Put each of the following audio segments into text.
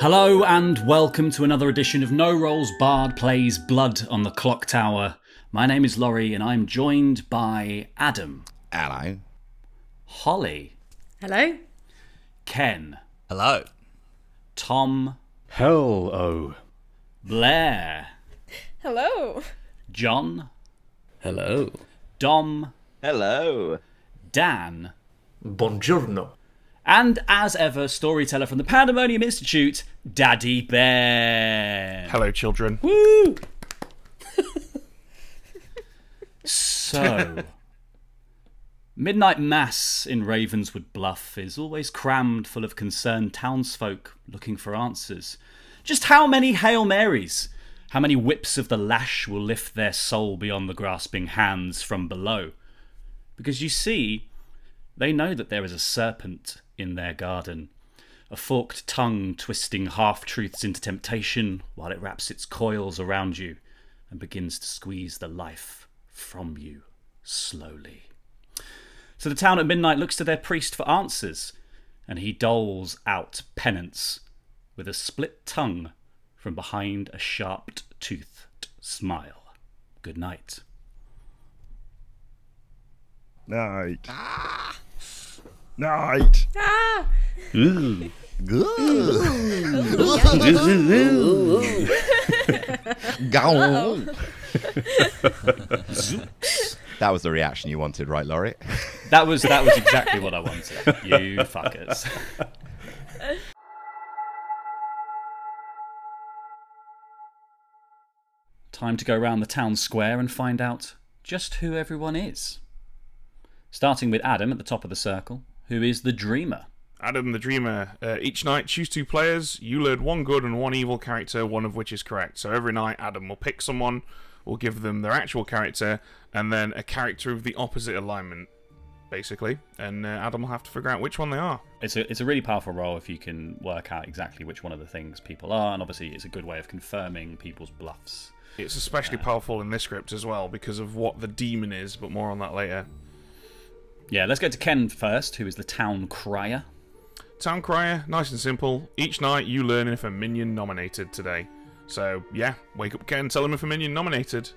Hello and welcome to another edition of No Rolls Barred Plays Blood on the Clocktower. My name is Laurie and I'm joined by Adam, Hello. Holly, Hello? Ken, Hello. Tom, Hello. Blair, Hello. John, Hello. Dom, Hello. Dan, Buongiorno. And as ever, storyteller from the Pandemonium Institute, Daddy Bear. Hello, children. Woo! so, midnight mass in Ravenswood Bluff is always crammed full of concerned townsfolk looking for answers. Just how many Hail Marys? How many whips of the lash will lift their soul beyond the grasping hands from below? Because you see, they know that there is a serpent in their garden, a forked tongue twisting half truths into temptation while it wraps its coils around you and begins to squeeze the life from you slowly. So the town at midnight looks to their priest for answers, and he doles out penance with a split tongue from behind a sharp toothed smile. Good night. Night. Ah. Night. Ah! Go. that was the reaction you wanted, right, Laurie? That was that was exactly what I wanted. You fuckers. Time to go round the town square and find out just who everyone is. Starting with Adam at the top of the circle, who is the dreamer. Adam the Dreamer. Uh, each night, choose two players. You learn one good and one evil character, one of which is correct. So every night, Adam will pick someone, will give them their actual character, and then a character of the opposite alignment, basically. And uh, Adam will have to figure out which one they are. It's a it's a really powerful role if you can work out exactly which one of the things people are, and obviously it's a good way of confirming people's bluffs. It's especially powerful in this script as well because of what the demon is, but more on that later. Yeah, let's go to Ken first, who is the town crier. Town Crier, nice and simple. Each night, you learn if a minion nominated today. So, yeah, wake up Ken, tell him if a minion nominated.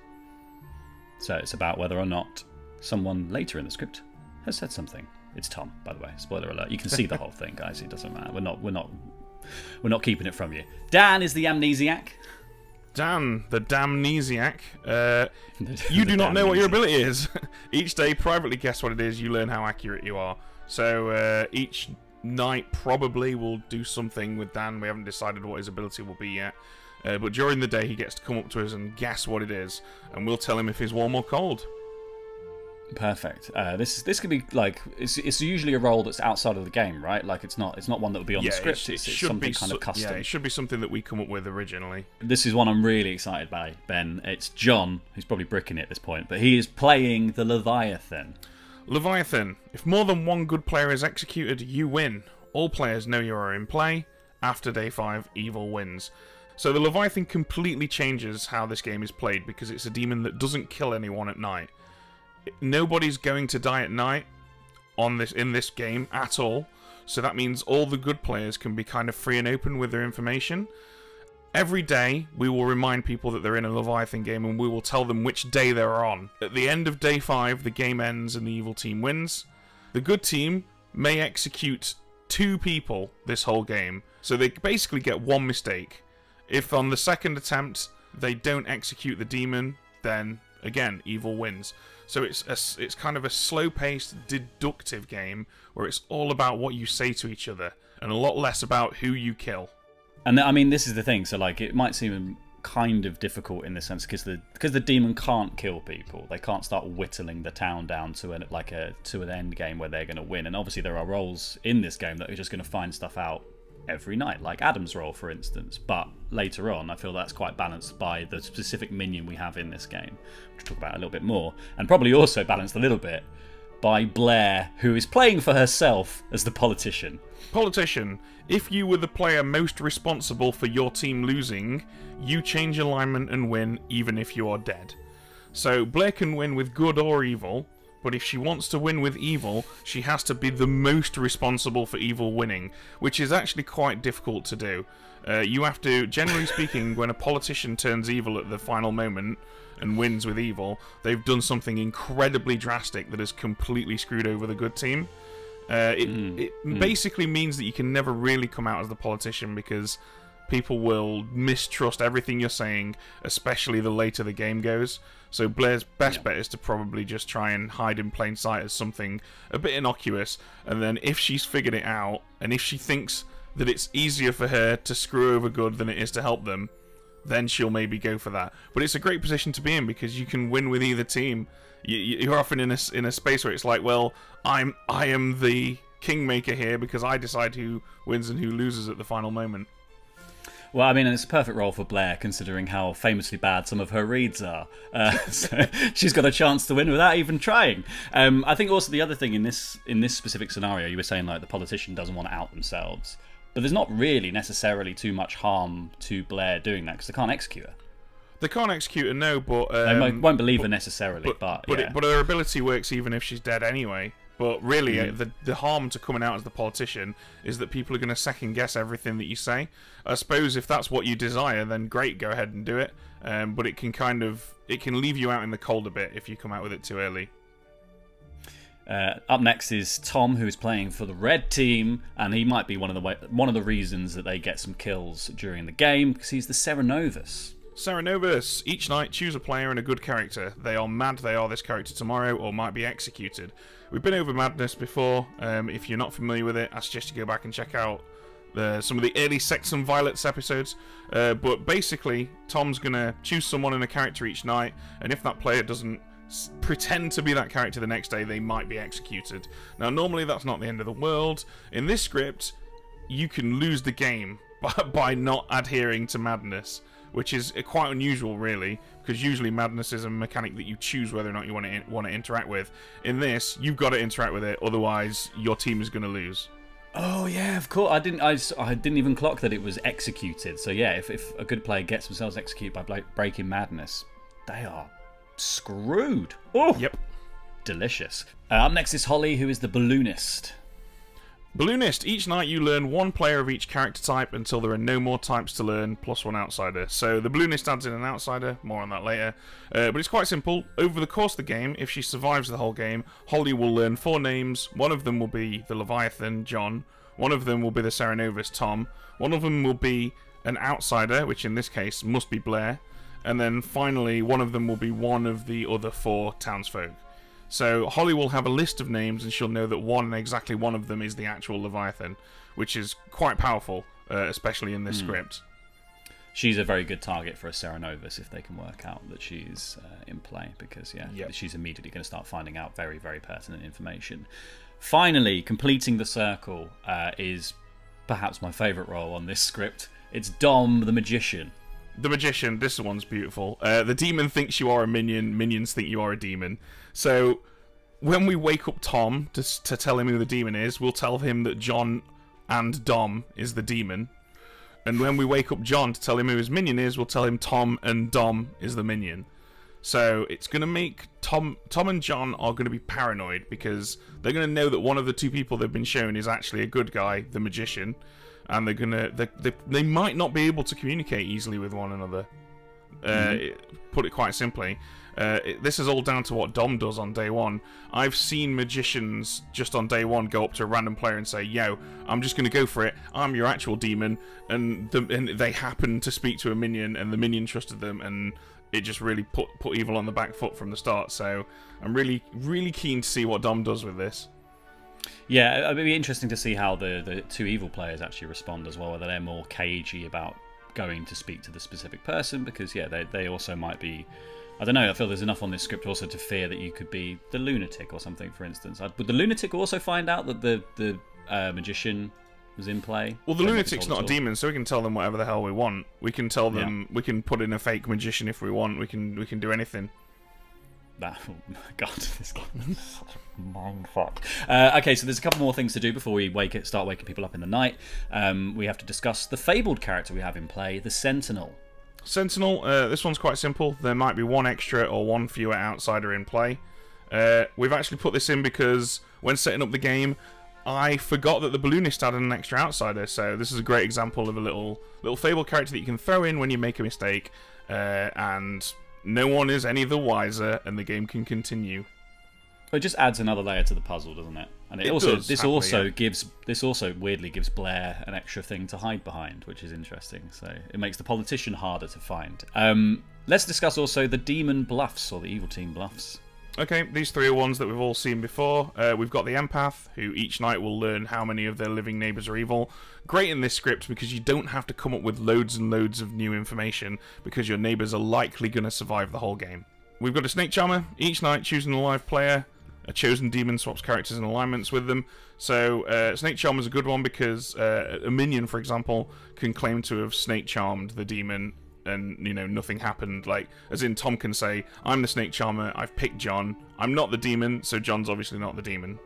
So it's about whether or not someone later in the script has said something. It's Tom, by the way. Spoiler alert. You can see the whole thing, guys. It doesn't matter. We're not we're not we're not keeping it from you. Dan is the amnesiac. Dan, the Damnesiac. Uh, you do not know what your ability is. each day, privately guess what it is. You learn how accurate you are. So uh, each night probably we'll do something with Dan. We haven't decided what his ability will be yet. Uh, but during the day, he gets to come up to us and guess what it is, and we'll tell him if he's warm or cold. Perfect. Uh, this this could be like it's, it's usually a role that's outside of the game, right? Like it's not it's not one that would be on yeah, the script. it, it it's, it's should something be kind so- of custom. Yeah, it should be something that we come up with originally. This is one I'm really excited by, Ben. It's John, who's probably bricking it at this point, but he is playing the Leviathan. Leviathan. If more than one good player is executed, you win. All players know you are in play. After day 5, evil wins. So the Leviathan completely changes how this game is played because it's a demon that doesn't kill anyone at night. Nobody's going to die at night on this in this game at all. So that means all the good players can be kind of free and open with their information. Every day, we will remind people that they're in a Leviathan game and we will tell them which day they're on. At the end of day 5, the game ends and the evil team wins. The good team may execute two people this whole game, so they basically get one mistake. If on the second attempt they don't execute the demon, then again, evil wins. So it's a it's kind of a slow-paced, deductive game where it's all about what you say to each other and a lot less about who you kill. And I mean, this is the thing. So, like, it might seem kind of difficult in this sense because the because the demon can't kill people. They can't start whittling the town down to an like a to an end game where they're going to win. And obviously, there are roles in this game that are just going to find stuff out every night, like Adam's role, for instance. But later on, I feel that's quite balanced by the specific minion we have in this game, which we'll talk about a little bit more, and probably also balanced a little bit by Blair, who is playing for herself as the politician. Politician, if you were the player most responsible for your team losing, you change alignment and win even if you are dead. So Blair can win with good or evil, but if she wants to win with evil, she has to be the most responsible for evil winning, which is actually quite difficult to do. Uh, you have to, generally speaking, when a politician turns evil at the final moment and wins with evil, they've done something incredibly drastic that has completely screwed over the good team. Uh, it it basically means that you can never really come out as the politician because people will mistrust everything you're saying, especially the later the game goes. So Blair's best bet is to probably just try and hide in plain sight as something a bit innocuous, and then if she's figured it out, and if she thinks that it's easier for her to screw over good than it is to help them, then she'll maybe go for that. But it's a great position to be in because you can win with either team. You, you're often in a in a space where it's like, well, I'm I am the kingmaker here because I decide who wins and who loses at the final moment. Well, I mean, it's a perfect role for Blair, considering how famously bad some of her reads are. Uh, so she's got a chance to win without even trying. Um, I think also the other thing in this in this specific scenario, you were saying like the politician doesn't want to out themselves, but there's not really necessarily too much harm to Blair doing that because they can't execute her. They can't execute her, no, but They um, won't- won't believe her necessarily, but, but but, yeah. it, but her ability works even if she's dead anyway. But really, uh, the the harm to coming out as the politician is that people are going to second guess everything that you say. I suppose if that's what you desire, then great, go ahead and do it. Um, but it can kind of it can leave you out in the cold a bit if you come out with it too early. Uh, up next is Tom, who is playing for the red team, and he might be one of the way, one of the reasons that they get some kills during the game because he's the Cerenovus. Cerenovus. Each night, choose a player and a good character. They are mad they are this character tomorrow, or might be executed. We've been over Madness before. Um, if you're not familiar with it, I suggest you go back and check out the, some of the early Sects and Violets episodes. Uh, but basically, Tom's gonna choose someone and a character each night, and if that player doesn't pretend to be that character the next day, they might be executed. Now, normally that's not the end of the world. In this script, you can lose the game by, by not adhering to madness, which is uh, quite unusual, really, because usually madness is a mechanic that you choose whether or not you want to want to interact with. In this, you've got to interact with it, otherwise your team is going to lose. Oh yeah, of course. I didn't. I, s- I didn't even clock that it was executed. So yeah, if, if a good player gets themselves executed by breaking madness, they are screwed. Oh, Yep. delicious. Uh, up next is Holly, who is the balloonist. Balloonist. Each night you learn one player of each character type until there are no more types to learn, plus one outsider. So the Balloonist adds in an outsider, more on that later. Uh, but it's quite simple. Over the course of the game, if she survives the whole game, Holly will learn four names. One of them will be the Leviathan, John. One of them will be the Cerenovus, Tom. One of them will be an outsider, which in this case must be Blair. And then finally, one of them will be one of the other four townsfolk. So Holly will have a list of names, and she'll know that one, exactly one of them, is the actual Leviathan, which is quite powerful, uh, especially in this script. She's a very good target for a Cerenovus if they can work out that she's uh, in play, because yeah, Yep. she's immediately going to start finding out very, very pertinent information. Finally, completing the circle uh, is perhaps my favourite role on this script. It's Dom the Magician. The magician, this one's beautiful. Uh, the demon thinks you are a minion. Minions think you are a demon. So when we wake up Tom to to tell him who the demon is, we'll tell him that John and Dom is the demon. And when we wake up John to tell him who his minion is, we'll tell him Tom and Dom is the minion. So it's going to make Tom Tom and John are going to be paranoid because they're going to know that one of the two people they've been shown is actually a good guy, the magician, and they're going to they, they, they might not be able to communicate easily with one another. Uh, it- put it quite simply, uh, it- this is all down to what Dom does on day one. I've seen magicians just on day one go up to a random player and say, "Yo, I'm just going to go for it. I'm your actual demon," and the, and they happen to speak to a minion, and the minion trusted them, and it just really put put evil on the back foot from the start. So I'm really really keen to see what Dom does with this. Yeah, it'd be interesting to see how the, the two evil players actually respond as well, whether they're more cagey about going to speak to the specific person, because, yeah, they, they also might be. I don't know, I feel there's enough on this script also to fear that you could be the lunatic or something, for instance. I'd- Would the lunatic also find out that the, the uh, magician was in play? Well, the Don't know if lunatic's not a told at all. demon, so we can tell them whatever the hell we want. We can tell them we can put in a fake magician if we want. We can we can do anything. That, oh my god, this game a mindfuck. Uh, okay, so there's a couple more things to do before we wake it, start waking people up in the night. Um, we have to discuss the fabled character we have in play, the Sentinel. Sentinel, uh, this one's quite simple. There might be one extra or one fewer outsider in play. Uh, we've actually put this in because when setting up the game, I forgot that the balloonist had an extra outsider. So this is a great example of a little little fable character that you can throw in when you make a mistake, uh, and no one is any the wiser, and the game can continue. It just adds another layer to the puzzle, doesn't it? And it, It also does, this happily, also yeah. gives this also weirdly gives Blair an extra thing to hide behind, which is interesting. So it makes the politician harder to find. Um, let's discuss also the demon bluffs or the evil team bluffs. Okay, these three are ones that we've all seen before. Uh, we've got the empath, who each night will learn how many of their living neighbours are evil. Great in this script because you don't have to come up with loads and loads of new information because your neighbours are likely going to survive the whole game. We've got a snake charmer, each night choosing a live player. A chosen demon swaps characters and alignments with them. So, uh, Snake Charmer is a good one because uh, a minion, for example, can claim to have snake charmed the demon and you know nothing happened. Like as in tom can say i'm the snake charmer. I've picked john. I'm not the demon. So john's obviously not the demon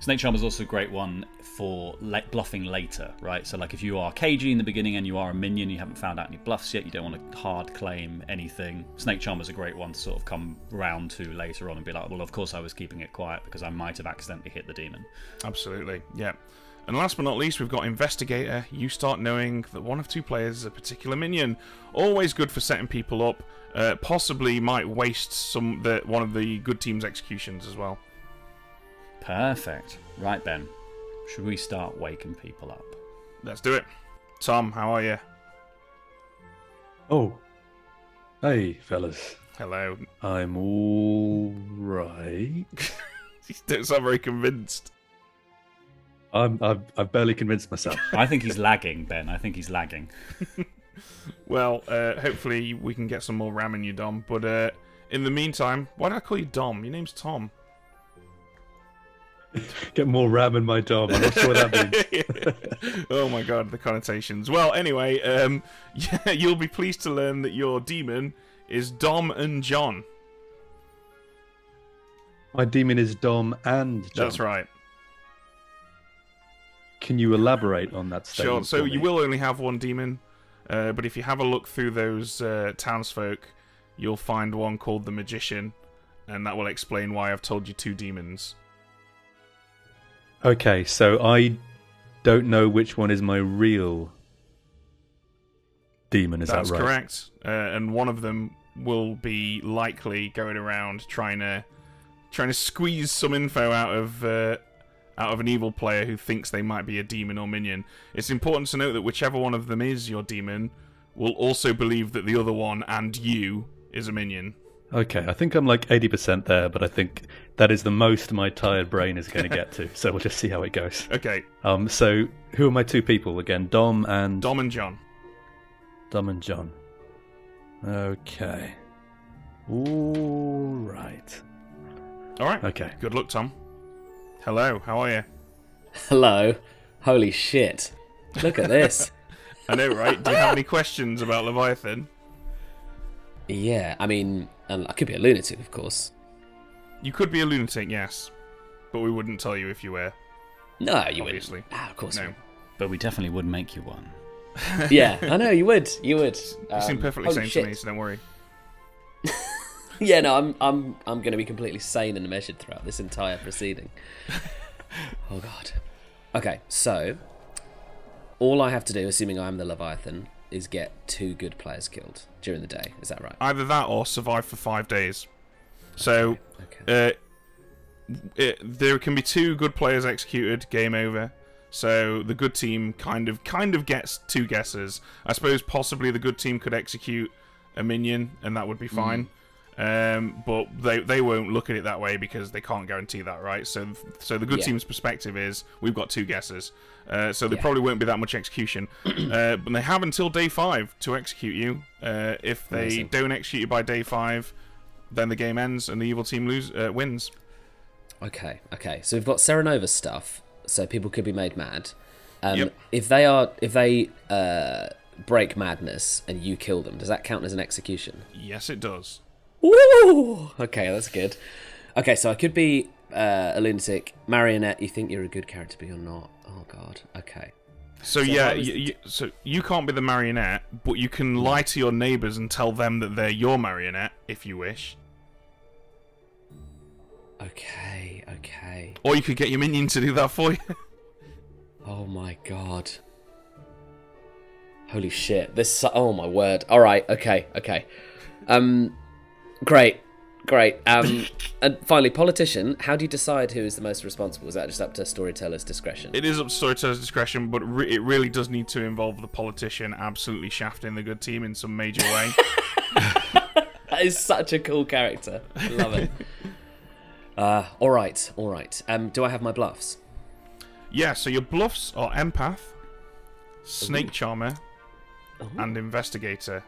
Snake Charmer is also a great one for bluffing later, right? So, like if you are cagey in the beginning and you are a minion, you haven't found out any bluffs yet, you don't want to hard claim anything. Snake Charmer is a great one to sort of come round to later on and be like, well, of course I was keeping it quiet because I might have accidentally hit the demon. absolutely yeah and last but not least we've got investigator you start knowing that one of two players is a particular minion always good for setting people up uh, possibly might waste some the one of the good team's executions as well Perfect. Right, Ben. Should we start waking people up? let's do it tom how are you Oh. Hey, fellas. hello I'm all right. you don't sound very convinced I'm, I've, I've barely convinced myself. I think he's lagging, Ben. I think he's lagging. Well, uh, hopefully we can get some more ram in you, Dom. But uh, in the meantime, why did I call you Dom? Your name's Tom. Get more ram in my job. I'm not sure what that means. oh my god, the connotations. Well, anyway, um, yeah, you'll be pleased to learn that your demon is Dom and John. My demon is Dom and John. That's right. Can you elaborate on that Sure. So you will only have one demon, uh, but if you have a look through those uh, townsfolk, you'll find one called the Magician, and that will explain why I've told you two demons. Okay, so I don't know which one is my real demon. Is That's that right? correct. Uh, and one of them will be likely going around trying to trying to squeeze some info out of uh, out of an evil player who thinks they might be a demon or minion. It's important to note that whichever one of them is your demon will also believe that the other one and you is a minion. Okay, I think I'm like 80% there, but I think that is the most my tired brain is going to get to. So we'll just see how it goes. Okay, Um, so who are my two people again? Dom and Dom and John. Dom and John. Okay. All right. All right. Okay. Good luck, Tom. Hello. How are you? Hello. Holy shit. Look at this. I know, right? Do you have any questions about Leviathan? yeah, I mean, and I could be a lunatic, of course. You could be a lunatic, yes, but we wouldn't tell you if you were. No, you Obviously. wouldn't. Ah, of course No. not. But we definitely would make you one. Yeah, I know you would. You would. You seem Um, perfectly holy sane shit. to me, so don't worry. Yeah, no, I'm I'm I'm going to be completely sane and measured throughout this entire proceeding. oh god. Okay, so all I have to do, assuming I'm the Leviathan, is get two good players killed during the day. Is that right? Either that or survive for five days. So, Okay. uh, it, there can be two good players executed, game over. So the good team kind of kind of gets two guesses. I suppose possibly the good team could execute a minion, and that would be fine. Um, but they they won't look at it that way because they can't guarantee that, right? So so the good Yeah. team's perspective is we've got two guesses. Uh, so there Yeah. probably won't be that much execution. uh, but they have until day five to execute you. Uh, if they Amazing. don't execute you by day five, then the game ends and the evil team lose uh, wins. Okay, okay. So we've got Serenova stuff, so people could be made mad. Um, Yep. If they are, if they uh, break madness and you kill them, does that count as an execution? Yes, it does. Ooh, okay, that's good. Okay, so I could be uh, a lunatic marionette. You think you're a good character, but you're not. Oh God. Okay. So, So yeah, how is y- it- so you can't be the marionette, but you can lie to your neighbours and tell them that they're your marionette if you wish. Okay, okay. Or you could get your minion to do that for you. Oh my god. Holy shit. This oh my word. All right, okay, okay. Um great. Great. Um and finally politician, how do you decide who is the most responsible? Is that just up to storyteller's discretion? It is up to storyteller's discretion, but re- it really does need to involve the politician absolutely shafting the good team in some major way. That is such a cool character. I love it. uh all right. All right. Um do I have my bluffs? yeah, so your bluffs are empath, snake charmer, and investigator.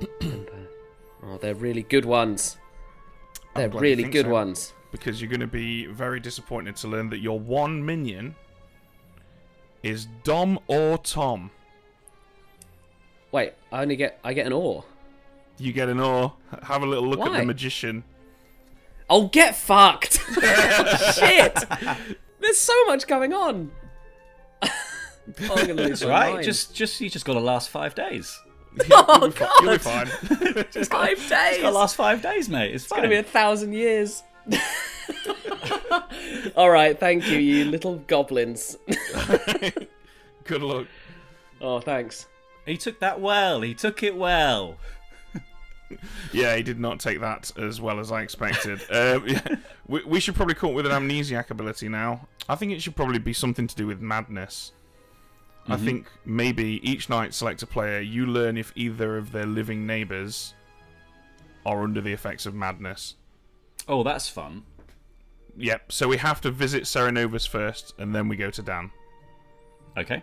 Oh, they're really good ones. They're really good so. ones. because you're going to be very disappointed to learn that your one minion is Dom or Tom. Wait, I only get I get an ore. You get an ore. Have a little look at the magician. Oh, get fucked! Shit! There's so much going on. oh, I'm gonna lose my right. mind. Just, just you just got to last five days. oh You'll be fi- You'll be god, fine. five days. Got to last five days, mate. It's, It's gonna be a thousand years. All right, thank you, you little goblins. Good luck. oh, thanks. He took that well. He took it well. Yeah, he did not take that as well as I expected. um, yeah, we, we should probably come up with an amnesiac ability now. I think it should probably be something to do with madness. I think maybe each night select a player, you learn if either of their living neighbours are under the effects of madness. Oh, that's fun. Yep, so we have to visit Cerenovus first, and then we go to Dan. Okay.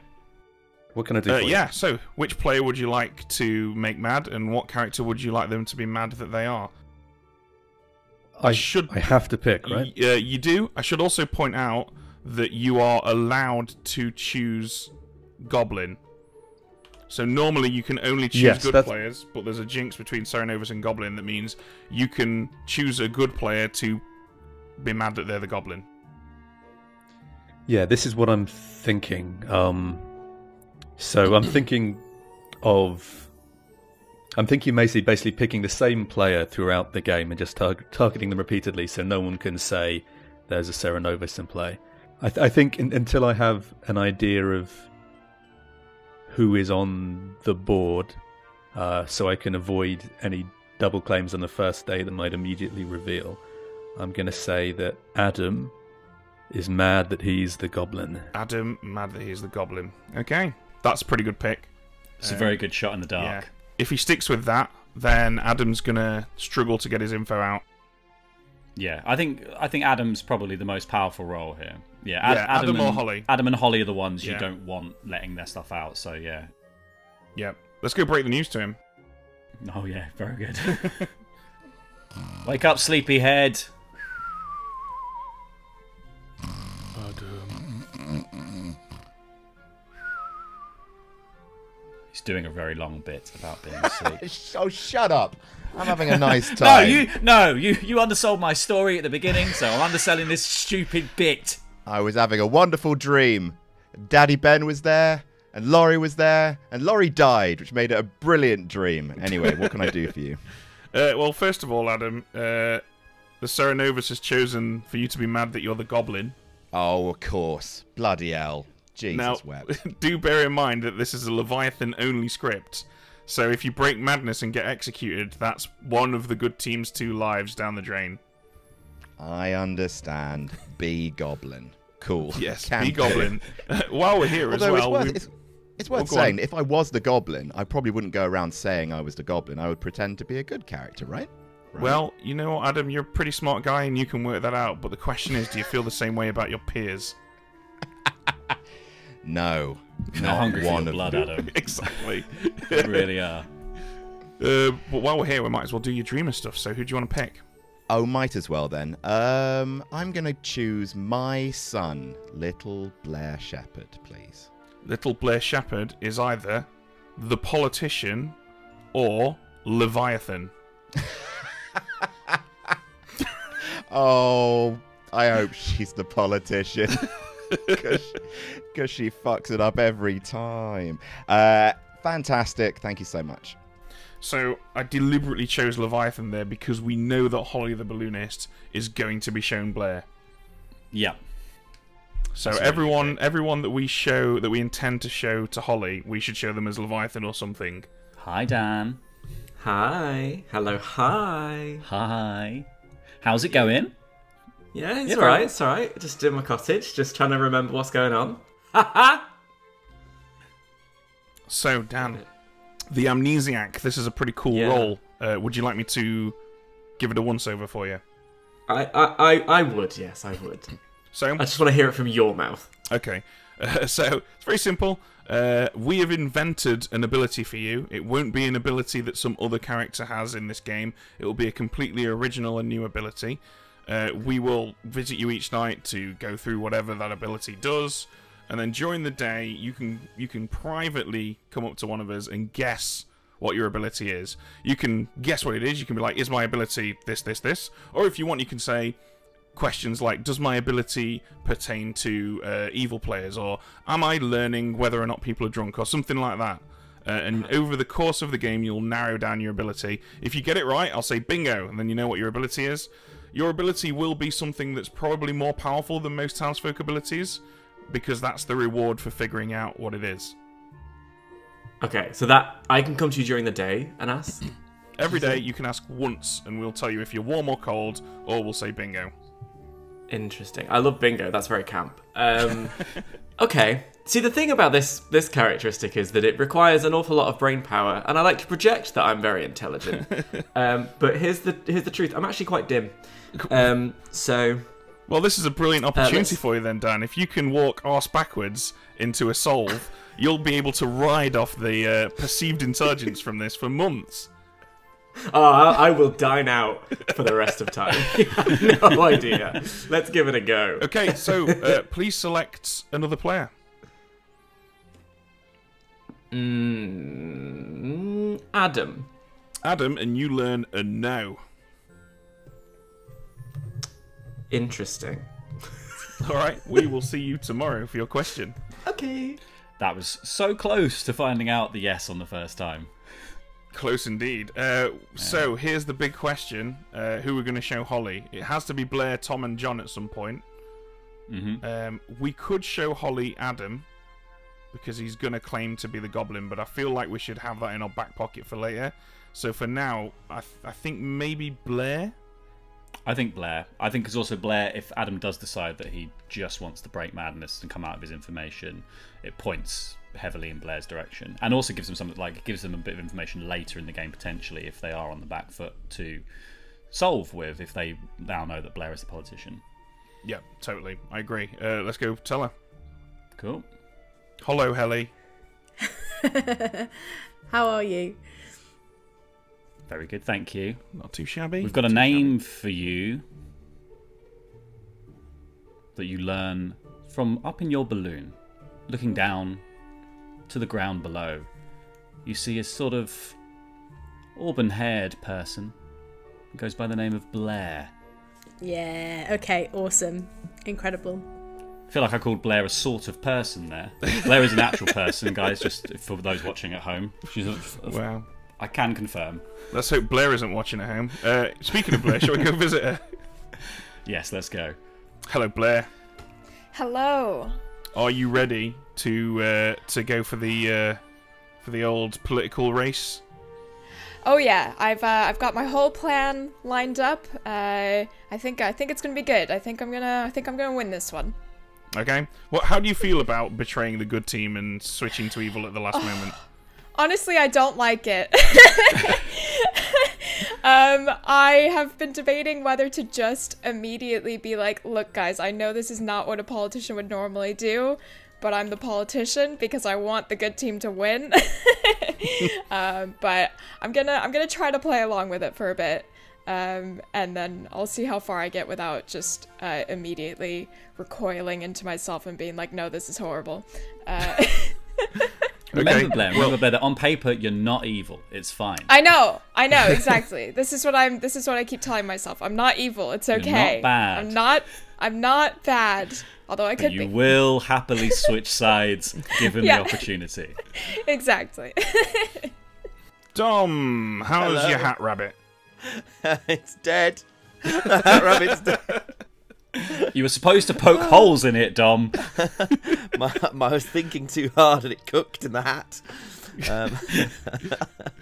What can I do? Uh, for you? yeah, so which player would you like to make mad, and what character would you like them to be mad that they are? I should- I have to pick, right? Y- uh, you do. I should also point out that you are allowed to choose Goblin. So normally you can only choose Yes, good that's- players, but there's a jinx between Cerenovus and Goblin that means you can choose a good player to be mad that they're the Goblin. Yeah, this is what I'm thinking. Um, so I'm thinking of, I'm thinking basically basically picking the same player throughout the game and just tar- targeting them repeatedly, so no one can say there's a Cerenovus in play. I, th- I think in- until I have an idea of who is on the board, uh, so I can avoid any double claims on the first day that might immediately reveal. I'm going to say that Adam is mad that he's the goblin. Adam, mad that he's the Goblin. Okay, that's a pretty good pick. It's a very good shot in the dark. Yeah. If he sticks with that, then Adam's gonna struggle to get his info out. Yeah, I think I think Adam's probably the most powerful role here. Yeah, Ad- Yeah, Adam or and, Holly. Adam and Holly are the ones Yeah. you don't want letting their stuff out. So yeah. Yep. Let's go break the news to him. Oh yeah, very good. Wake up, sleepyhead. He's doing a very long bit about being asleep. Oh, shut up. I'm having a nice time. no, you no, you you undersold my story at the beginning, so I'm underselling this stupid bit. I was having a wonderful dream. Daddy Ben was there, and Laurie was there, and Laurie died, which made it a brilliant dream. Anyway, what can I do for you? Uh, well, first of all, Adam, uh, the Cerenovus has chosen for you to be mad that you're the Goblin. Oh, of course. Bloody hell. Jesus now, wept. do bear in mind that this is a Leviathan-only script. So if you break madness and get executed, that's one of the good team's two lives down the drain. I understand. Be Goblin. Cool. Yes, Can be do. Goblin. While we're here Although as well, it's worth, we- it's, it's worth Oh, go on. saying, if I was the Goblin, I probably wouldn't go around saying I was the Goblin. I would pretend to be a good character, right? Right. well, you know what, Adam, you're a pretty smart guy and you can work that out. But the question is, do you feel the same way about your peers? no. They're Not hungry for one your of blood, them. Adam. exactly. They really are. Uh, but while we're here, we might as well do your dreamer stuff. So who do you want to pick? Oh, might as well then. Um, I'm going to choose my son, Little Blair Shepherd, please. Little Blair Shepherd is either the politician or Leviathan. Oh, I hope she's the politician. Because she fucks it up every time. Uh, fantastic. Thank you so much. So I deliberately chose Leviathan there because we know that Holly the Balloonist is going to be shown Blair. Yeah. So That's really everyone, everyone that we show that we intend to show to Holly, we should show them as Leviathan or something. Hi, Dan. Hi. Hello, hi. Hi. How's it going? Yeah, it's Yeah, alright, it's alright. Just in my cottage, just trying to remember what's going on. Ha ha! So Dan, the Amnesiac. This is a pretty cool Yeah. role. Uh, would you like me to give it a once over for you? I, I, I, I would, yes, I would. So I just want to hear it from your mouth. Okay, uh, so it's very simple. Uh, we have invented an ability for you. It won't be an ability that some other character has in this game. It will be a completely original and new ability. Uh, we will visit you each night to go through whatever that ability does, and then during the day you can you can privately come up to one of us and guess what your ability is. You can guess what it is. You can be like, "Is my ability this, this, this?" Or if you want, you can say, questions like does my ability pertain to uh, evil players? Or am i learning whether or not people are drunk? Or something like that. Uh, and over the course of the game you'll narrow down your ability. If you get it right i'll say bingo. And then you know what your ability is. Your ability will be something that's probably more powerful than most townsfolk abilities because that's the reward for figuring out what it is Okay, so that I can come to you during the day and ask. every day you can ask once and we'll tell you if you're warm or cold or we'll say bingo Interesting. I love bingo. That's very camp. Um, okay. See, the thing about this this characteristic is that it requires an awful lot of brain power, and I like to project that I'm very intelligent. um, but here's the here's the truth. I'm actually quite dim. Um, so Well, this is a brilliant opportunity let's- for you then, Dan. If you can walk arse backwards into a solve, you'll be able to ride off the uh, perceived intelligence from this for months. Oh, I, I will dine out for the rest of time. no idea. Let's give it a go. Okay, so uh, please select another player. Mm, Adam. Adam, and you learn a no. Interesting. All right, we will see you tomorrow for your question. Okay. That was so close to finding out the yes on the first time. Close indeed. Uh, so here's the big question: uh, Who we're going to show Holly? It has to be Blair, Tom, and John at some point. hmm Um, we could show Holly Adam because he's going to claim to be the Goblin, but I feel like we should have that in our back pocket for later. So for now, I, th- I think maybe Blair. I think Blair. I think it's also Blair. If Adam does decide that he just wants to break madness and come out of his information, it points heavily in Blair's direction, and also gives them something like gives them a bit of information later in the game potentially if they are on the back foot to solve with if they now know that Blair is the politician. Yeah, totally. I agree. Uh, let's go tell her. Cool. Hello, Helly. How are you? Very good. Thank you. Not too shabby. We've got a Not too name for you that you learn from up in your balloon, looking down to the ground below. You see a sort of auburn haired person who goes by the name of Blair. Yeah, okay, awesome. Incredible. I feel like I called Blair a sort of person there. Blair is an actual person, guys, just for those watching at home. She's a, shabby. Wow. I can confirm. Let's hope Blair isn't watching at home. Uh, speaking of Blair, shall we go visit her? Yes, let's go. Hello, Blair. Hello. Are you ready to uh, to go for the uh, for the old political race? Oh yeah, I've uh, I've got my whole plan lined up. Uh, I think I think it's gonna be good. I think I'm gonna I think I'm gonna win this one. Okay. What? How do you feel about betraying the good team and switching to evil at the last moment? Honestly, I don't like it. um, I have been debating whether to just immediately be like, "Look, guys, I know this is not what a politician would normally do, but I'm the politician because I want the good team to win." um, but I'm gonna I'm gonna try to play along with it for a bit. Um, and then I'll see how far I get without just uh, immediately recoiling into myself and being like, no, this is horrible. Uh, Remember, Okay, Blair, well- remember, Blair, that on paper, you're not evil. It's fine. I know, I know exactly. this is what I'm. This is what I keep telling myself. I'm not evil. It's not okay. bad. I'm not. I'm not bad. Although I But could you be. will happily switch sides given Yeah. the opportunity. exactly. Dom, how's Hello. your hat rabbit? it's dead. that rabbit's dead. You were supposed to poke holes in it, Dom. My, my, I was thinking too hard and it cooked in the hat. Um,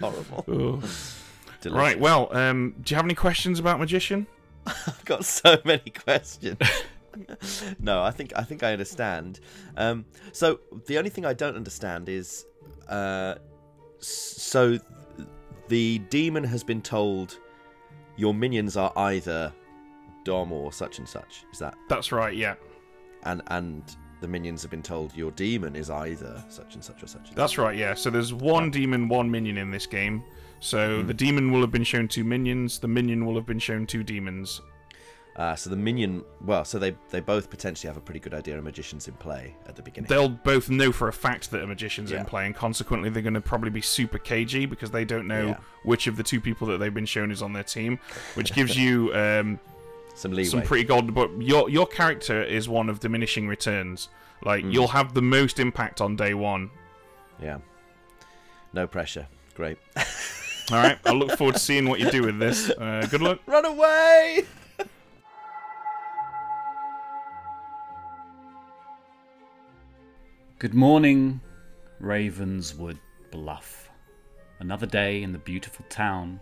horrible. Right, well, um, do you have any questions about Magician? I've got so many questions. no, I think I think I understand. Um, so the only thing I don't understand is, uh, so the demon has been told your minions are either Dom or such and such. Is that That's right, yeah. and and the minions have been told your demon is either such and such or such. And That's right, yeah. So there's one demon, one minion in this game. So the demon will have been shown two minions, the minion will have been shown two demons. Uh, so the minion, well, so they they both potentially have a pretty good idea of magicians in play at the beginning. They'll both know for a fact that a magician's Yeah. in play, and consequently they're going to probably be super cagey because they don't know Yeah. which of the two people that they've been shown is on their team, which gives you um, Some leeway. some pretty golden. But your your character is one of diminishing returns. Like you'll have the most impact on day one. Yeah. No pressure. Great. All right, I look forward to seeing what you do with this. Uh, good luck. Run away! Good morning, Ravenswood Bluff. Another day in the beautiful town.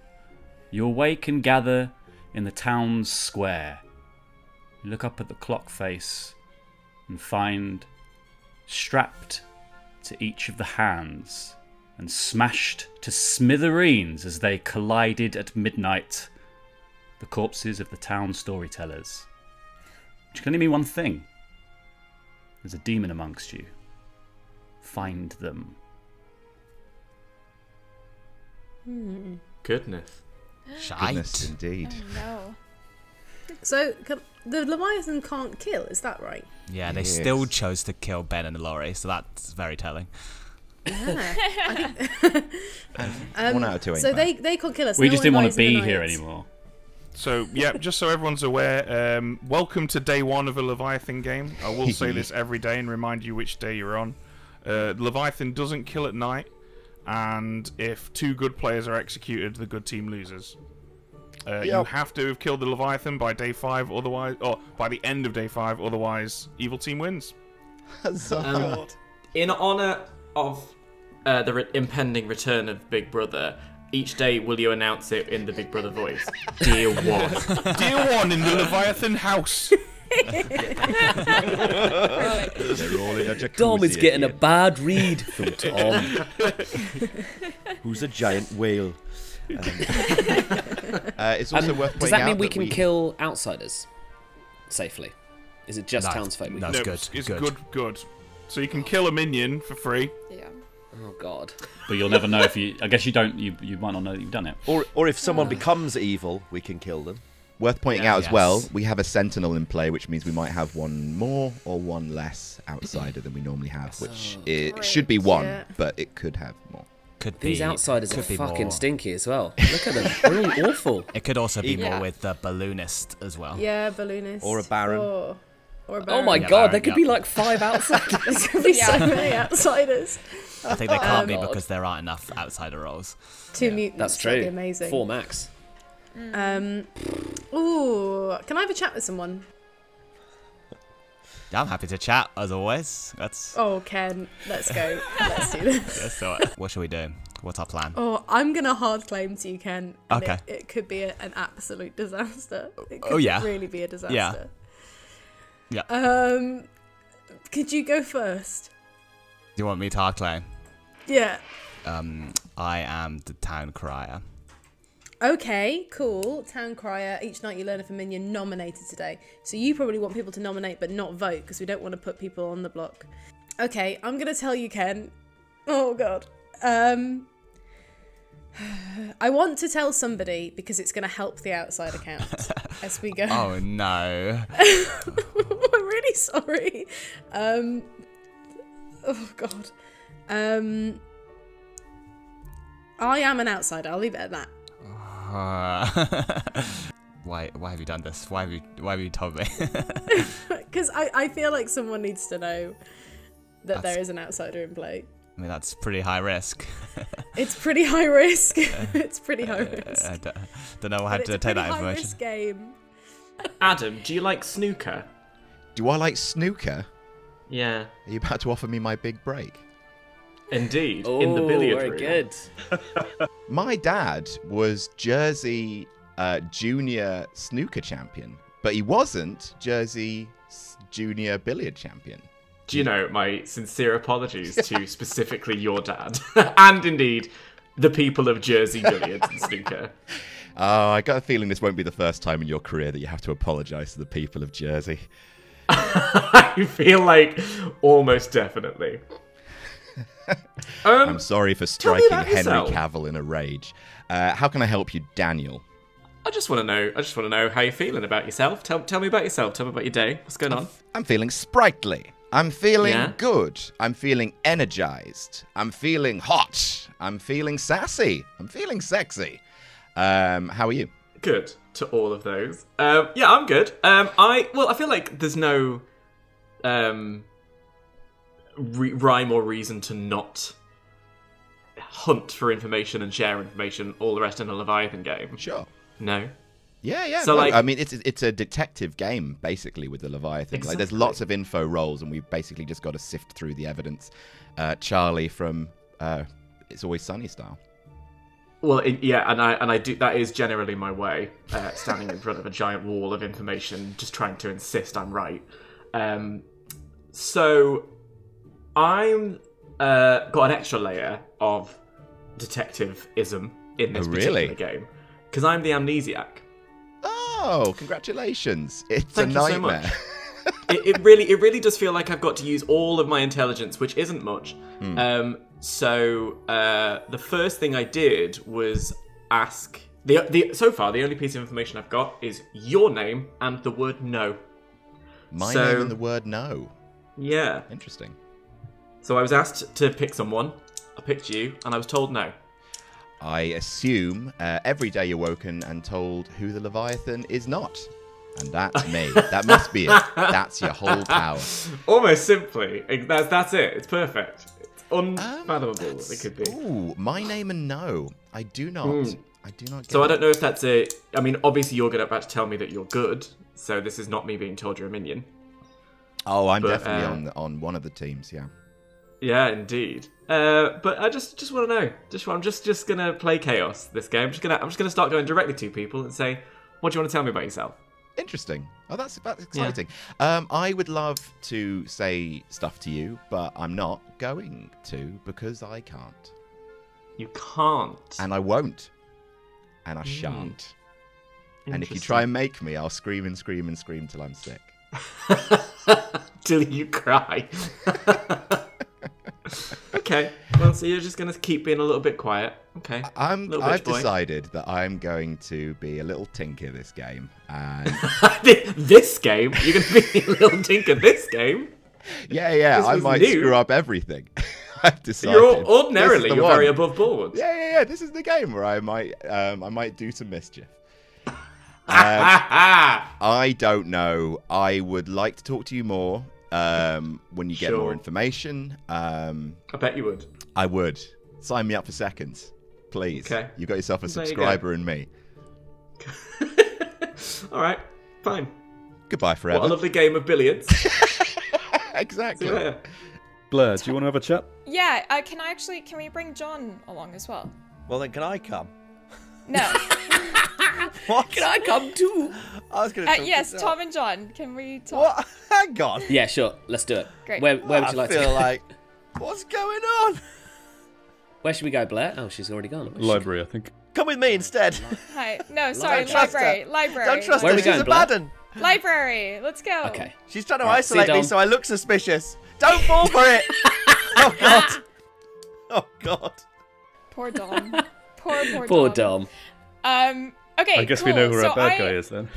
You awake and gather in the town's square. You look up at the clock face and find strapped to each of the hands and smashed to smithereens as they collided at midnight the corpses of the town storytellers. Which can only mean one thing there's a demon amongst you find them. Hmm. Goodness. Goodness, Shite. indeed. No. So can, the Leviathan can't kill, is that right? Yeah, they Yes. still chose to kill Ben and Laurie, so that's very telling. One out of two ain't So bad. they they can't kill us. we no just didn't want to be here anymore. So yeah, just so everyone's aware, um, welcome to day one of a Leviathan game. I will say this every day and remind you which day you're on. Uh, Leviathan doesn't kill at night, and if two good players are executed, the good team loses. Uh, You have to have killed the Leviathan by day five, otherwise, or by the end of day five, otherwise, evil team wins. so Um, in honor of uh, the re- impending return of Big Brother, each day will you announce it in the Big Brother voice? Dear one. Dear one in the Leviathan house. They're all in a jacuzzi Dom is getting a bad read from Tom. Who's a giant whale? Uh, it's also Um, worth pointing does that out mean we that can kill outsiders safely? Is it just No, townsfolk? we no. can- That's No, good, It's good. good, good. So you can kill a minion for free. Yeah. Oh god. But you'll never know if you. I guess you don't. You you might not know that you've done it. Or, or if someone becomes evil, we can kill them. Worth pointing Yeah, out as well, we have a sentinel in play, which means we might have one more or one less outsider than we normally have, which it Great, should be one, yeah. but it could have more. Could These be, outsiders are could be fucking more. stinky as well. Look at them. They're all awful. It could also be Yeah. more with the balloonist as well. Yeah, balloonist. Or a baron. Or, or a Oh my Yeah, god, Baron, there could yeah. be like five outsiders. There's gonna be so many outsiders. I think they can't be oh God. because there aren't enough outsider roles. Two mutants. That's That'd true. be amazing. Four max. Um. Ooh, can I have a chat with someone? Yeah, I'm happy to chat as always. That's Oh, Ken, let's go. let's do this. that's so. what should we do? What's our plan? Oh, I'm gonna hard claim to you, Ken. Okay. It, it could be a, an absolute disaster. It could Oh, yeah. really be a disaster. Yeah. Um, could you go first? Do you want me to hard claim? Yeah. Um, I am the town crier. Okay, cool. Town Crier. Each night you learn if a minion nominated today. So you probably want people to nominate but not vote because we don't want to put people on the block. Okay, I'm gonna tell you, Ken. Oh god. Um. I want to tell somebody because it's gonna help the outside account as we go. Oh no. I'm really sorry. Um. Oh god. Um. I am an outsider. I'll leave it at that. Uh, why? Why have you done this? Why have you? Why have you told me? Because I, I feel like someone needs to know that That's- there is an outsider in play. I mean, that's pretty high risk. It's pretty high risk. it's pretty high risk. I don't, don't know how But to a take pretty that high information. risk game. Adam, do you like snooker? Do I like snooker? Yeah, Are you about to offer me my big break? Indeed. Oh, in the billiard very room. good. My dad was Jersey uh, junior snooker champion, but he wasn't Jersey junior billiard champion. Do you know my sincere apologies to specifically your dad, and indeed the people of Jersey billiards and snooker. Oh, I got a feeling this won't be the first time in your career that you have to apologise to the people of Jersey. I feel like almost definitely. Um, I'm sorry for striking Henry yourself. Cavill in a rage. Uh, how can I help you, Daniel? I just want to know. I just want to know how you're feeling about yourself. Tell, tell me about yourself. Tell me about your day. What's going on? I'm feeling sprightly. I'm feeling Yeah? good. I'm feeling energized. I'm feeling hot. I'm feeling sassy. I'm feeling sexy. Um, how are you? Good to all of those. Um, yeah, I'm good. Um, I well, I feel like there's no um, re- rhyme or reason to not hunt for information and share information. All the rest in a Leviathan game. Sure. No. Yeah, yeah. So, no, like- I mean, it's it's a detective game basically with the Leviathan. Like, there's lots of info roles, and we've basically just got to sift through the evidence. Uh, Charlie from uh, It's Always Sunny style. Well, it, yeah, and I and I do. That is generally my way, uh, standing in front of a giant wall of information, just trying to insist I'm right. Um, so I'm uh, got an extra layer of detective-ism in this Oh, particular really? game because I'm the amnesiac. Oh, congratulations! It's Thank a so nightmare. much. it, it really, it really does feel like I've got to use all of my intelligence, which isn't much. Hmm. Um, so uh, the first thing I did was ask the the. So far, the only piece of information I've got is your name and the word no. My So- name and the word no. Yeah. Interesting. So I was asked to pick someone. I picked you, and I was told no. I assume uh, every day you're woken and told who the Leviathan is not. And that's me. that must be it. That's your whole power. Almost simply, that's that's it. It's perfect. It's unfathomable. what it could be. Ooh, my name and no. I do not. Hmm. I do not. Get So I don't know if that's a. I mean, obviously you're going to about to tell me that you're good. So this is not me being told you're a minion. Oh, I'm but, definitely uh, on on one of the teams. Yeah. Yeah, indeed. Uh, but I just just want to know. Just I'm just just gonna play chaos this game. I'm just gonna I'm just gonna start going directly to people and say, "What do you want to tell me about yourself?" Interesting. Oh, that's that's exciting. Um, I would love to say stuff to you, but I'm not going to because I can't, You can't. and I won't, and I Hmm. shan't. And if you try and make me, I'll scream and scream and scream till I'm sick. till you cry. okay. Well, so you're just gonna keep being a little bit quiet. Okay. I'm. I've boy. decided that I'm going to be a little tinker this game, and this game, you're gonna be a little tinker. This game. yeah, yeah, This I might new. screw up everything. I've decided. You're ordinarily you're very one. above board. Yeah, yeah, yeah. This is the game where I might, um, I might do some mischief. Um, I don't know. I would like to talk to you more um, when you get more information. Um, I bet you would. I would sign me up for seconds, please. Okay. You got yourself a There you go. subscriber in me. All right. Fine. Goodbye forever. What forever. a lovely game of billiards. Exactly. you later. Blair, do you want to have a chat? Yeah, uh, can I actually can we bring John along as well? Well, then can I come? No. What? Can I come too? I was going to Uh, yes, to Tom and John. Can we talk? What? Hang on. Yeah, sure. Let's do it. Great. Where, where would you I like to feel go? like. What's going on? Where should we go, Blair? Oh, she's already gone. Where's she Library, I think. Come with me instead. Hi. No, sorry. Don't trust her. Library. Library. Don't trust Where her. are we She's going, a Blair? bad. Library. Let's go. Okay. She's trying to Right, isolate me so I look suspicious. Don't fall for it. oh god. Oh god. Poor Dom. poor poor Poor Dom. Dom. Um. Okay. I guess cool. we know who so our bad I, guy is then.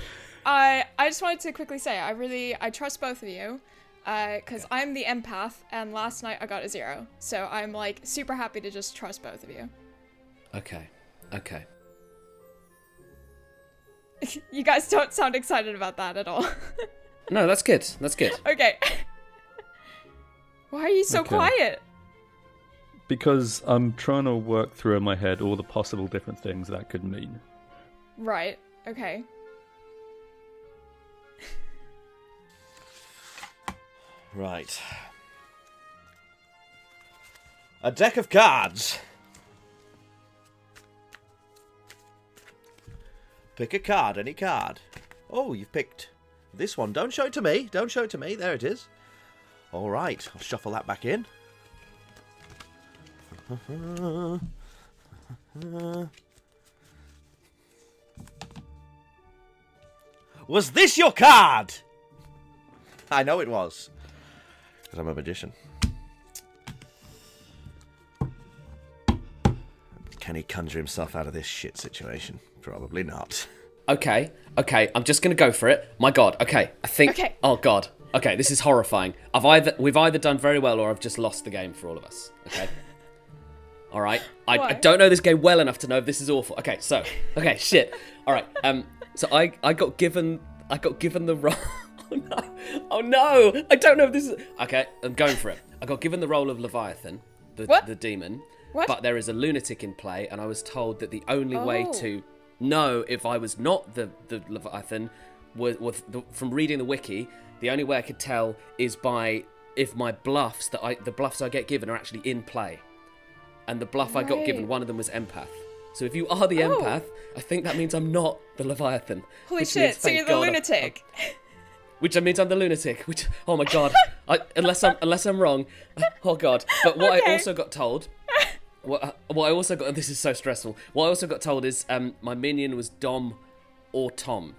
I I just wanted to quickly say I really I trust both of you, uh, because I'm the empath and last night I got a zero, so I'm like super happy to just trust both of you. Okay. Okay. You guys don't sound excited about that at all. No, that's good. That's good. okay. Why are you so Okay. quiet? because I'm trying to work through in my head all the possible different things that could mean. Right. Okay. Right. A deck of cards. Pick a card, any card. Oh, you've picked this one. Don't show it to me. Don't show it to me. There it is. All right, I'll shuffle that back in. Was this your card? I know it was. Because I'm a magician. Can he conjure himself out of this shit situation? Probably not. Okay, okay, I'm just gonna go for it. My God, okay, I think. Okay. Oh God, okay, this is horrifying. I've either we've either done very well or I've just lost the game for all of us. Okay. all right. I, I don't know this game well enough to know if this is awful. Okay, so okay, shit. All right. Um. So I I got given I got given the role. Oh no! Oh no! I don't know if this is. Okay, I'm going for it. I got given the role of Leviathan, the What? the demon. What? But there is a lunatic in play, and I was told that the only way Oh. to know if I was not the the Leviathan was, was the, from reading the wiki. The only way I could tell is by if my bluffs that I the bluffs I get given are actually in play, and the bluff I got given one of them was empath. So if you are the Oh. empath, I think that means I'm not the Leviathan. Holy which shit! means, So you're the God, I- lunatic. which means I'm the lunatic. Which oh my god, I, unless I'm unless I'm wrong, oh god. But what I also got told, what what I also got, this is so stressful. What I also got told is um my minion was Dom or Tom,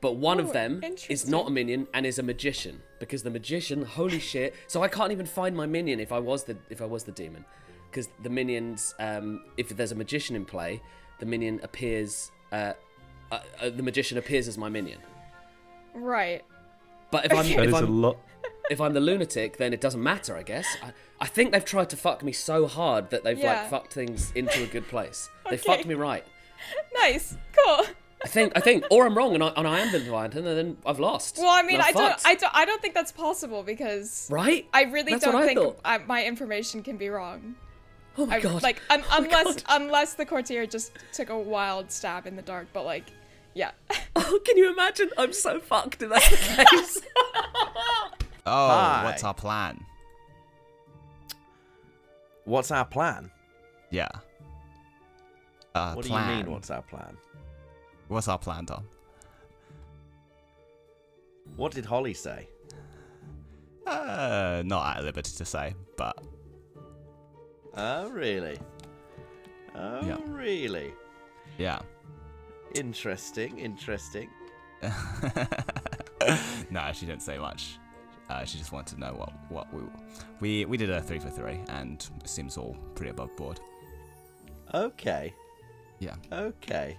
but one Oh, of them is not a minion and is a magician because the magician, holy shit. So I can't even find my minion if I was the if I was the demon, because the minions, um, if there's a magician in play, the minion appears. Uh, uh, uh, the magician appears as my minion. right. But if I'm That if is a I'm, lot. if I'm the lunatic, then it doesn't matter, I guess. I, I think they've tried to fuck me so hard that they've Yeah. like fucked things into a good place. They fucked me right. Nice. Cool. I think I think, or I'm wrong and I, and I am the Leviathan, and then I've lost. Well, I mean, I don't. I don't, I don't think that's possible because right? I really That's don't what I think thought. I, my information can be wrong. Oh my I, god! Like, un- Oh unless God. unless the courtier just took a wild stab in the dark, but like, yeah. oh, can you imagine? I'm so fucked if that's the case. Oh, Hi. what's our plan? What's our plan? Yeah. Uh, what plan. do you mean, what's our plan? What's our plan, Tom? What did Holly say? Uh, not at liberty to say, but Oh, really? Oh, Yeah. really? yeah. Interesting, interesting. no, she didn't say much. Uh, she just wanted to know what what we we we did a three for three, and it seems all pretty above board. Okay, Yeah. okay.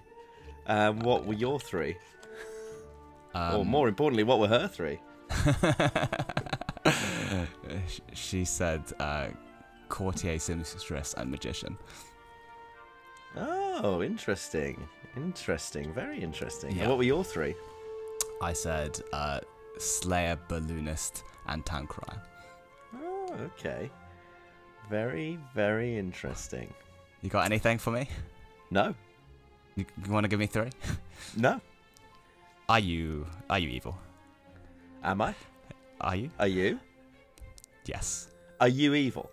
Um, what were your three? Um, or more importantly, what were her three? she said uh, courtier, seamstress, and magician. Oh, interesting. Interesting. Very interesting. Yeah. And what were your three? I said uh, slayer, balloonist, and town crier. Oh, okay. Very, very interesting. You got anything for me? No, You, you want to give me three? no. Are you are you evil? Am I? Are you? Are you? Yes. Are you evil?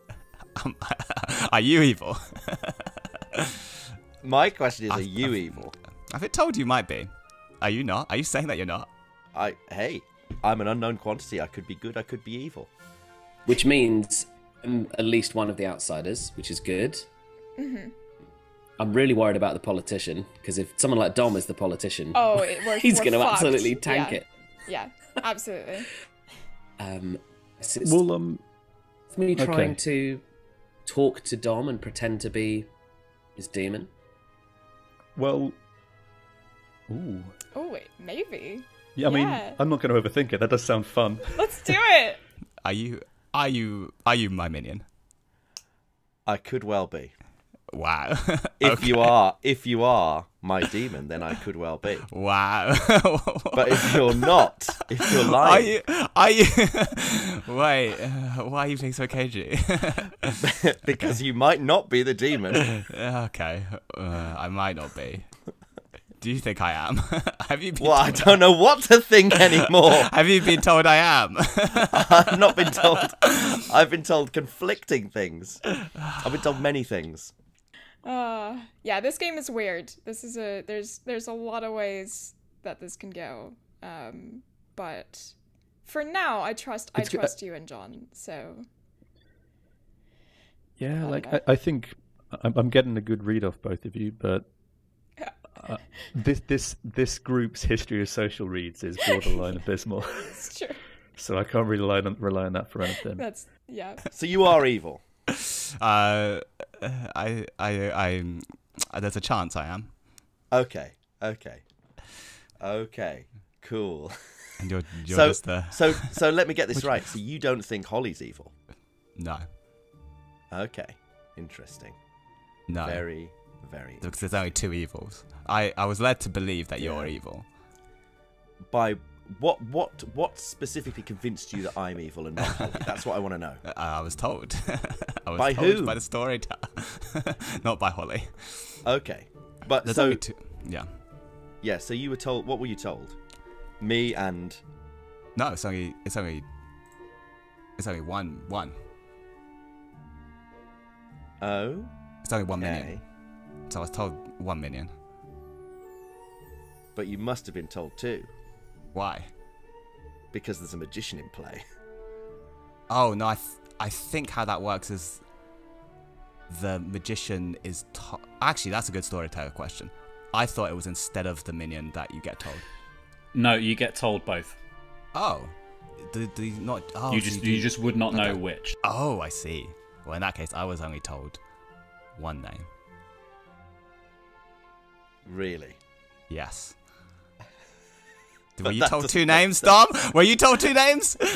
Um, are you evil? My question is, are I've- you I've- evil? I've been told you might be. Are you not? Are you saying that you're not? I hey, I'm an unknown quantity. I could be good. I could be evil. which means I'm at least one of the outsiders, which is good. Mm-hmm. I'm really worried about the politician because if someone like Dom is the politician, Oh, it, we're, he's going to absolutely tank yeah. it. Yeah, absolutely. Um, it's, it's Well, um, me okay. trying to talk to Dom and pretend to be his demon. well. Ooh. Oh wait, maybe. Yeah, I mean, Yeah. I'm not going to overthink it. That does sound fun. Let's do it. Are you are you are you my minion? I could well be. Wow. If you are, if you are my demon, then I could well be. Wow. But if you're not, if you're Are lying, you? Are you? Wait. Uh, why are you being so cagey? because you might not be the demon. okay. Uh, I might not be. Do you think I am? Have you been? Well, I don't know what to think anymore. Have you been told I am? I've not been told. I've been told conflicting things. I've been told many things. Uh, yeah, this game is weird. This is a there's there's a lot of ways that this can go. Um, but for now, I trust I It's good- trust you and John. So Yeah, don't like. I, I think I'm, I'm getting a good read off both of you, but uh, this this this group's history of social reads is borderline abysmal. it's true. so I can't really rely on rely on that for anything. That's yeah. So you are evil. Uh, I, I, I. Uh, there's a chance I am, Okay. Okay. Okay. Cool. and you're you're so, just the so, so let me get this right. So you don't think Holly's evil? no, Okay. Interesting. no. Very, very. Because there's only two evils. I, I was led to believe that you're evil. By what, what, what specifically convinced you that I'm evil and not Holly? That's what I want to know. Uh, I was told. I was By told who? by the storyteller, not by Holly. Okay. But There's so only two. Yeah. yeah. So you were told. What were you told? Me and No, it's only it's only it's only one one. oh. It's only one Okay. minion. So I was told one minion. But you must have been told too, Why? because there's a magician in play. Oh no, I th- I think how that works is the magician is to- actually that's a good storyteller question. I thought it was instead of the minion that you get told. No, you get told both. Oh, do, do you not? Oh, you so just do- you just would not know which. Oh, I see. Well, in that case, I was only told one name. Really? Yes. Were you told two names, Dom? Were you told two names?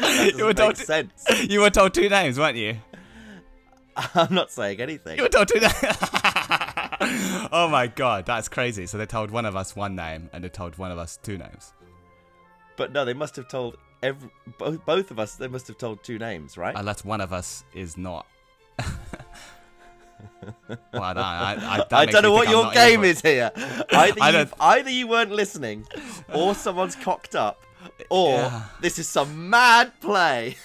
That you were told. sense. You were told two names, weren't you? I'm not saying anything. You were told two names. oh my god, that's crazy. So they told one of us one name, and they told one of us two names. But no, they must have told every both, both of us. They must have told two names, right? Unless one of us is not. Well, I don't. I, I, I don't know what I'm your game is here. Either I you either you weren't listening, or someone's cocked up, or Yeah. this is some mad play.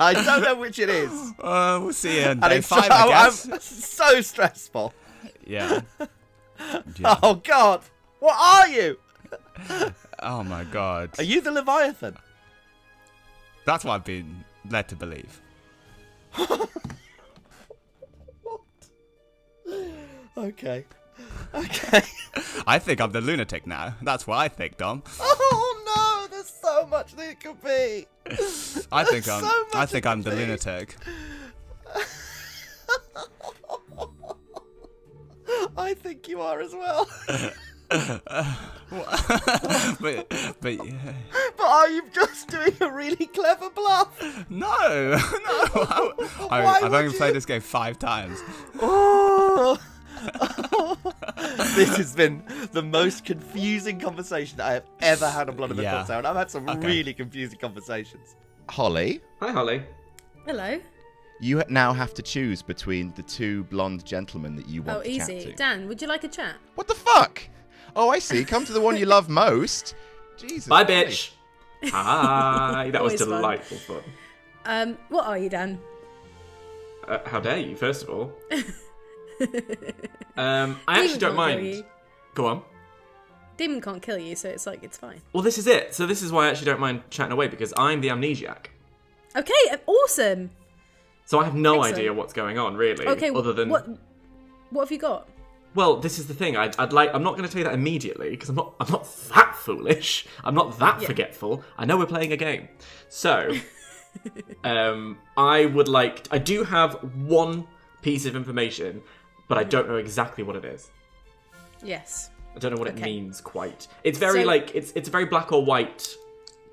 I don't know which it is, Uh, we'll see you day five, so, I I'm so stressful. Yeah. yeah. Oh God, what are you? Oh my god. Are you the Leviathan? That's what I've been led to believe. Okay, okay. I think I'm the lunatic now. That's what I think, Dom. Oh no, there's so much that it could be. I think There's I'm. so I think I'm the be. lunatic. I think you are as well. but but yeah. But are you just doing a really clever bluff? no, no. I, I, I've only you? played this game five times. Oh. this has been the most confusing conversation I have ever had on Blood of the Yeah. Cocktail, and I've had some Okay. really confusing conversations. Holly, Hi, Holly. Hello. you now have to choose between the two blonde gentlemen that you want Oh, to chat easy. to. Dan, would you like a chat? What the fuck? Oh, I see. Come to the one you love most. Jesus. Bye, bitch. Hi. That was Always fun. delightful fun. Um, what are you, Dan? Uh, how dare you, first of all. um, I actually Demon don't can't kill mind. you. Go on. Demon can't kill you, so it's like it's fine. Well, this is it. So this is why I actually don't mind chatting away because I'm the amnesiac. Okay, uh, awesome. So I have no Excellent. idea what's going on really. Okay, other than what? What have you got? Well, this is the thing. I'd, I'd like. I'm not going to tell you that immediately because I'm not. I'm not that foolish. I'm not that Yeah. forgetful. I know we're playing a game. So, um, I would like. I do have one piece of information, but I don't know exactly what it is. Yes. I don't know what it means quite. It's very So- like it's it's a very black or white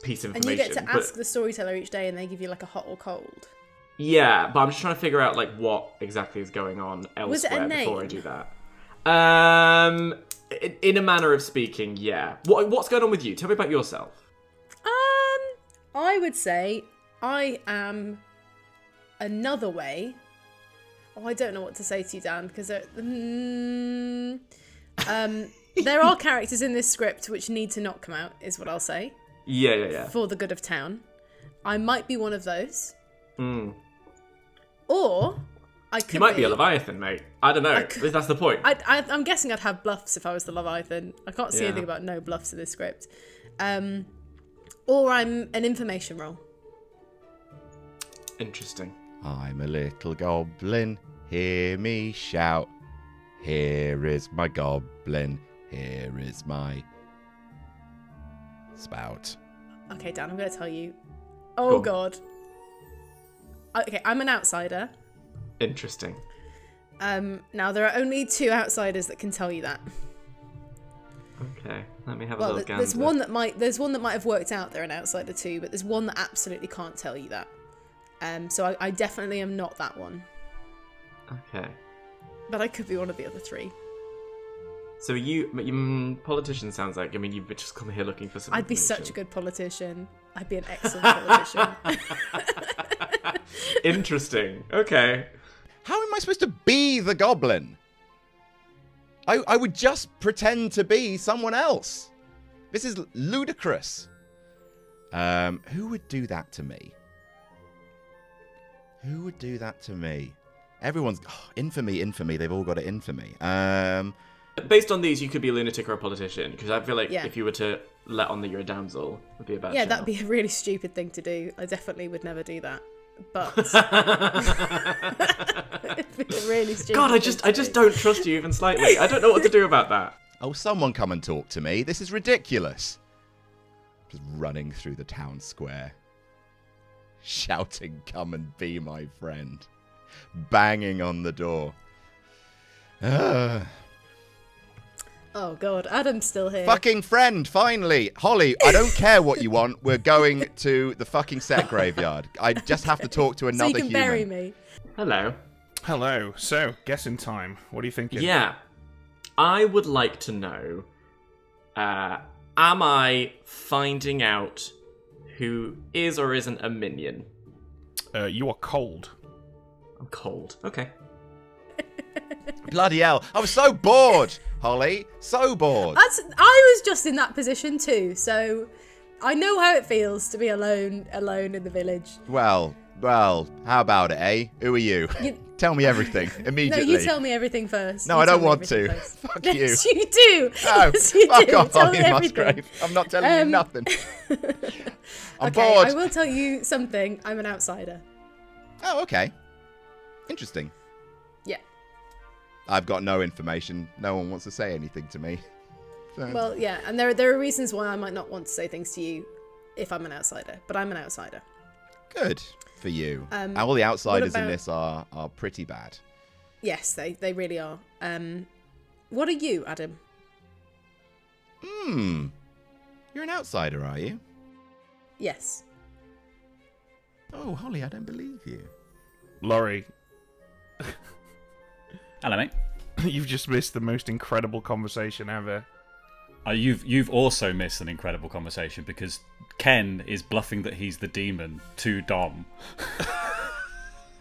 piece of information. And you get to ask the storyteller each day, and they give you like a hot or cold. Yeah, but I'm just trying to figure out like what exactly is going on Was it a elsewhere before I do that. Um, in, in a manner of speaking, yeah. What what's going on with you? Tell me about yourself. Um, I would say I am another way. Oh, I don't know what to say to you, Dan, because there, mm, um, there are characters in this script which need to not come out, is what I'll say, Yeah, yeah, yeah. for the good of town. I might be one of those, Mm. or I could You might be be a Leviathan, mate. I don't know. could- That's the point. I, I, I'm guessing I'd have bluffs if I was the Leviathan. I can't see Yeah. anything about no bluffs in this script. Um, or I'm an information role. Interesting. I'm a little goblin, hear me shout. Here is my goblin, here is my spout. Okay, Dan, I'm going to tell you. Oh on. God. Okay, I'm an outsider. Interesting. Um, now there are only two outsiders that can tell you that. Okay, let me have a little gander. there's one that might there's one that might have worked out they're an outsider too, but there's one that absolutely can't tell you that. Um, so I, I definitely am not that one, Okay. but I could be one of the other three. So you, you mm, politician sounds like. I mean, you've just come here looking for some. I'd be such a good politician. I'd be an excellent politician. Interesting. Okay. How am I supposed to be the goblin? I, I would just pretend to be someone else. This is ludicrous. Um, who would do that to me? Who would do that to me? Everyone's oh, infamy, infamy. They've all got it in for me. Um, Based on these, you could be a lunatic or a politician. Because I feel like Yeah. if you were to let on that you're a damsel, it would be a bad. yeah, shout. that'd be a really stupid thing to do. I definitely would never do that. But it'd be a really stupid. God, I just, I just do. don't trust you even slightly. I don't know what to do about that. oh, someone come and talk to me. This is ridiculous. Just running through the town square, shouting, "Come and be my friend!" Banging on the door. Ah. Oh God, Adam's still here. Fucking friend, finally. Holly, I don't care what you want. We're going to the fucking set graveyard. I just have to talk to another so another you can human. bury me. Hello. Hello. So, guessing time. What are you thinking? Yeah, I would like to know: uh, Am I finding out who is or isn't a minion? Uh, you are cold. I'm cold. Okay. Bloody hell. I was so bored, Holly. So bored. That's. I was just in that position too, so I know how it feels to be alone, alone in the village. Well, well, how about it, eh? Who are you? You- Tell me everything immediately. No, you tell me everything first. No, You I don't want to. Fuck yes, you. you do. No, yes, you fuck do. off, tell Holly. Musgrave. I'm not telling you Um, nothing. I'm okay, bored. I will tell you something. I'm an outsider. Oh, okay. Interesting. Yeah. I've got no information. No one wants to say anything to me. So- Well, yeah, and there are, there are reasons why I might not want to say things to you if I'm an outsider, but I'm an outsider. Good for you. Um, All the outsiders in this are are pretty bad. Yes, they they really are. Um, what are you, Adam? Hmm. You're an outsider, are you? Yes. Oh, Holly, I don't believe you. Laurie, Hello, mate. you've just missed the most incredible conversation ever. Uh, you've you've also missed an incredible conversation because Ken is bluffing that he's the demon to Dom,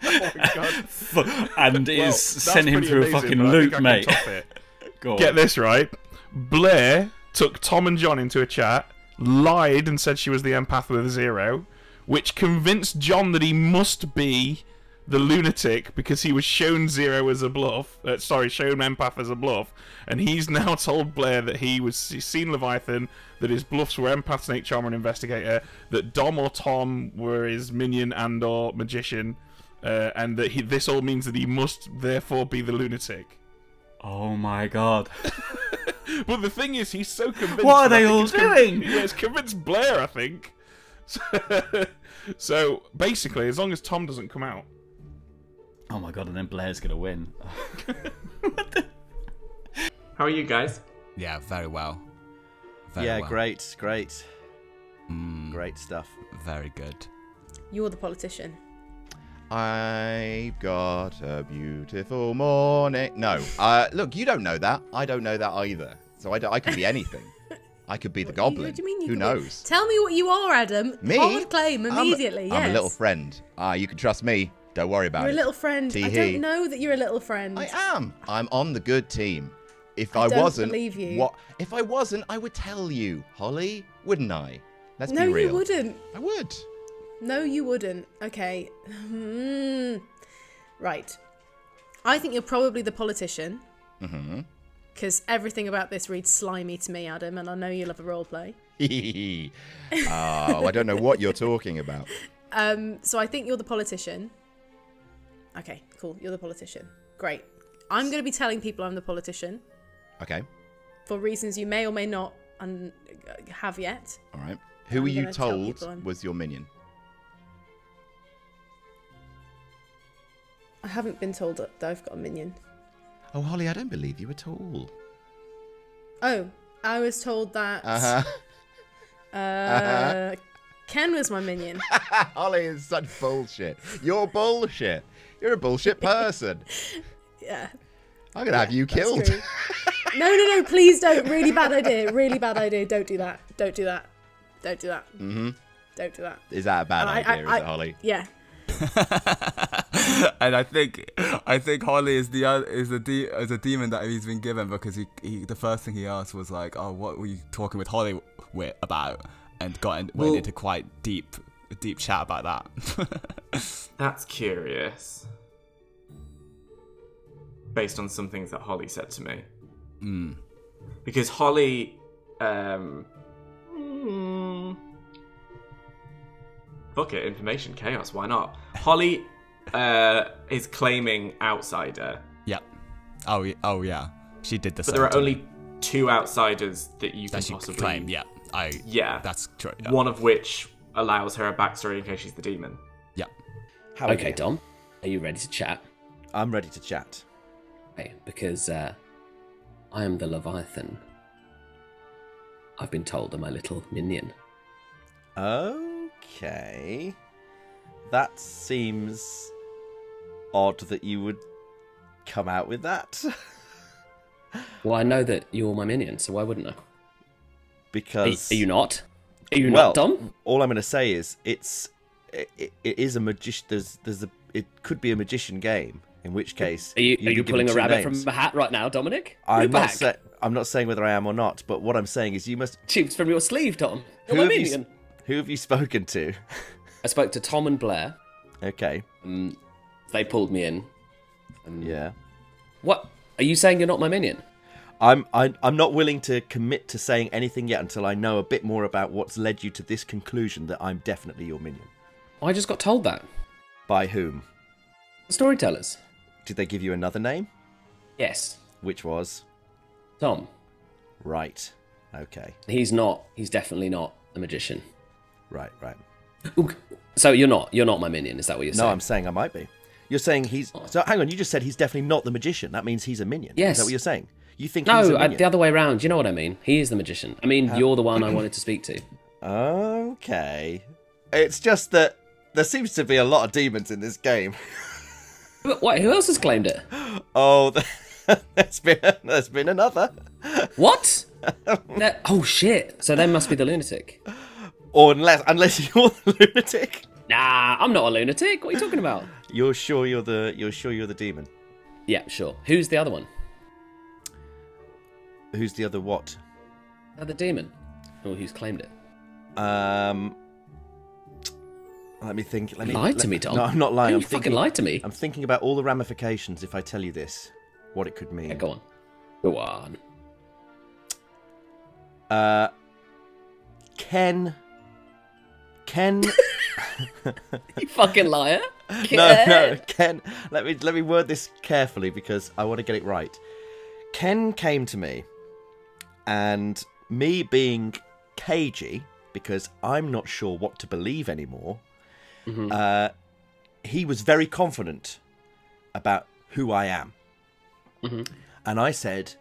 Oh my god. and is sending him through a fucking but I think loop, mate. Go. Get this right. Blair took Tom and John into a chat, lied and said she was the empath with zero, which convinced John that he must be the lunatic because he was shown zero as a bluff. Uh, sorry, shown empath as a bluff, and he's now told Blair that he was he's seen Leviathan, that his bluffs were empath, snake charmer, and investigator, that Dom or Tom were his minion and or magician. Uh, and that he, this all means that he must therefore be the lunatic. Oh my god. But the thing is, he's so convinced. What are they all doing? yeah, it's convinced Blair, I think. So, so basically, as long as Tom doesn't come out, Oh my god, and then Blair's gonna win. How are you guys? Yeah, very well. Very yeah, well. great, great, Mm, great stuff. Very good. You're the politician. I've got a beautiful morning. No, uh, look, you don't know that. I don't know that either. So I, don't- I could be anything. I could be the goblin. What do you mean? You Who could be- knows? Tell me what you are, Adam. Me? Hard claim I'm- immediately. I'm, a little friend. Ah, you can trust me. Don't worry about it. You're a little friend. I Tee-hee. don't know that you're a little friend. I am. I'm on the good team. If I I, wasn't, believe you. what? If I wasn't, I would tell you, Holly, wouldn't I? Let's no, be real. No, you wouldn't. I would. No, you wouldn't. Okay. Hmm. Right. I think you're probably the politician. Mm-hmm. Because everything about this reads slimy to me, Adam, and I know you love a role play. oh, I don't know what you're talking about. Um, so I think you're the politician. Okay, cool. You're the politician. Great. I'm going to be telling people I'm the politician Okay. for reasons you may or may not un- have yet. All right. Who I'm were you told was your minion? I haven't been told that I've got a minion. Oh, Holly, I don't believe you at all. Oh, I was told that Uh huh. Uh huh. Ken was my minion. Holly is such bullshit. You're bullshit. You're a bullshit person. Yeah. I'm gonna have you killed. No, no, no, please don't. Really bad idea. Really bad idea. Don't do that. Don't do that. Don't do that. Mm -hmm. Don't do that. Is that a bad I- idea? I- is it, Holly? Yeah. and I think I think Holly is the oth- is a de- is a demon that he's been given because he, he the first thing he asked was like, oh, what were you talking with Holly wi- about? And got in, went into quite deep deep chat about that. That's curious. Based on some things that Holly said to me. mm. Because Holly. Um, mm, fuck it, information chaos, why not? Holly uh, is claiming outsider, Yep. Oh, oh yeah. She did the same. but there are only two outsiders that you can that she possibly claim. Yeah. I. Yeah. That's true. Yeah. One of which allows her a backstory in case she's the demon. yeah. How Okay, you? Dom, are you ready to chat? I'm ready to chat. Okay, because uh, I am the Leviathan. I've been told I'm a little minion. Okay. That seems odd that you would come out with that. Well, I know that you're my minion, so why wouldn't I? Are, because are you not? Are you well, not, Dom? all I'm going to say is it's it, it, is a magician. There's there's a it could be a magician game. In which case, Are you, are you pulling a rabbit names. from a hat right now, Dominic? Put I'm not I'm not saying whether I am or not, but what I'm saying is you must. Shoots from your sleeve, Tom. You're Who have, you, who have you spoken to? I spoke to Tom and Blair. Okay. Um, they pulled me in. Um, Yeah. What? Are you saying you're not my minion? I'm I, I'm not willing to commit to saying anything yet until I know a bit more about what's led you to this conclusion that I'm definitely your minion. I just got told that. By whom? Storytellers. Did they give you another name? Yes. Which was Tom. right. Okay. He's not. He's definitely not a magician. Right. Right. So you're not. You're not my minion. Is that what you're saying? No. I'm saying I might be. You're saying he's. So hang on. You just said he's definitely not the magician. That means he's a minion. Yes. Is that what you're saying? You think No, uh, minion? the other way around. You know what I mean? He is the magician. I mean, you're the one I wanted to speak to. Okay. It's just that there seems to be a lot of demons in this game. Wait, who else has claimed it? Oh, there's been there's been another. What? That- oh shit! So they must be the lunatic. Or unless unless you're the lunatic. Nah, I'm not a lunatic. What are you talking about? You're sure you're the you're sure you're the demon. Yeah, sure. Who's the other one? Who's the other what? Uh, the demon. Or who's claimed it? Um let me think. Let me Lied let- to me, Tom. No, I'm not lying. You I'm fucking thinking, lied to me. I'm thinking about all the ramifications if I tell you this, what it could mean. Yeah, go on. Go on. Uh, Ken. Ken. You fucking liar. no, no, Ken. Let me let me word this carefully because I want to get it right. Ken came to me, and me being cagey because I'm not sure what to believe anymore. Mhm. Uh, he was very confident about who I am, Mhm. and I said,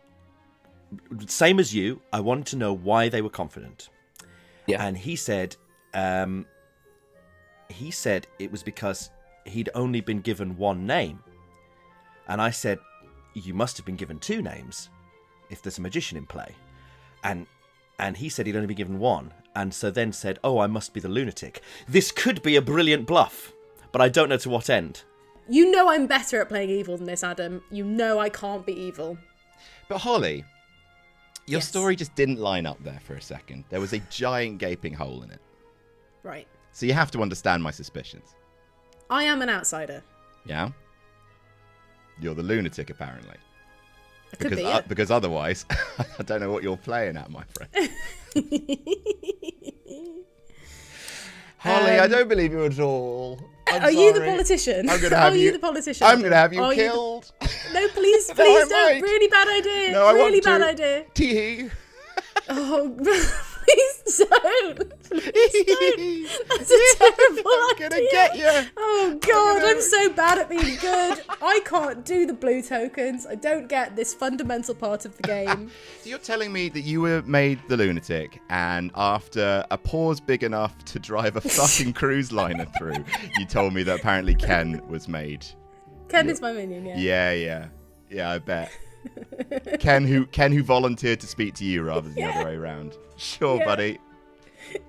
same as you. I wanted to know why they were confident. Yeah. And he said, um, he said it was because he'd only been given one name. And I said, You must have been given two names if there's a magician in play. And and he said he'd only been given one, and so then said, Oh, I must be the lunatic. This could be a brilliant bluff, but I don't know to what end. You know I'm better at playing evil than this, Adam. You know I can't be evil. But Holly, your Yes. story just didn't line up there for a second. There was a giant gaping hole in it. Right. So you have to understand my suspicions. I am an outsider. Yeah? You're the lunatic, apparently. I could Because, be. uh, because otherwise, I don't know what you're playing at, my friend. Holly, I Um, don't believe you at all. I'm Are you the politician? I'm gonna Are you you- the politician? I'm going to have you Are killed. No, please, No, please I don't. might. Really bad idea. No, I really want bad to. idea. Tee Oh, please don't. Please don't. That's a terrible I'm idea. Oh, gonna get you. Oh God, I'm so bad at being good. I can't do the blue tokens. I don't get this fundamental part of the game. So you're telling me that you were made the lunatic, and after a pause big enough to drive a fucking cruise liner through, you told me that apparently Ken was made. Ken is my minion. Yeah. Yeah, yeah, yeah. I bet. Ken, who Ken, who volunteered to speak to you rather than the other way around. Sure, Yeah. buddy.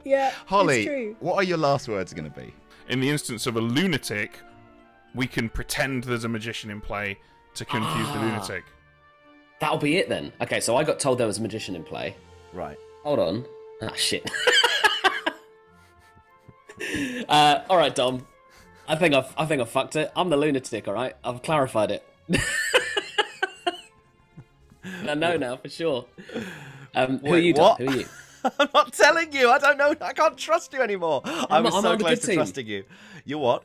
Yeah. Holly, It's true. what are your last words going to be? In the instance of a lunatic, we can pretend there's a magician in play to confuse the Ah. lunatic. That'll be it then. Okay, so I got told there was a magician in play. Right. Hold on. Ah, shit. uh, all right, Dom. I think I've I think I fucked it. I'm the lunatic. All right, I've clarified it. I know now for sure. Um, who are you, what? Who are you? I'm not telling you. I don't know. I can't trust you anymore. I I'm- was I'm so close good to team. trusting you. You're what?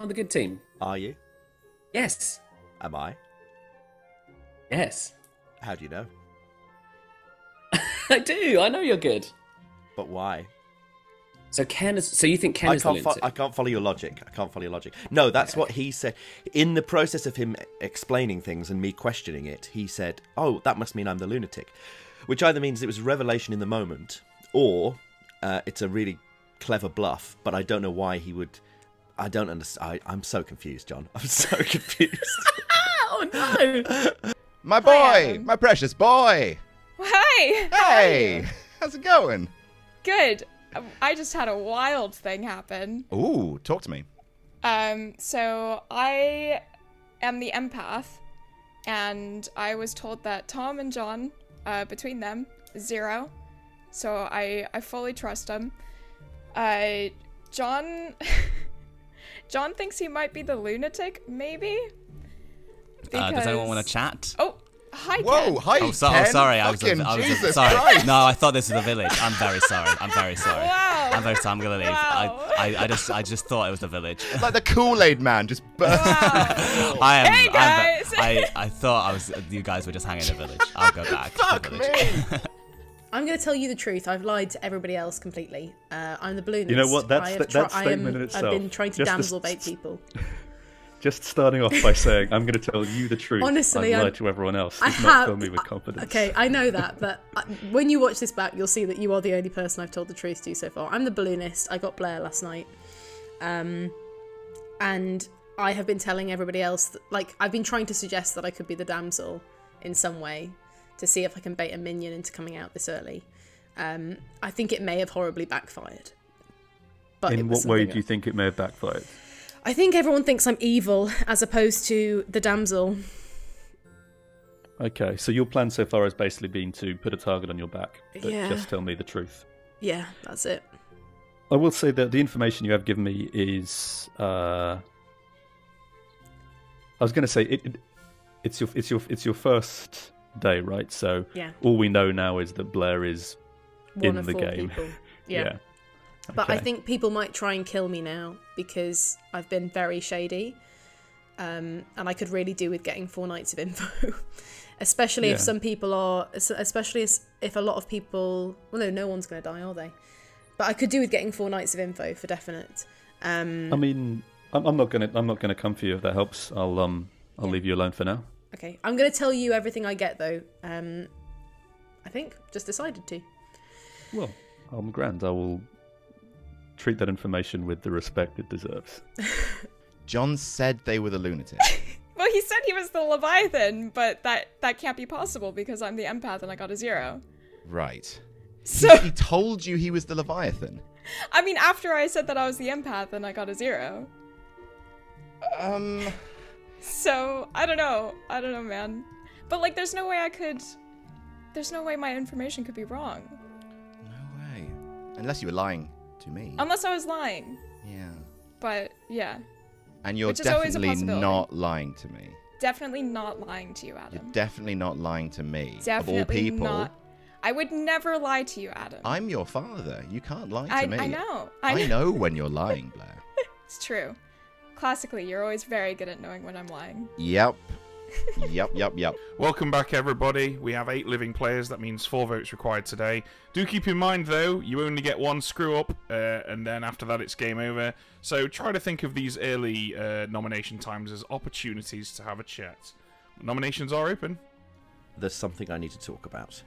On the good team. Are you? Yes. Am I? Yes. How do you know? I do. I know you're good. But why? So Ken is. So you think Ken I is can't, fo- lunatic? I can't follow your logic. I can't follow your logic. No, that's what he said. In the process of him explaining things and me questioning it, he said, "Oh, that must mean I'm the lunatic," which either means it was revelation in the moment, or uh, it's a really clever bluff. But I don't know why he would. I don't understand. I, I'm so confused, John. I'm so confused. oh no! My boy, Adam. my precious boy. Hi. Hey, how's it going? Good. I just had a wild thing happen. Ooh, talk to me. Um, so I am the empath, and I was told that Tom and John, uh, between them, zero. So I I fully trust them. Uh, John, John thinks he might be the lunatic, maybe. Uh, does anyone want to chat? Oh, hi. Whoa, Ken. hi, Oh, so, oh, Ken. sorry. I was, Fucking I was Jesus sorry. Christ. No, I thought this was a village. I'm very sorry. I'm very sorry. Wow. I'm very sorry. I'm gonna leave. Wow. I, I, I just, I just thought it was the village. Like the Kool Aid Man just burst. I am. Hey, I'm- guys. I, I thought I was. You guys were just hanging in the village. I'll go back. to the Fuck me. I'm going to tell you the truth. I've lied to everybody else completely. Uh, I'm the balloonist. You know what? That's I have the- tri- that I statement am, in I've itself, been trying to just the damsel s- bait people. Just starting off by saying, I'm going to tell you the truth. Honestly, I'm- lied to everyone else. I not have. me with confidence. Okay, I know that, but when you watch this back, you'll see that you are the only person I've told the truth to so far. I'm the balloonist. I got Blair last night, um, and I have been telling everybody else. That, like, I've been trying to suggest that I could be the damsel in some way to see if I can bait a minion into coming out this early. Um, I think it may have horribly backfired. But In what way do you think it may have backfired? I think everyone thinks I'm evil as opposed to the damsel. Okay, so your plan so far has basically been to put a target on your back, but Yeah. just tell me the truth. Yeah, that's it. I will say that the information you have given me is. Uh, I was going to say it, it. It's your it's your it's your first day, right? So Yeah. all we know now is that Blair is One in the game. people. Yeah. But I think people might try and kill me now because I've been very shady. Um, and I could really do with getting four nights of info. especially if some people are, especially if a lot of people, well, no, no one's going to die, are they? But I could do with getting four nights of info for definite. Um, I mean, I'm, I'm not gonna I'm not gonna come for you if that helps. I'll um I'll leave you alone for now. okay, I'm going to tell you everything I get though. Um, I think just decided to. Well, I'm grand. I will treat that information with the respect it deserves. John said they were the lunatic. Well, he said he was the Leviathan, but that that can't be possible because I'm the empath and I got a zero. right. So He told you he was the Leviathan. I mean, after I said that I was the empath and I got a zero. Um. So I don't know. I don't know, man. But like, there's no way I could. There's no way my information could be wrong No way. Unless you were lying to me. unless I was lying. yeah. But yeah, And you're Which is always a definitely not lying to me. definitely not lying to you, You're Adam. definitely not lying to me. Definitely of all people, not. I would never lie to you, Adam. I'm your father. You can't lie to I, me. I know. I I know when you're lying, Blair. It's true. Classically, you're always very good at knowing when I'm lying. Yep. Yep, yep, yep. Welcome back, everybody. We have eight living players. That means four votes required today. Do keep in mind, though, you only get one screw up, uh, and then after that, it's game over. So try to think of these early uh, nomination times as opportunities to have a chat. Nominations are open. There's something I need to talk about.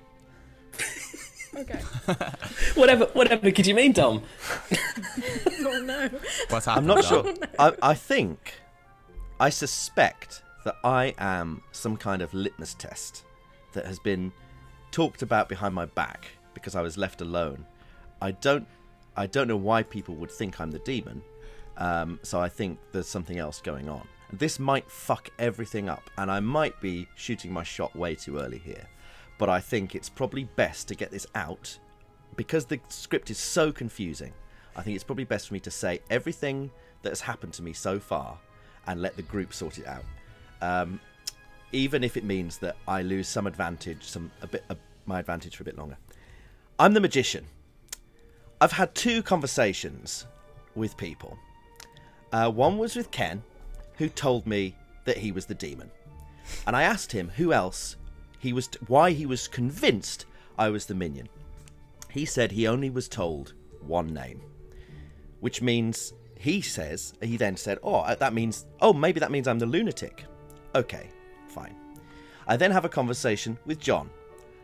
Okay. Whatever, whatever could you mean, Dom? Oh no. What's I'm happened? not Dom? sure. I, I think, I suspect that I am some kind of litmus test that has been talked about behind my back because I was left alone. I don't, I don't know why people would think I'm the demon. Um, so I think there's something else going on. This might fuck everything up, and I might be shooting my shot way too early here. But I think it's probably best to get this out because the script is so confusing, I think it's probably best for me to say everything that has happened to me so far and let the group sort it out. Um, even if it means that I lose some advantage, some a bit of my advantage for a bit longer. I'm the magician. I've had two conversations with people. Uh, one was with Ken, who told me that he was the demon, and I asked him who else he was, why he was convinced I was the minion. He said he only was told one name, which means he says he then said, "Oh, uh, that means oh maybe that means I'm the lunatic." Okay, fine. I then have a conversation with John,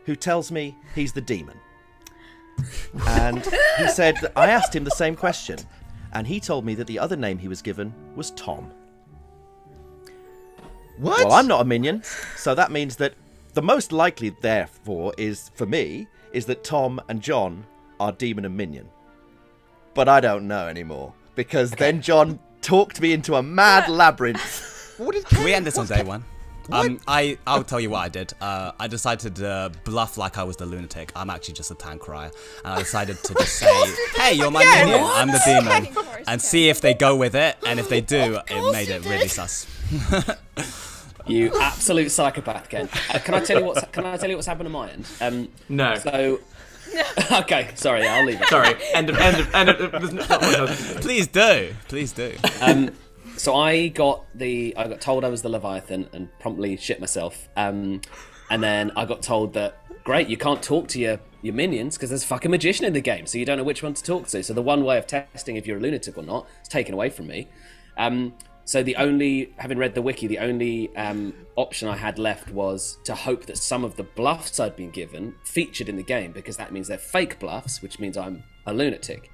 who tells me he's the demon, and he said that I asked him the same question, and he told me that the other name he was given was Tom. What? Well, I'm not a minion, so that means that the most likely, therefore, is for me is that Tom and John are demon and minion. But I don't know anymore because then John talked me into a mad labyrinth. What did Can we end this on day one? Um, I I'll tell you what I did. Uh, I decided to bluff like I was the lunatic. I'm actually just a town crier, and I decided to just say, "Hey, you're my minion. I'm the demon," course, and see if they go with it. And if they do, it made it really sus. You absolute psychopath, Ken. Uh, can I tell you what's Can I tell you what's happened to my end? Um, No. So. okay, sorry, I'll leave it. Sorry. End of end of end of. not much else to. Please do, please do. Um, so I got the I got told I was the Leviathan and promptly shit myself. Um, and then I got told that great, you can't talk to your your minions because there's a fucking magician in the game, so you don't know which one to talk to. So the one way of testing if you're a lunatic or not is taken away from me. Um, so the only, having read the wiki, the only um, option I had left was to hope that some of the bluffs I'd been given featured in the game because that means they're fake bluffs, which means I'm a lunatic.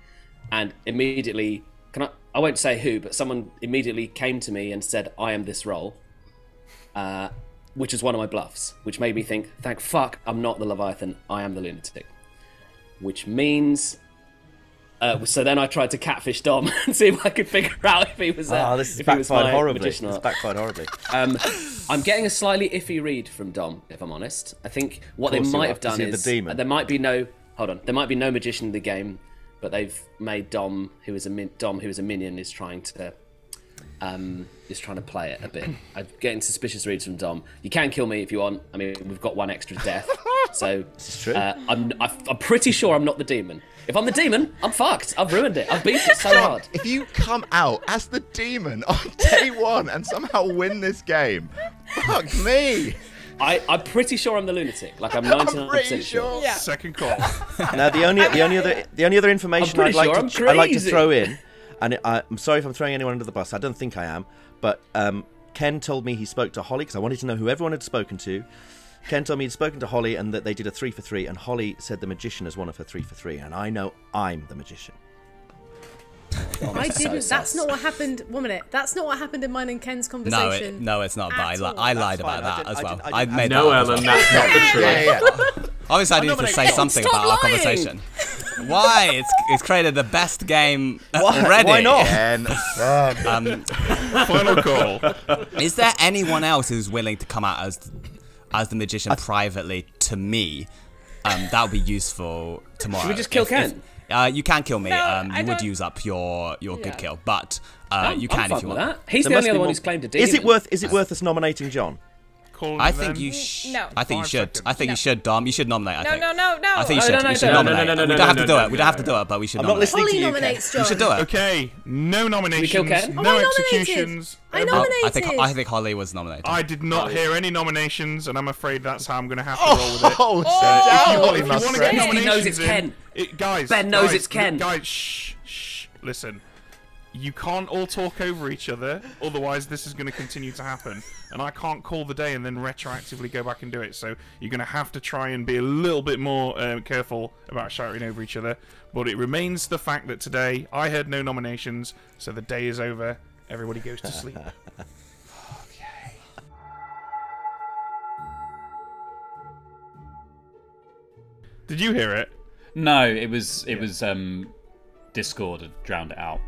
And immediately, can I? I won't say who, but someone immediately came to me and said, "I am this role," uh, which is one of my bluffs, which made me think, "Thank fuck, I'm not the Leviathan. I am the lunatic." Which means. Uh, so then I tried to catfish Dom and see if I could figure out if he was. Uh, Oh, this is if he was backfired horribly. magician or It's backfired horribly. Um, I'm getting a slightly iffy read from Dom, if I'm honest. I think what they might have, have done you're the is demon. there might be no hold on, there might be no magician in the game, but they've made Dom, who is a min- Dom, who is a minion, is trying to um, is trying to play it a bit. I'm getting suspicious reads from Dom. You can kill me if you want. I mean, we've got one extra death, so is true. Uh, I'm I'm pretty sure I'm not the demon. If I'm the demon, I'm fucked. I've ruined it. I've beat it so hard. If you come out as the demon on day one and somehow win this game, fuck me. I, I'm pretty sure I'm the lunatic. Like I'm I'm 99% pretty sure. Yeah. Second call. Now the only the only other the only other information I'm I'd like sure to I'm I'd like to throw in, and it, I, I'm sorry if I'm throwing anyone under the bus. I don't think I am, but um, Ken told me he spoke to Holly because I wanted to know who everyone had spoken to. Ken told me he'd spoken to Holly and that they did a three for three, and Holly said the magician is one of her three for three, and I know I'm the magician. Dom I didn't. that's sus. not what happened. One minute. That's not what happened in mine and Ken's conversation. No, conversation. it, no, it's not. But I, At li- I lied fine, about I that didn't- as I well. didn't- I, I didn't- made No, that. up as Ellen, that's not the truth. Yeah, yeah. Obviously, I needed to say something Stop about our conversation. Why? It's it's created the best game Why- already. why not? And. Um, Final call. is there anyone else who's willing to come out as as the magician privately to me? Um, that would be useful tomorrow. Should we just kill If- if- Ken? Uh, you can kill me. No, um, I you would don't- use up your your Yeah. good kill, but uh, I'm, you I'm can if you want. that. He's There the only other one more- who's claimed a demon. Is demon. it worth? Is it worth us nominating John? I think then. you. Sh- no. I think you should. I think No. you should, Dom. You should nominate. I No, think. no, no, no. I think you Oh, should. no, no, you should no, no, nominate. no, no, no, we don't have no, to do no, it. no, We don't have to no. do it, but we should I'm not nominate. listening to you. Ken. nominates John. You should do it. Okay, no nominations, no Oh, executions. I Oh, nominated. I think I think Holly was nominated. I did not hear any nominations, and I'm afraid that's how I'm going to have to roll with it. Oh, Uh, sit if you want, if you want to get Musgrave. He nominations knows it's in, Ken. It- guys, Ben knows guys, it's Ken. Guys, shh, shh. Listen, you can't all talk over each other, otherwise this is going to continue to happen. And I can't call the day and then retroactively go back and do it. So you're going to have to try and be a little bit more um, careful about shouting over each other. But it remains the fact that today I heard no nominations, so the day is over. Everybody goes to sleep. Did you hear it? No, it was it was um, Discord had drowned it out.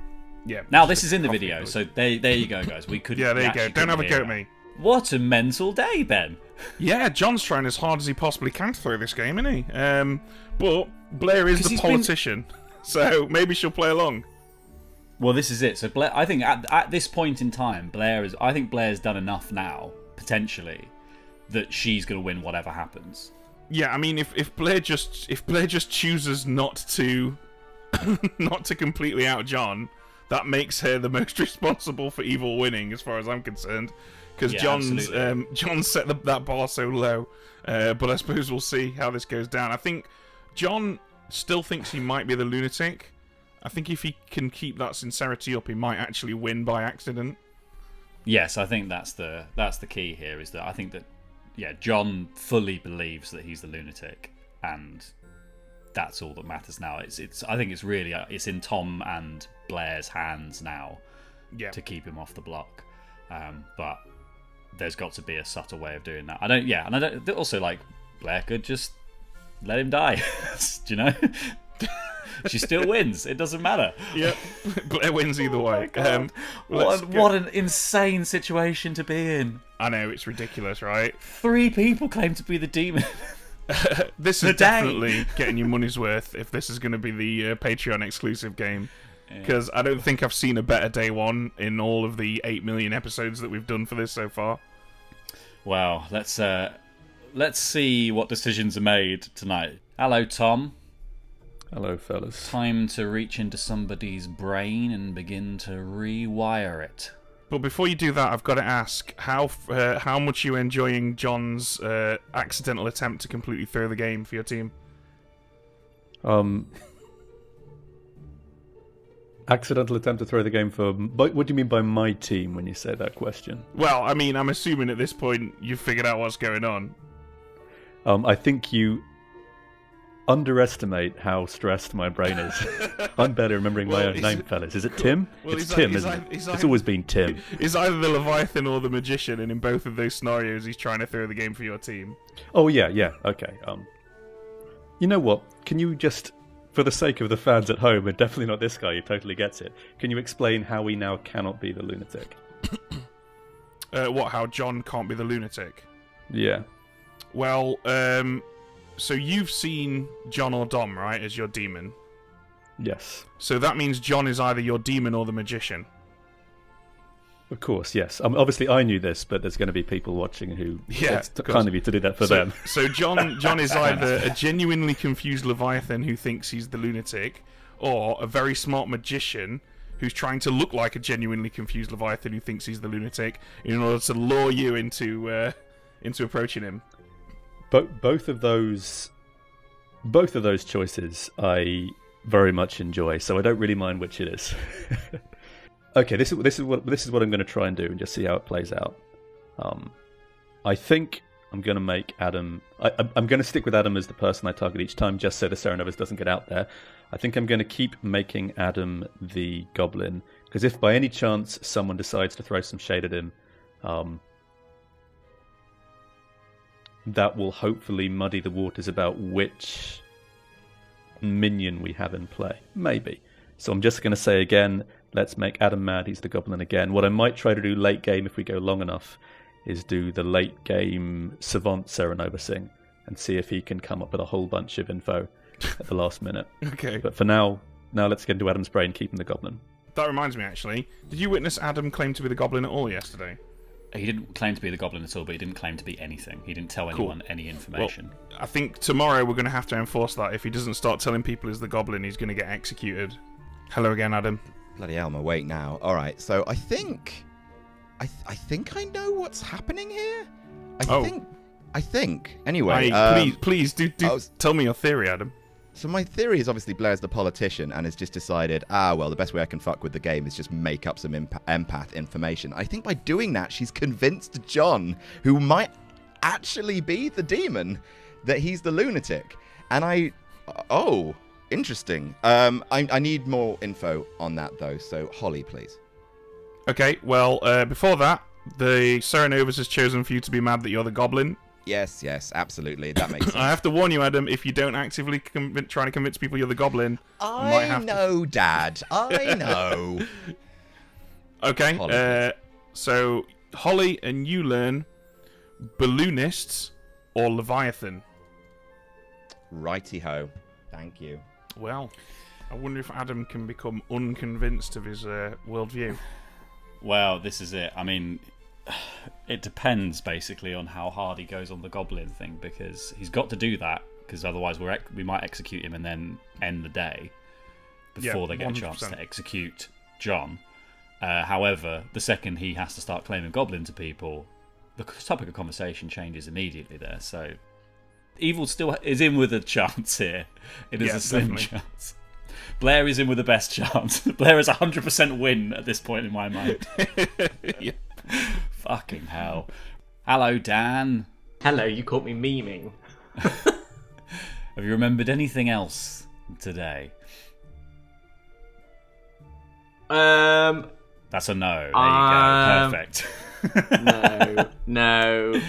Yeah. Now this is in the video, so there there you go, guys. We could yeah, there you go. Don't have a go at me. What a mental day, Ben. Yeah, John's trying as hard as he possibly can to throw this game, isn't he? Um, but Blair is the he's been- politician, so maybe she'll play along. Well, this is it. So Blair, I think at, at this point in time, Blair is. I think Blair's done enough now, potentially, that she's going to win whatever happens. Yeah, I mean, if, if Blair just if Blair just chooses not to not to completely out John, that makes her the most responsible for evil winning, as far as I'm concerned. Because Yeah, John's um, John set the, that bar so low. Uh, but I suppose we'll see how this goes down. I think John still thinks he might be the lunatic. I think if he can keep that sincerity up, he might actually win by accident. Yes, I think that's the that's the key here. Is that I think that yeah, John fully believes that he's the lunatic, and that's all that matters now. It's it's. I think it's really uh, it's in Tom and Blair's hands now Yeah. to keep him off the block. Um, but there's got to be a subtle way of doing that. I don't. Yeah, and I don't. Also, like Blair could just let him die. Do you know? She still wins. It doesn't matter. Yep. Blair wins either way. um, What, what an insane situation to be in. I know it's ridiculous, right? Three people claim to be the demon. This The is day. definitely getting your money's worth if this is going to be the uh, Patreon exclusive game. Because I don't think I've seen a better day one in all of the 8 million episodes that we've done for this so far. Wow, let's uh let's see what decisions are made tonight. Hello, Tom. Hello, fellas. Time to reach into somebody's brain and begin to rewire it. But before you do that, I've got to ask how uh, how much you enjoying John's uh, accidental attempt to completely throw the game for your team. Um, accidental attempt to throw the game for. But what do you mean by my team when you say that question? Well, I mean, I'm assuming at this point you've figured out what's going on. Um, I think you underestimate how stressed my brain is. I'm better remembering Well, my own name, fellas. Is it Tim? Well, it's Tim, isn't he's it? It's always been Tim. Is either the Leviathan or the Magician, and in both of those scenarios, he's trying to throw the game for your team. Oh yeah, yeah, okay. Um, you know what? Can you just, for the sake of the fans at home, and definitely not this guy who totally gets it, can you explain how we now cannot be the lunatic? Uh, what? How John can't be the lunatic? Yeah. Well, um, so you've seen John or Dom, right, as your demon. Yes. So that means John is either your demon or the magician. Of course, yes. Um, obviously, I knew this, but there's going to be people watching who Yeah, it's of kind of you to do that for so, them. so John, John is either a genuinely confused Leviathan who thinks he's the lunatic, or a very smart magician who's trying to look like a genuinely confused Leviathan who thinks he's the lunatic in order to lure you into uh, into approaching him. Bo- both of those, both of those choices, I very much enjoy. So I don't really mind which it is. okay, this is this is what this is what I'm going to try and do and just see how it plays out. Um, I think I'm going to make Adam. I, I'm- I'm going to stick with Adam as the person I target each time, just so the Cerenovus doesn't get out there. I think I'm going to keep making Adam the goblin because if by any chance someone decides to throw some shade at him, um, that will hopefully muddy the waters about which minion we have in play. Maybe. So I'm just going to say again, let's make Adam mad. He's the goblin again. What I might try to do late game if we go long enough is do the late game Savant Serenova sing and see if he can come up with a whole bunch of info at the last minute. Okay. But for now, now let's get into Adam's brain, keeping the goblin. That reminds me, actually. Did you witness Adam claim to be the goblin at all yesterday? He didn't claim to be the goblin at all, but he didn't claim to be anything. He didn't tell anyone any information. I think tomorrow we're going to have to enforce that. If he doesn't start telling people he's the goblin, he's going to get executed. Hello again, Adam. Bloody hell, I'm awake now. All right, so I think, I, th- I think I know what's happening here. I Oh. think, I think. Anyway, Hey, um, please, please do, do was- tell me your theory, Adam. So my theory is obviously Blair's the politician and has just decided, ah, well, the best way I can fuck with the game is just make up some imp- empath information. I think by doing that, she's convinced John, who might actually be the demon, that he's the lunatic. And I, oh, interesting. Um, I, I need more info on that though. So Holly, please. Okay, well, uh, before that, the Cerenovus has chosen for you to be mad that you're the goblin. Yes, yes, absolutely. That makes sense. I have to warn you, Adam, if you don't actively conv- try to convince people you're the goblin, you might I have to know, Dad. I know. Okay. Uh, so Holly and you learn balloonists or Leviathan. Righty ho. Thank you. Well, I wonder if Adam can become unconvinced of his uh, worldview. Well, this is it. I mean, it depends basically on how hard he goes on the goblin thing because he's got to do that because otherwise we're ex- we might execute him and then end the day before Yeah, they get a chance to execute John. Uh, however, the second he has to start claiming goblin to people, the topic of conversation changes immediately there. So, evil still is in with a chance here. It is Yeah, a slim definitely. chance. Blair is in with the best chance. Blair is a hundred percent win at this point in my mind. Yeah. Fucking hell. Hello, Dan. Hello, you caught me memeing. Have you remembered anything else today? Um, That's a no. There you Um, go. Perfect. no, no,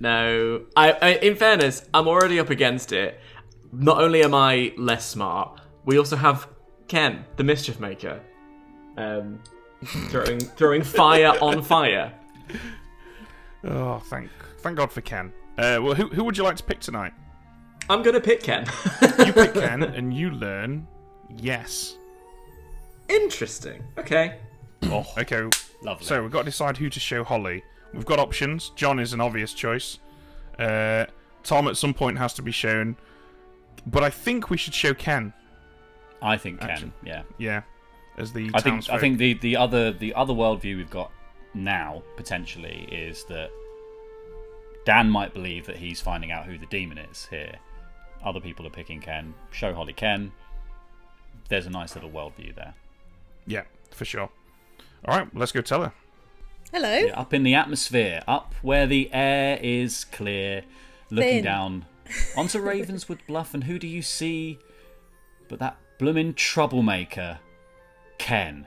no. I, I, in fairness, I'm already up against it. Not only am I less smart, we also have Ken, the mischief maker, um, throwing throwing fire on fire. Oh, thank thank God for Ken. Uh, well, who who would you like to pick tonight? I'm gonna pick Ken. You pick Ken, and you learn. Yes. Interesting. Okay. oh, Okay. lovely. So we've got to decide who to show Holly. We've got options. John is an obvious choice. Uh, Tom at some point has to be shown, but I think we should show Ken. I think Ken. Action. Yeah. Yeah, as the I think. I think the the other the other worldview we've got now potentially is that Dan might believe that he's finding out who the demon is here. Other people are picking Ken. Show Holly Ken. There's a nice little worldview there. Yeah, for sure. All right, let's go tell her. Hello. Yeah, up in the atmosphere, up where the air is clear, looking Thin. down onto Ravenswood Bluff, and who do you see but that bloomin' troublemaker, Ken,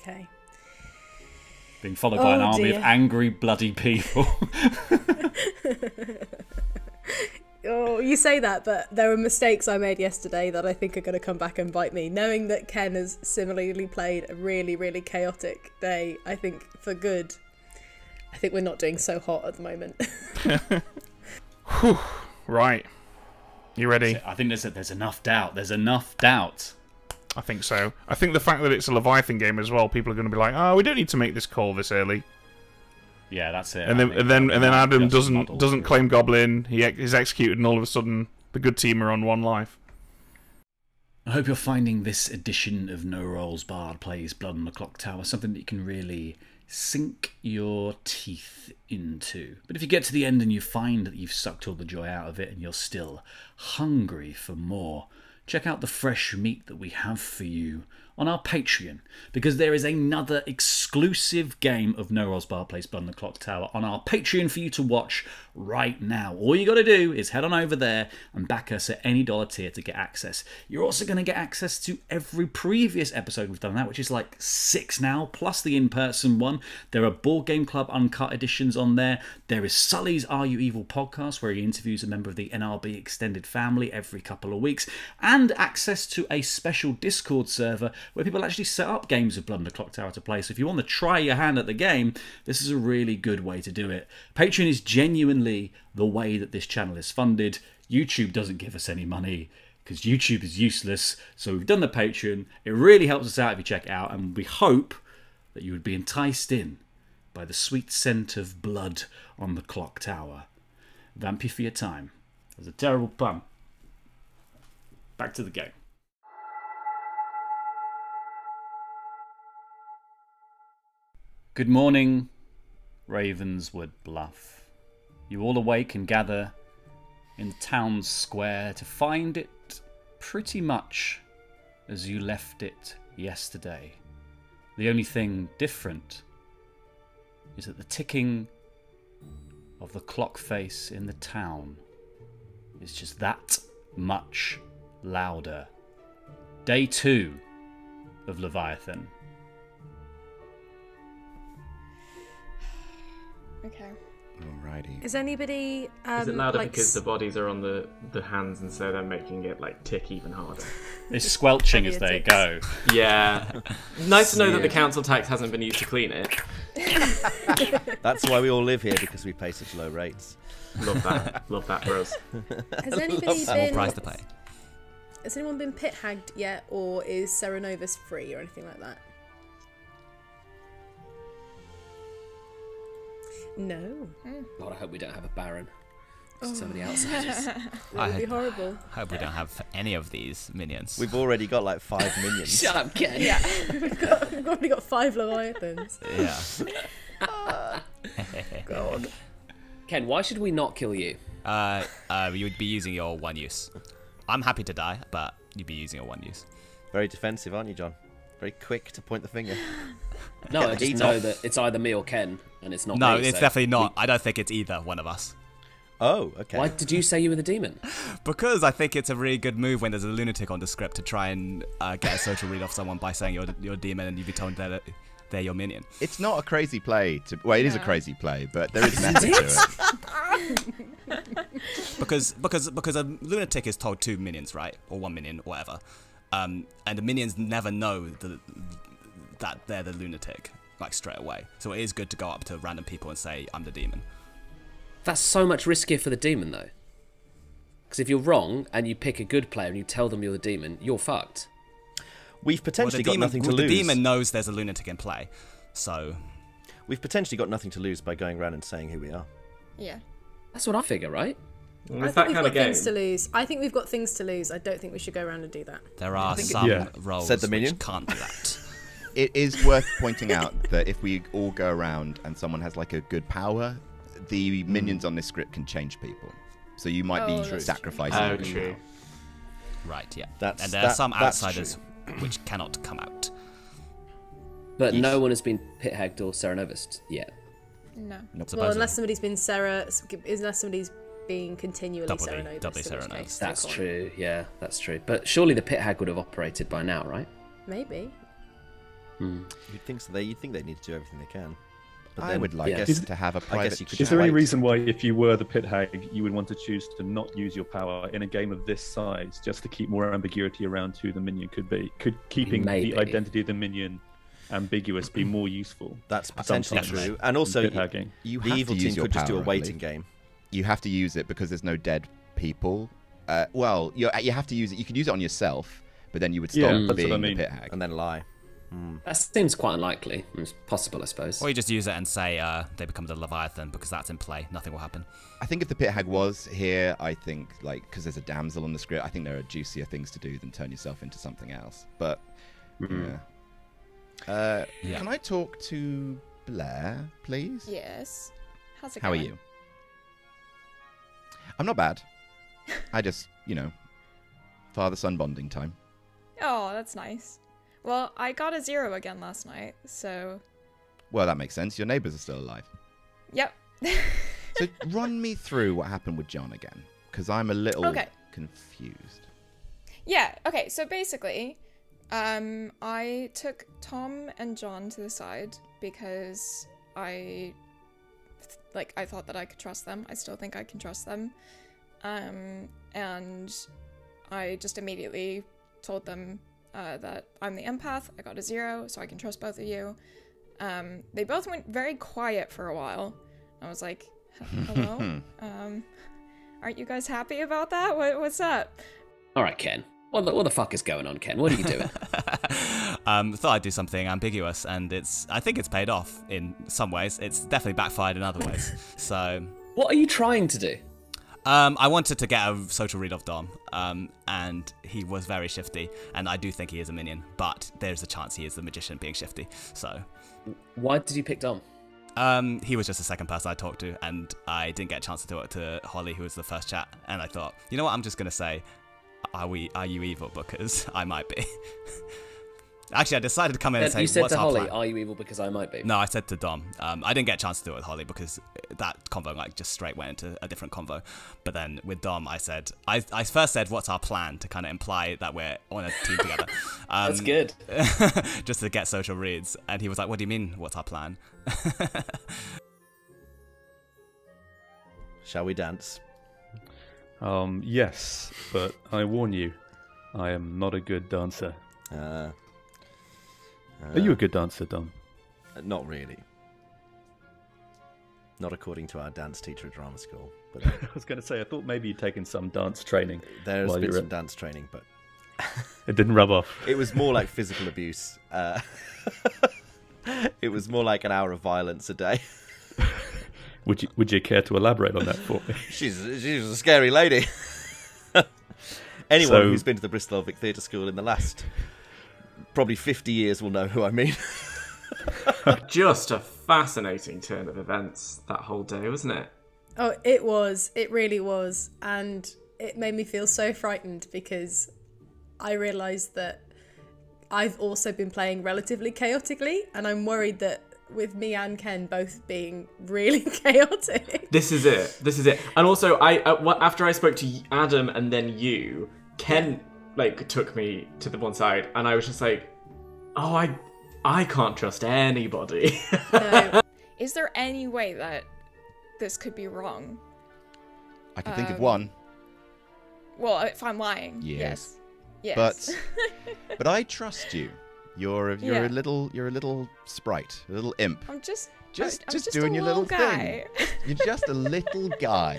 Okay. being followed by oh, an Oh, army of angry, bloody people. Oh, you say that, but there were mistakes I made yesterday that I think are going to come back and bite me. Knowing that Ken has similarly played a really, really chaotic day, I think for good. I think we're not doing so hot at the moment. Right. You ready? I think there's there's enough doubt. There's enough doubt. I think so. I think the fact that it's a Leviathan game as well, people are going to be like, "Oh, we don't need to make this call this early." Yeah, that's it. And I then, and then, and then Adam doesn't doesn't claim Goblin. He is executed, and all of a sudden, the good team are on one life. I hope you're finding this edition of No Rolls Barred Plays Blood on the Clocktower something that you can really sink your teeth into. But if you get to the end and you find that you've sucked all the joy out of it and you're still hungry for more, check out the fresh meat that we have for you on our Patreon because there is another exclusive game of No Rolls Barred Plays Blood the Clocktower on our Patreon for you to watch right now. All you got to do is head on over there and back us at any dollar tier to get access. You're also going to get access to every previous episode we've done that, which is like six now, plus the in person one. There are Board Game Club uncut editions on there. There is Sully's Are You Evil podcast, where he interviews a member of the NRB extended family every couple of weeks, and access to a special Discord server where people actually set up games of Blood on the Clocktower to play. So if you want to try your hand at the game, this is a really good way to do it. Patreon is genuinely the way that this channel is funded. YouTube doesn't give us any money because YouTube is useless. So we've done the Patreon. It really helps us out if you check it out, and we hope that you would be enticed in by the sweet scent of blood on the clock tower. You for your time. That was a terrible pun. Back to the game. Good morning, Ravenswood Bluff. You all awake and gather in the town square to find it pretty much as you left it yesterday. The only thing different is that the ticking of the clock face in the town is just that much louder. Day two of Leviathan. Okay. Alrighty. Is anybody um, Is it louder like, because the bodies are on the, the hands and so they're making it like tick even harder? It's squelching as they ticks. go. Yeah. nice to know that the council tax hasn't been used to clean it. That's why we all live here because we pay such low rates. Love that. Love that, bros. Has anybody More been? price to pay. Has anyone been pit hagged yet, or is Cerenovus free or anything like that? No. God, I hope we don't have a Baron. So many outsiders. That I would be had- horrible. Hope we don't have any of these minions. We've already got like five minions. Shut up, Ken. Yeah. We've got- we've already got five Leviathans. yeah. God. Ken, why should we not kill you? Uh, uh, you would be using your one use. I'm happy to die, but you'd be using your one use. Very defensive, aren't you, John? Very quick to point the finger. No, I just know off. that it's either me or Ken, and it's not No, me, it's so definitely not. we- I don't think it's either one of us. Oh, okay. Why did you say you were the demon? Because I think it's a really good move when there's a lunatic on the script to try and uh, get a social read off someone by saying you're you're a demon and you be told that they're your minion. It's not a crazy play. To well, it is a crazy play, but there is method to it. Because because because a lunatic is told two minions, right, or one minion, whatever, um, and the minions never know the, that they're the lunatic like straight away. So it is good to go up to random people and say I'm the demon. That's so much riskier for the demon, though. Because if you're wrong and you pick a good player and you tell them you're the demon, you're fucked. We've Well, potentially got nothing to well, lose. The demon knows there's a lunatic in play, so We've potentially got nothing to lose by going around and saying who we are. Yeah. That's what I figure, right? Well, I think that we've kind got things to lose. I think we've got things to lose. I don't think we should go around and do that. there are think it- some Yeah. roles Said the minion. which can't do that. It is worth pointing out that if we all go around and someone has like a good power, the mm. minions on this script can change people. So you might Oh, be true. sacrificing. Oh, people. true. right, yeah. That's- and there are some outsiders which cannot come out. But Yes. no one has been pit hagged or Cerenovus yet. No. Well, unless somebody's been Sarah, unless somebody's being continually Doubly- Cerenovus, doubly in which case, That's true, yeah, that's true. But surely the pit hag would have operated by now, right? Maybe. Hmm. You'd think so. They, you'd think they need to do everything they can. But I would like yeah. us Is- to have a I private. guess you could Is there any reason why, if you were the pit hag, you would want to choose to not use your power in a game of this size, just to keep more ambiguity around who the minion could be? Could keeping Maybe. the identity of the minion ambiguous be more useful? That's potentially true. And also, you, you The evil team use your could just do a waiting game. You have to use it because there's no dead people. Uh, well, you you have to use it. You could use it on yourself, but then you would stop Yeah, that's being I the mean. pit hag. And then lie. That seems quite unlikely. It's possible, I suppose. Or you just use it and say uh, they become the Leviathan because that's in play. Nothing will happen. I think if the pit hag was here, I think like because there's a damsel on the script, I think there are juicier things to do than turn yourself into something else. But yeah. Uh, Yeah. Can I talk to Blair, please? Yes. How's it going? How are you? I'm not bad. I just, you know, father son bonding time. Oh, that's nice. Well, I got a zero again last night, so Well, that makes sense. Your neighbours are still alive. yep. So run me through what happened with John again, because I'm a little Okay. confused. Yeah, okay, so basically, um, I took Tom and John to the side because I, like, I thought that I could trust them. I still think I can trust them. Um, and I just immediately told them uh, that I'm the empath, I got a zero, so I can trust both of you. Um, they both went very quiet for a while. I was like, hello? um, aren't you guys happy about that? What, what's up? All right, Ken. What the, what the fuck is going on, Ken? What are you doing? um, thought I'd do something ambiguous, and it's. I think it's paid off in some ways. It's definitely backfired in other ways. so, what are you trying to do? um, I wanted to get a social read of Dom, um, and he was very shifty, and I do think he is a minion, but there's a chance he is the magician being shifty. So, Why did you pick Dom? um, he was just the second person I talked to, and I didn't get a chance to talk to Holly, who was the first chat, and I thought, you know what, I'm just gonna say, are we? Are you evil? Because I might be. Actually, I decided to come in and Uh, say, you said what's to Holly, plan? "Are you evil because I might be?" No, I said to Dom. Um, I didn't get a chance to do it with Holly because that convo like just straight went into a different convo. But then with Dom, I said I, I first said what's our plan to kind of imply that we're on a team together. Um, That's good. just to get social reads, and he was like, "What do you mean? What's our plan?" Shall we dance? Um, yes, but I warn you, I am not a good dancer. Uh, Are you a good dancer, Dom? uh, Not really. Not according to our dance teacher at drama school. But I was going to say, I thought maybe you'd taken some dance training. there's been some dance training, but It didn't rub off. it was more like physical abuse. Uh, it was more like an hour of violence a day. Would you Would you care to elaborate on that for me? She's she's a scary lady. Anyone So- who's been to the Bristol Vic Theatre School in the last probably 50 years will know who I mean. Just a fascinating turn of events that whole day, wasn't it? Oh, it was. It really was. And it made me feel so frightened because I realised that I've also been playing relatively chaotically, and I'm worried that with me and Ken both being really chaotic. This is it. This is it. And also, I uh, after I spoke to Adam and then you, Ken like took me to the one side, and I was just like, "Oh, I, I can't trust anybody." No, Is there any way that this could be wrong? I can think of Um, one, Well, if I'm lying. Yes. Yes. but but I trust you. You're a, you're Yeah. a little you're a little sprite, a little imp. I'm just Just I'm just, just doing a your little little guy. thing. You're just a little guy,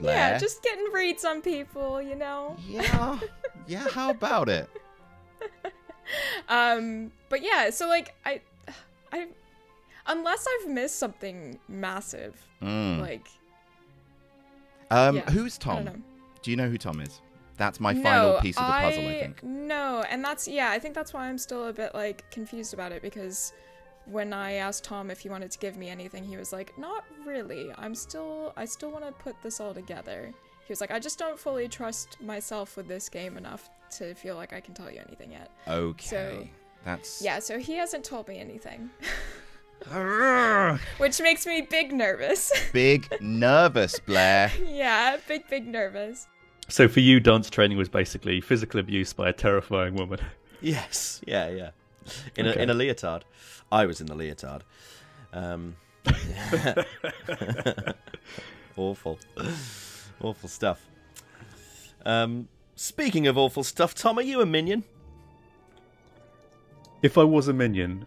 Blair. yeah, just getting reads on people, you know. yeah, yeah. How about it? Um, but yeah, so like I, I, unless I've missed something massive, Mm. like Um, yeah, who's Tom? Do you know who Tom is? That's my final piece of the puzzle. I I- think. No, and that's yeah, I think that's why I'm still a bit like confused about it because when I asked Tom if he wanted to give me anything, he was like, "Not really. I'm still I still want to put this all together." He was like, "I just don't fully trust myself with this game enough to feel like I can tell you anything yet." Okay, So, that's Yeah, so he hasn't told me anything. Which makes me big nervous. big nervous, Blair. yeah, big big nervous. So for you, dance training was basically physical abuse by a terrifying woman. yes, yeah, yeah. In, Okay. a, in a leotard. I was in the leotard. Um, awful. Awful stuff. Um, speaking of awful stuff, Tom, are you a minion? If I was a minion,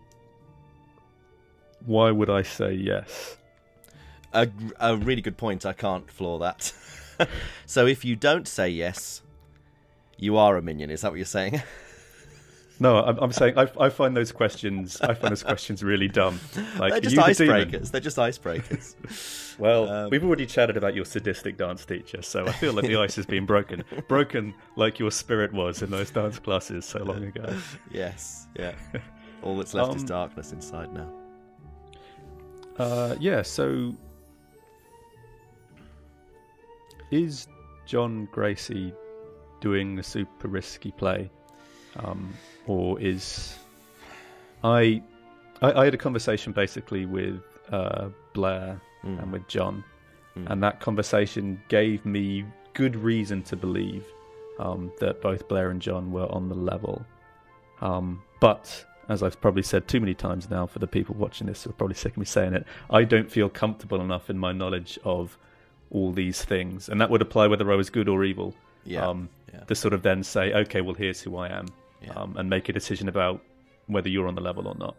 why would I say yes? A, a really good point. I can't floor that. so if you don't say yes, you are a minion. Is that what you're saying? No, I'm, I'm saying I, I find those questions. I find those questions really dumb. Like, They're just the icebreakers. They're just icebreakers. Well, Um, we've already chatted about your sadistic dance teacher, so I feel like the ice has been broken. broken like your spirit was in those dance classes so long ago. yes, yeah. All that's left is Um, darkness inside now. Uh, yeah, so is John Gracie doing a super risky play, um, or is I, I I had a conversation basically with uh, Blair and with John, and that conversation gave me good reason to believe um, that both Blair and John were on the level. Um, but as I've probably said too many times now, for the people watching this who are probably sick of me saying it, I don't feel comfortable enough in my knowledge of all these things, and that would apply whether I was good or evil. Yeah, Um, yeah. To sort of then say, okay, well, here's who I am, Yeah. um, and make a decision about whether you're on the level or not.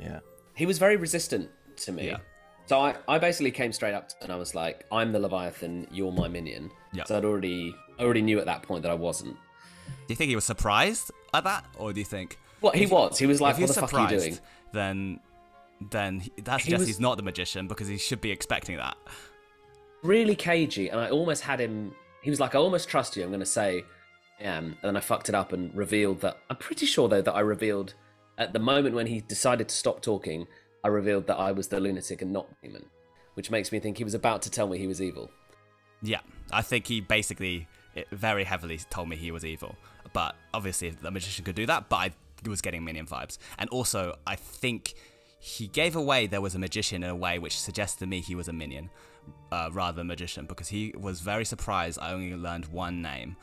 Yeah. He was very resistant to me. Yeah. So I, I basically came straight up and I was like, I'm the Leviathan, you're my minion. Yeah. So I'd already I already knew at that point that I wasn't. Do you think he was surprised at that, or do you think? Well, he if- was. He was like, if you're what the fuck are you surprised, doing? Then, then he, that He suggests was- he's not the magician because he should be expecting that. Really cagey, and I almost had him. He was like, I almost trust you. I'm going to say, Am. And then I fucked it up and revealed that. I'm pretty sure, though, that I revealed at the moment when he decided to stop talking, I revealed that I was the lunatic and not demon, which makes me think he was about to tell me he was evil. Yeah, I think he basically very heavily told me he was evil. But obviously, the magician could do that. But I was getting minion vibes, and also I think he gave away there was a magician in a way which suggests to me he was a minion uh, rather than magician because he was very surprised. I only learned one name.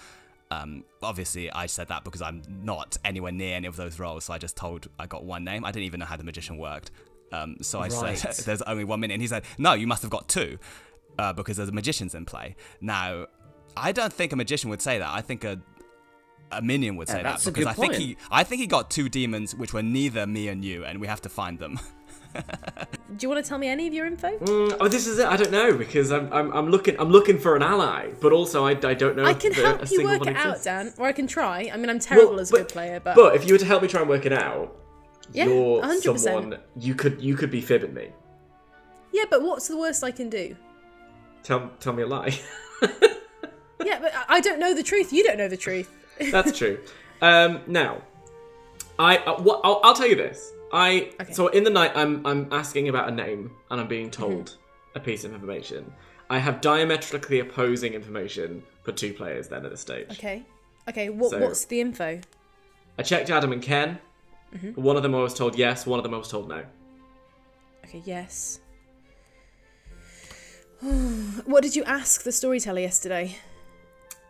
Um, obviously, I said that because I'm not anywhere near any of those roles, so I just told I got one name. I didn't even know how the magician worked. Um, so I Right. said, "There's only one minion." He said, "No, you must have got two, uh, because there's magicians in play." Now, I don't think a magician would say that. I think a a minion would Yeah, say that that's a because I think point. he I think he got two demons which were neither me and you, and we have to find them. Do you want to tell me any of your info? Mm, oh, this is it. I don't know because I'm, I'm, I'm looking I'm looking for an ally, but also I, I don't know. I can help you work it out, exists. Dan, or I can try. I mean, I'm terrible as a good player, but, but if you were to help me try and work it out, Yeah, you're 100%. someone you could you could be fibbing me. yeah, but what's the worst I can do? Tell tell me a lie. Yeah, but I- I don't know the truth. You don't know the truth. That's true. Um, now, I uh, what I'll, I'll tell you this. I Okay. so in the night I'm I'm asking about a name and I'm being told Mm-hmm. a piece of information. I have diametrically opposing information for two players then at this stage. Okay. Okay. What So- What's the info? I checked Adam and Ken. Mm-hmm. One of them I was told yes. One of them I was told no. Okay. Yes. what did you ask the storyteller yesterday?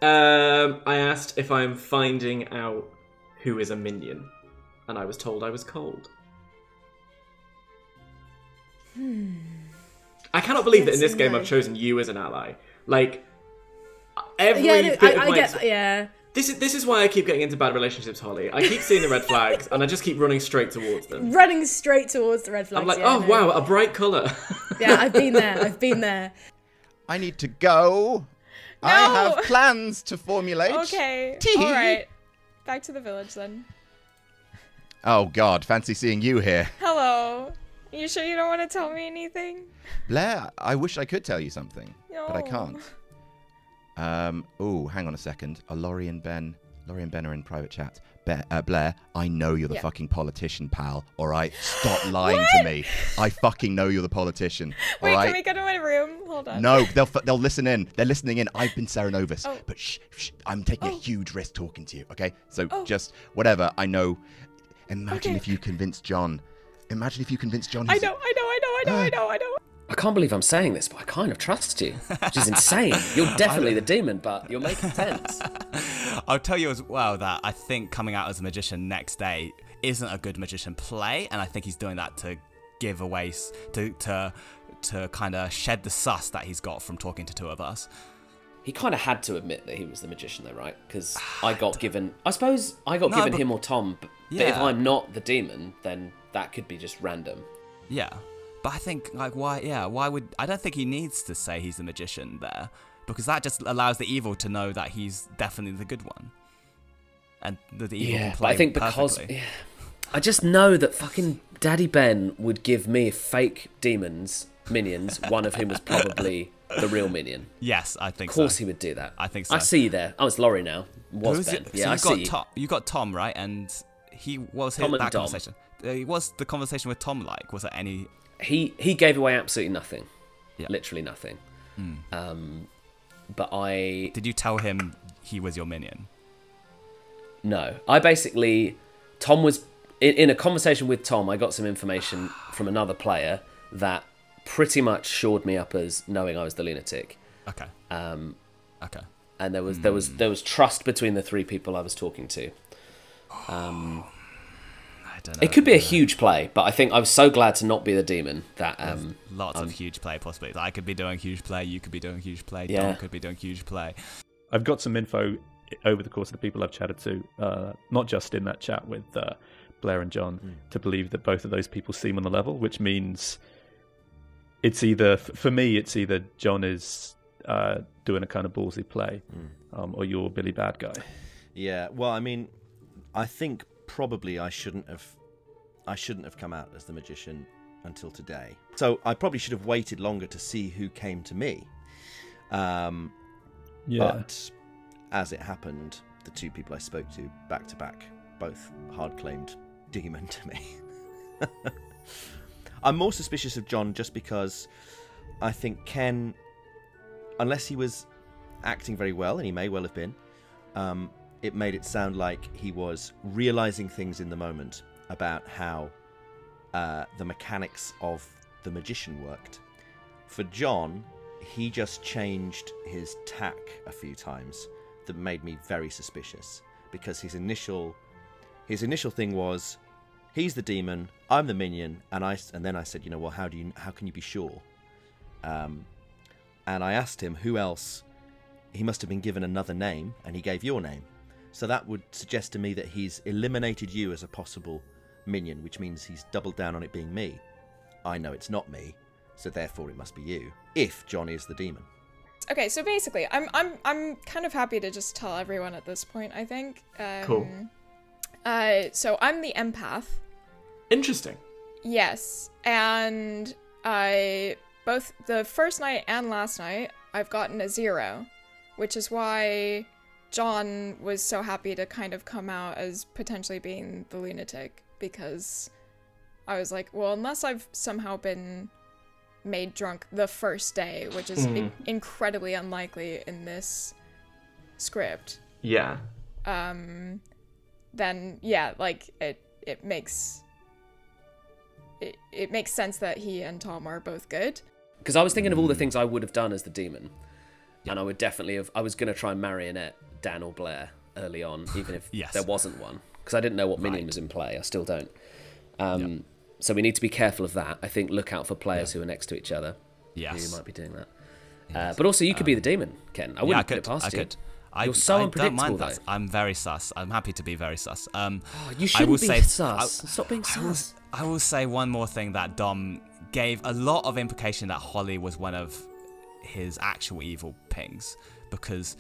Um, I asked if I'm finding out who is a minion, and I was told I was cold. I cannot believe that in. This game no. I've chosen you as an ally. Like every yeah, no, bit I, of I my get. Yeah. this is this is why I keep getting into bad relationships, Holly. I keep seeing the red flags and I just keep running straight towards them. Running straight towards the red flags. I'm like, yeah, oh no. wow, a bright color. Yeah, I've been there. I've been there. I need to go. No! I have plans to formulate. Okay. Tee. All right. Back to the village then. Oh God, fancy seeing you here, Hello. You sure you don't want to tell me anything? Blair. I wish I could tell you something, but I can't. Um. Oh, hang on a second. Are Laurie and Ben? Laurie and Ben are in private chat. Uh, Blair, I know you're the Yeah. fucking politician, pal. All right, stop lying to me. I fucking know you're the politician. All Wait, right. can we go to my room? Hold on. No, they'll f- they'll listen in. They're listening in. I've been Cerenovus, Oh. but shh, shh, I'm taking a Oh. huge risk talking to you. Okay, so Oh. just whatever. I know. Imagine Okay. if you convince John. Imagine if you convinced John. I know, I know, I know, I know, I know, I know. I can't believe I'm saying this, but I kind of trust you, which is insane. You're definitely the demon, but you're making sense. I'll tell you as well that I think coming out as a magician next day isn't a good magician play, and I think he's doing that to give away to to to kind of shed the sus that he's got from talking to two of us. He kind of had to admit that he was the magician, though, right? Because I got given. I suppose I got No, given but- him or Tom, but, but if I'm not the demon, then that could be just random. Yeah, but I think like why? Yeah, why would I don't think he needs to say he's the magician there because that just allows the evil to know that he's definitely the good one, and that the evil can but play I think because yeah, I just know that fucking Daddy Ben would give me fake demons minions, one of whom was probably the real minion. yes, I think Of course so. he would do that. I think so. I see you there. Oh, it's Laurie now. Was Who's Ben? it- Yeah, so I see. got you. Tom, you got Tom right, and he what was his, that Dom. conversation. Uh, was the conversation with Tom like? Was there any? He he gave away absolutely nothing. Yeah. Literally nothing. Hmm. Um, but I Did you tell him he was your minion? No, I basically Tom was in, in a conversation with Tom, I got some information from another player that pretty much shored me up as knowing I was the lunatic. Okay. Um, Okay. and there was there was there was trust between the three people I was talking to. Um, don't know. it could be a huge play, but I think I was so glad to not be the demon that um, Lots of huge play possibilities. I could be doing huge play. You could be doing huge play. Yeah. Dom could be doing huge play. I've got some info over the course of the people I've chatted to, uh, not just in that chat with uh, Blair and John, to believe that both of those people seem on the level, which means it's either, for me, it's either John is uh, doing a kind of ballsy play um, or you're Billy Bad Guy. Yeah, well, I mean, I think probably I shouldn't have, I shouldn't have come out as the magician until today. So I probably should have waited longer to see who came to me. Um, Yeah. But as it happened, the two people I spoke to back to back both hard claimed demon to me. I'm more suspicious of John just because I think Ken, unless he was acting very well, and he may well have been, um, it made it sound like he was realizing things in the moment about how uh, the mechanics of the magician worked. For John, he just changed his tack a few times that made me very suspicious because his initial his initial thing was he's the demon, I'm the minion, and I and then I said, you know, well, how do you how can you be sure? Um, and I asked him who else. He must have been given another name, and he gave your name. So that would suggest to me that he's eliminated you as a possible minion, which means he's doubled down on it being me. I know it's not me, so therefore it must be you. If John is the demon. Okay, so basically, I'm I'm I'm kind of happy to just tell everyone at this point. I think. Um, Cool. Uh, so I'm the empath. Interesting. Yes, and I both the first night and last night I've gotten a zero, which is why John was so happy to kind of come out as potentially being the lunatic because I was like, well, unless I've somehow been made drunk the first day, which is in- incredibly unlikely in this script, Yeah. um, then yeah, like it it makes it, it makes sense that he and Tom are both good. Because I was thinking of all the things I would have done as the demon, and I would definitely have. I was going to try and marionette Dan or Blair early on, even if Yes. there wasn't one, because I didn't know what minion was in play. I still don't. Um, So we need to be careful of that. I think look out for players who are next to each other. Yes. who might be doing that. Uh, but also, you could be the demon, Ken. I wouldn't yeah, I put could. it past I you. could. I, You're so I unpredictable, though. that. I'm very sus. I'm happy to be very sus. Um, Oh, you shouldn't will be say, sus. I- Stop being I will, sus. I will say one more thing that Dom gave a lot of implication that Holly was one of his actual evil pings because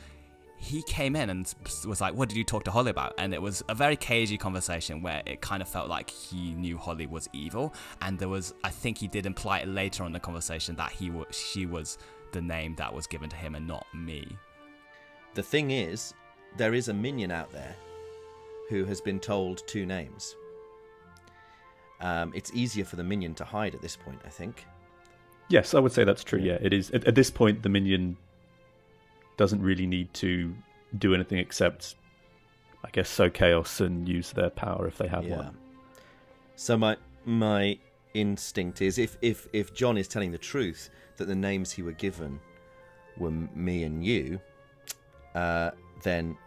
he came in and was like, "What did you talk to Holly about?" And it was a very cagey conversation where it kind of felt like he knew Holly was evil, and there was, I think, he did imply it later on in the conversation that he was, she was the name that was given to him and not me. The thing is, there is a minion out there who has been told two names. Um, it's easier for the minion to hide at this point, I think. Yes, I would say that's true. Yeah, it is. At, at this point, the minion doesn't really need to do anything except, I guess, sow chaos and use their power if they have Yeah. one. So my my instinct is if if if John is telling the truth that the names he were given were me and you, uh, then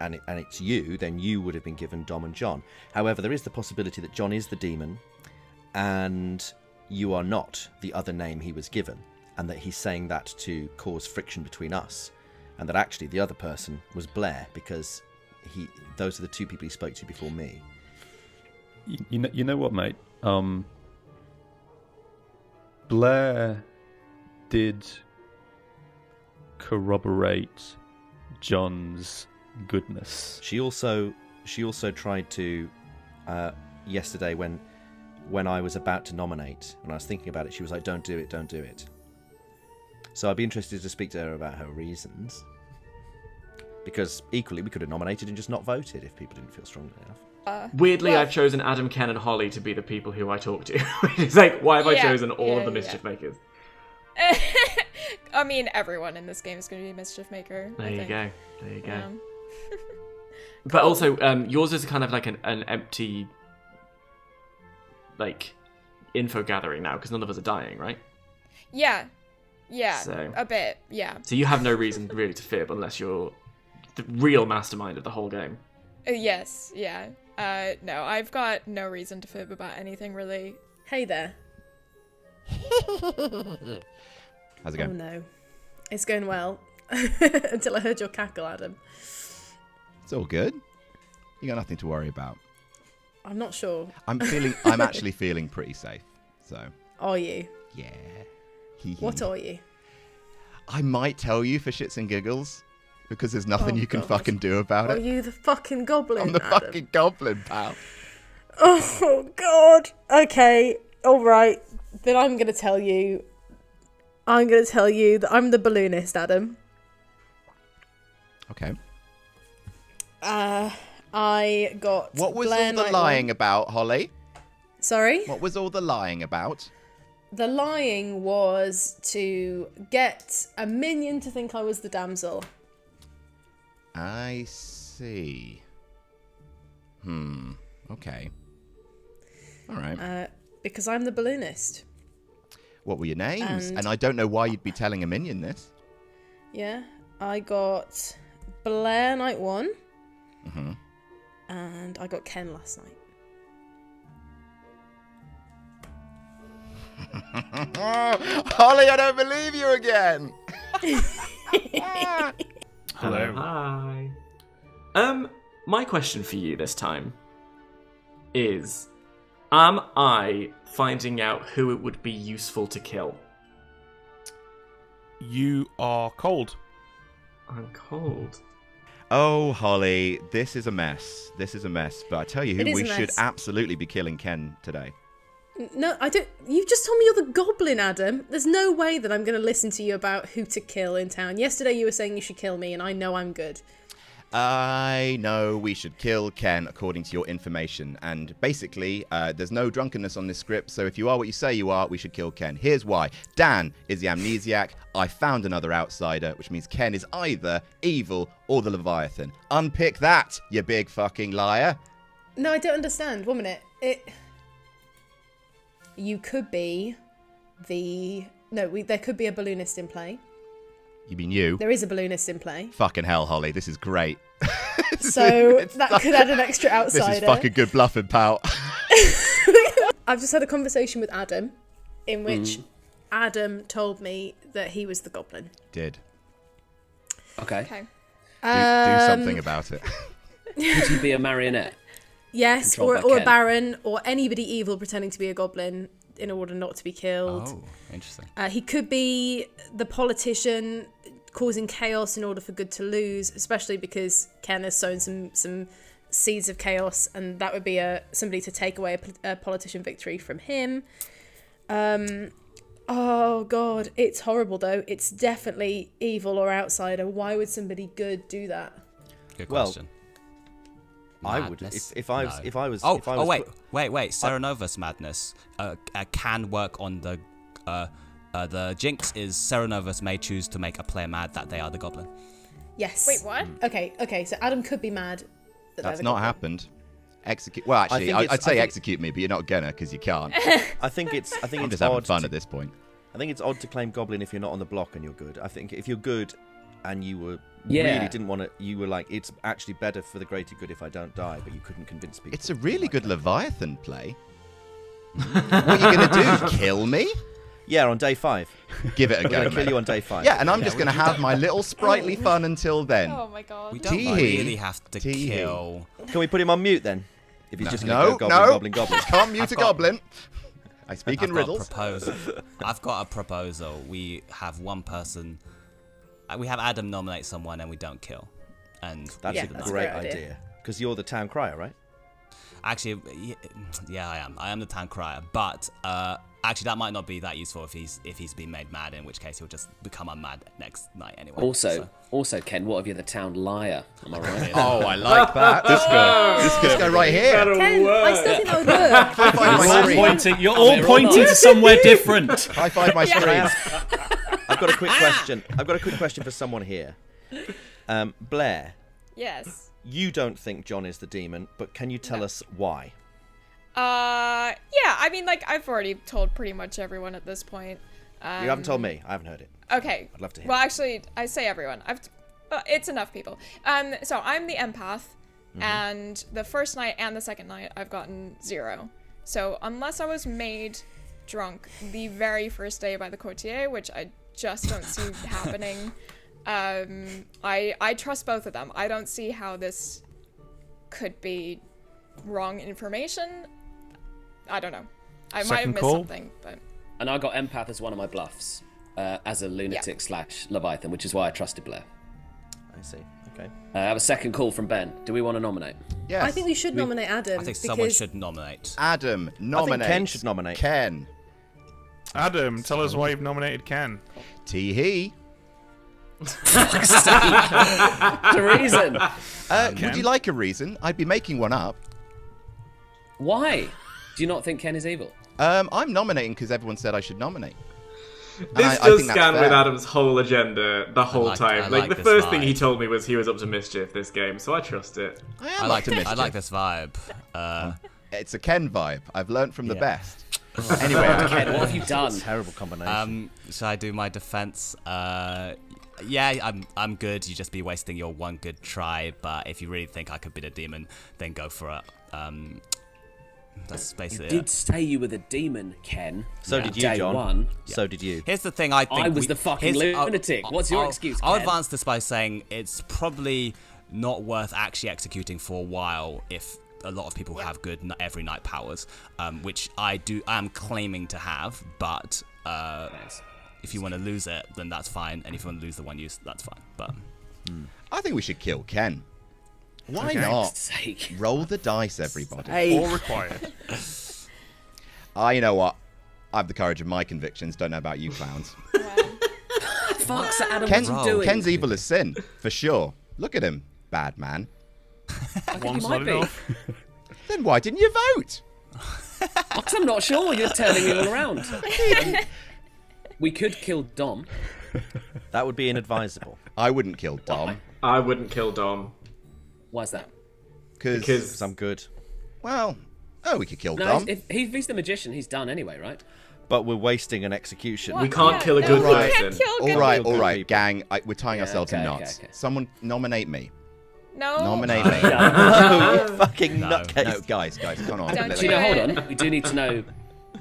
and it, and it's you, then you would have been given Dom and John. However, there is the possibility that John is the demon, and you are not the other name he was given, and that he's saying that to cause friction between us, and that actually the other person was Blair because he those are the two people he spoke to before me. You, you know, you know what, mate? Um, Blair did corroborate John's goodness. She also she also tried to uh, yesterday when when I was about to nominate when I was thinking about it. She was like, "Don't do it, don't do it." So I'd be interested to speak to her about her reasons. Because equally, we could have nominated and just not voted if people didn't feel strongly enough. Weirdly, Well- I've chosen Adam, Ken, and Holly to be the people who I talk to. it's like, why have I chosen all yeah, of the yeah. mischief makers? I mean, everyone in this game is going to be mischief maker. I There you think. go. There you go. Um, But also, um, yours is kind of like an, an empty like info gathering now because none of us are dying, right? Yeah. Yeah. So- A bit. Yeah. So you have no reason really to fib unless you're the real mastermind of the whole game. Uh, yes. Yeah. Uh, no, I've got no reason to fib about anything really. Hey there. How's it going? Oh going? no. It's going well. Until I heard your cackle, Adam. It's all good. You got nothing to worry about. I'm not sure. I'm feeling. I'm actually feeling pretty safe. So Are you? yeah. What are you? I might tell you for shits and giggles, because there's nothing Oh, you can God. fucking do about it. Are you the fucking goblin? I'm the Adam? fucking goblin, pal. Oh god. Okay. All right. Then I'm gonna tell you. I'm gonna tell you that I'm the balloonist, Adam. Okay. Uh, I got. What was Blair all the Knight lying one. about, Holly? Sorry. What was all the lying about? The lying was to get a minion to think I was the damsel. I see. Hmm. Okay. All right. Uh, because I'm the balloonist. what were your names? and- And I don't know why you'd be telling a minion this. Yeah. I got Blair Night one, hmm and I got Ken last night. Holly, I don't believe you again. Hello. Hi. Um, my question for you this time is Am I finding out who it would be useful to kill? You are cold. I'm cold. Oh, Holly, this is a mess. This is a mess. But I tell you It who, is we should absolutely be killing Ken today. No, I don't. You just told me you're the goblin, Adam. There's no way that I'm going to listen to you about who to kill in town. Yesterday you were saying you should kill me, and I know I'm good. I know we should kill Ken according to your information. And basically, uh, there's no drunkenness on this script, so if you are what you say you are, we should kill Ken. Here's why Dan is the amnesiac. I found another outsider, which means Ken is either evil or the Leviathan. Unpick that, you big fucking liar. No, I don't understand. One minute. It. You could be the. No, we, there could be a balloonist in play. You mean you? There is a balloonist in play. Fucking hell, Holly, this is great. So that could add an extra outsider. This outsider. is fucking good bluffing, pal. I've just had a conversation with Adam in which Mm. Adam told me that he was the goblin. Did. Okay. Okay. Do, do Um, something about it. Could you be a marionette? Yes, Controlled or, by or a baron, or anybody evil pretending to be a goblin in order not to be killed. Oh, interesting. Uh, he could be the politician causing chaos in order for good to lose, especially because Ken has sown some some seeds of chaos, and that would be a somebody to take away a, a politician victory from him. Um, oh god, it's horrible though. It's definitely evil or outsider. Why would somebody good do that? Good Well, question. I would if, if I was No. if I was Oh, if I oh was wait, put- wait, wait. Cerenovus madness uh, uh, can work on the. Uh, uh, the jinx is Cerenovus may choose to make a player mad that they are the goblin. Yes. Wait, what? Okay, okay. So Adam could be mad. That That's the not goblin. happened. Execute. Well, actually, think I, I'd I say think- execute me, but you're not gonna because you can't. I think it's I think I'm it's just having odd fun to, at this point. I think it's odd to claim goblin if you're not on the block and you're good. I think if you're good and you were Yeah. really didn't want to, you were like, it's actually better for the greater good if I don't die, but you couldn't convince people. It's a to really like good that. Leviathan play. what are you gonna do? Kill me? Yeah, on day five. Give it a I'm go. gonna kill you on day five. Yeah, and I'm Yeah, just gonna have don't- my little sprightly fun until then. Oh my god. We don't Tee-hee. really have to Tee-hee. kill. Can we put him on mute then? If he's just gonna No, go goblin, no, goblin, goblin. can't mute I've a got- goblin. I speak I've in got a riddles. proposal. I've got a proposal. We have one person. Uh, We have Adam nominate someone, and we don't kill. And That's Yeah, a that's a great great idea. idea. Because you're the town crier, right? Actually, yeah, I am. I am the town crier, but uh, actually, that might not be that useful if he's if he's been made mad. In which case, he'll just become unmad next night anyway. Also, so- also, Ken, what if you're the town liar? Am I right? Oh, I like that. this guy, this, this guy right here. Ken, I still think that would work. High five You're all pointing. You're all pointing to somewhere different. High five my screen. I've got a quick question. I've got a quick question for someone here. Um, Blair, Yes. you don't think John is the demon, but can you tell No. us why? Uh, yeah. I mean, like I've already told pretty much everyone at this point. Um, You haven't told me. I haven't heard it. Okay. I'd love to hear Well, it. actually, I say everyone. I've uh, it's enough people. Um, so I'm the empath, Mm-hmm. and the first night and the second night I've gotten zero. So unless I was made drunk the very first day by the courtier, which I just don't see happening, um, I I trust both of them. I don't see how this could be wrong information. I don't know. I might have missed call? something, but And I got empath as one of my bluffs, uh, as a lunatic slash leviathan, which is why I trusted Blair. I see. Okay. Uh, I have a second call from Ben. Do we want to nominate? Yes. I think we should nominate Adam. I think because someone should nominate. Adam nominate. Ken should nominate. Ken. Adam, tell us why you've nominated Ken. Tee hee. The reason. Uh, would you like a reason? I'd be making one up. Why? Do you not think Ken is evil? Um, I'm nominating because everyone said I should nominate. And This I- I does think that's scan with. Adam's whole agenda the whole like- time. Like, like the this first thing he told me was he was up to mischief this game, so I trust it. I am I like optimistic. I like this vibe. Uh, It's a Ken vibe. I've learned from the Yeah. best. anyway, Ken, what have you done? Terrible combination. um, shall I do my defense? Uh, yeah, I'm I'm good. You just be wasting your one good try. But if you really think I could be the demon, then go for it. Um, that's You basically did it. say you were the demon, Ken. so Yeah. did you, Day John. one. So did you. Here's the thing. I think I was we- the fucking here's- I'll- lunatic. What's your I'll- excuse, I'll advance this by saying it's probably not worth actually executing for a while if a lot of people have good every night powers, um, which I do. I am claiming to have, but uh, if you want to lose it, then that's fine, and if you want to lose the one use, that's fine. But I think we should kill Ken. Why Okay. not? Sake. Roll the dice, everybody. All required. Ah, you know what? I have the courage of my convictions. Don't know about you clowns. Fuck's Adam, Ken, what's he doing? Ken's evil as sin, for sure. Look at him, bad man. One's might not be. enough. Then why didn't you vote? Because I'm not sure. You're turning me all around. Um, we could kill Dom. That would be inadvisable. I wouldn't kill Dom I wouldn't kill Dom. Why's that? because, Because Because I'm good. well, oh, we could kill No, Dom. if, if he's the magician, he's done anyway, right? But we're wasting an execution. we can't Yeah, kill a no, good we person. kill All good right, people. all good right, people. gang. I, we're tying Yeah, ourselves in knots. okay, okay. Someone nominate me. No. Nominate me. Oh, you fucking No. nutcase. No, guys, guys, come on. Don't you know? Hold on. We do need to know.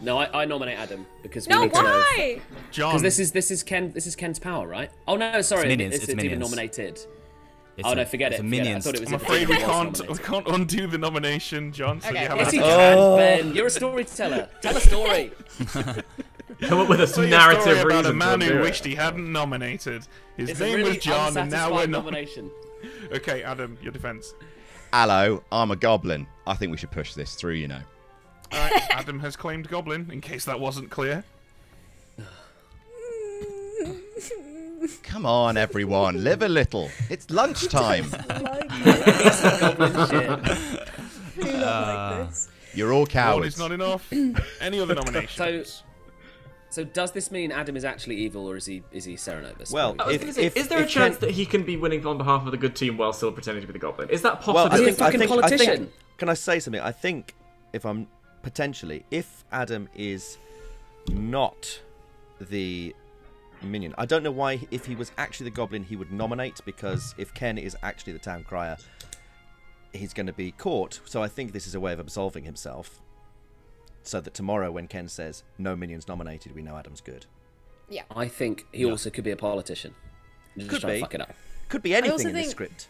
No, I, I nominate Adam because we No, need to know. why? John. Because this is this is Ken this is Ken's power, right? Oh no, sorry, minions, it's, it's it's even nominated. It's oh a- no, forget it's it. a forget it. I thought it was. I'm afraid we can't we can't undo the nomination, John. So Okay, you have yes, to you You can, oh. Ben. You're a storyteller. Tell a story. Come up with a Tell you a story about reason a man who wished he hadn't nominated. His It's name really was John, and now we're unsatisfying not. nomination. Okay, Adam, your defense. Hello, I'm a goblin. I think we should push this through. You know. All right, Adam has claimed Goblin. In case that wasn't clear. Come on, everyone, live a little. It's lunchtime. Goblin shit. Do not like ah. this. You're all One cowards. is not enough. Any other nominations? So so does this mean Adam is actually evil, or is he is he Cerenovus? Well, I was if, say, if, is there a chance Ken- that he can be winning on behalf of the good team while still pretending to be the goblin? Is that possible? Well, I Is he a think, I fucking think, I think. Can I say something? I think if I'm potentially, if Adam is not the minion, I don't know why. If he was actually the goblin, he would nominate because if Ken is actually the town crier, he's going to be caught. So I think this is a way of absolving himself, so that tomorrow when Ken says no minions nominated, we know Adam's good. Yeah. I think he also could be a politician. Just Could be. to fuck it up. Could be anything also in this think- script.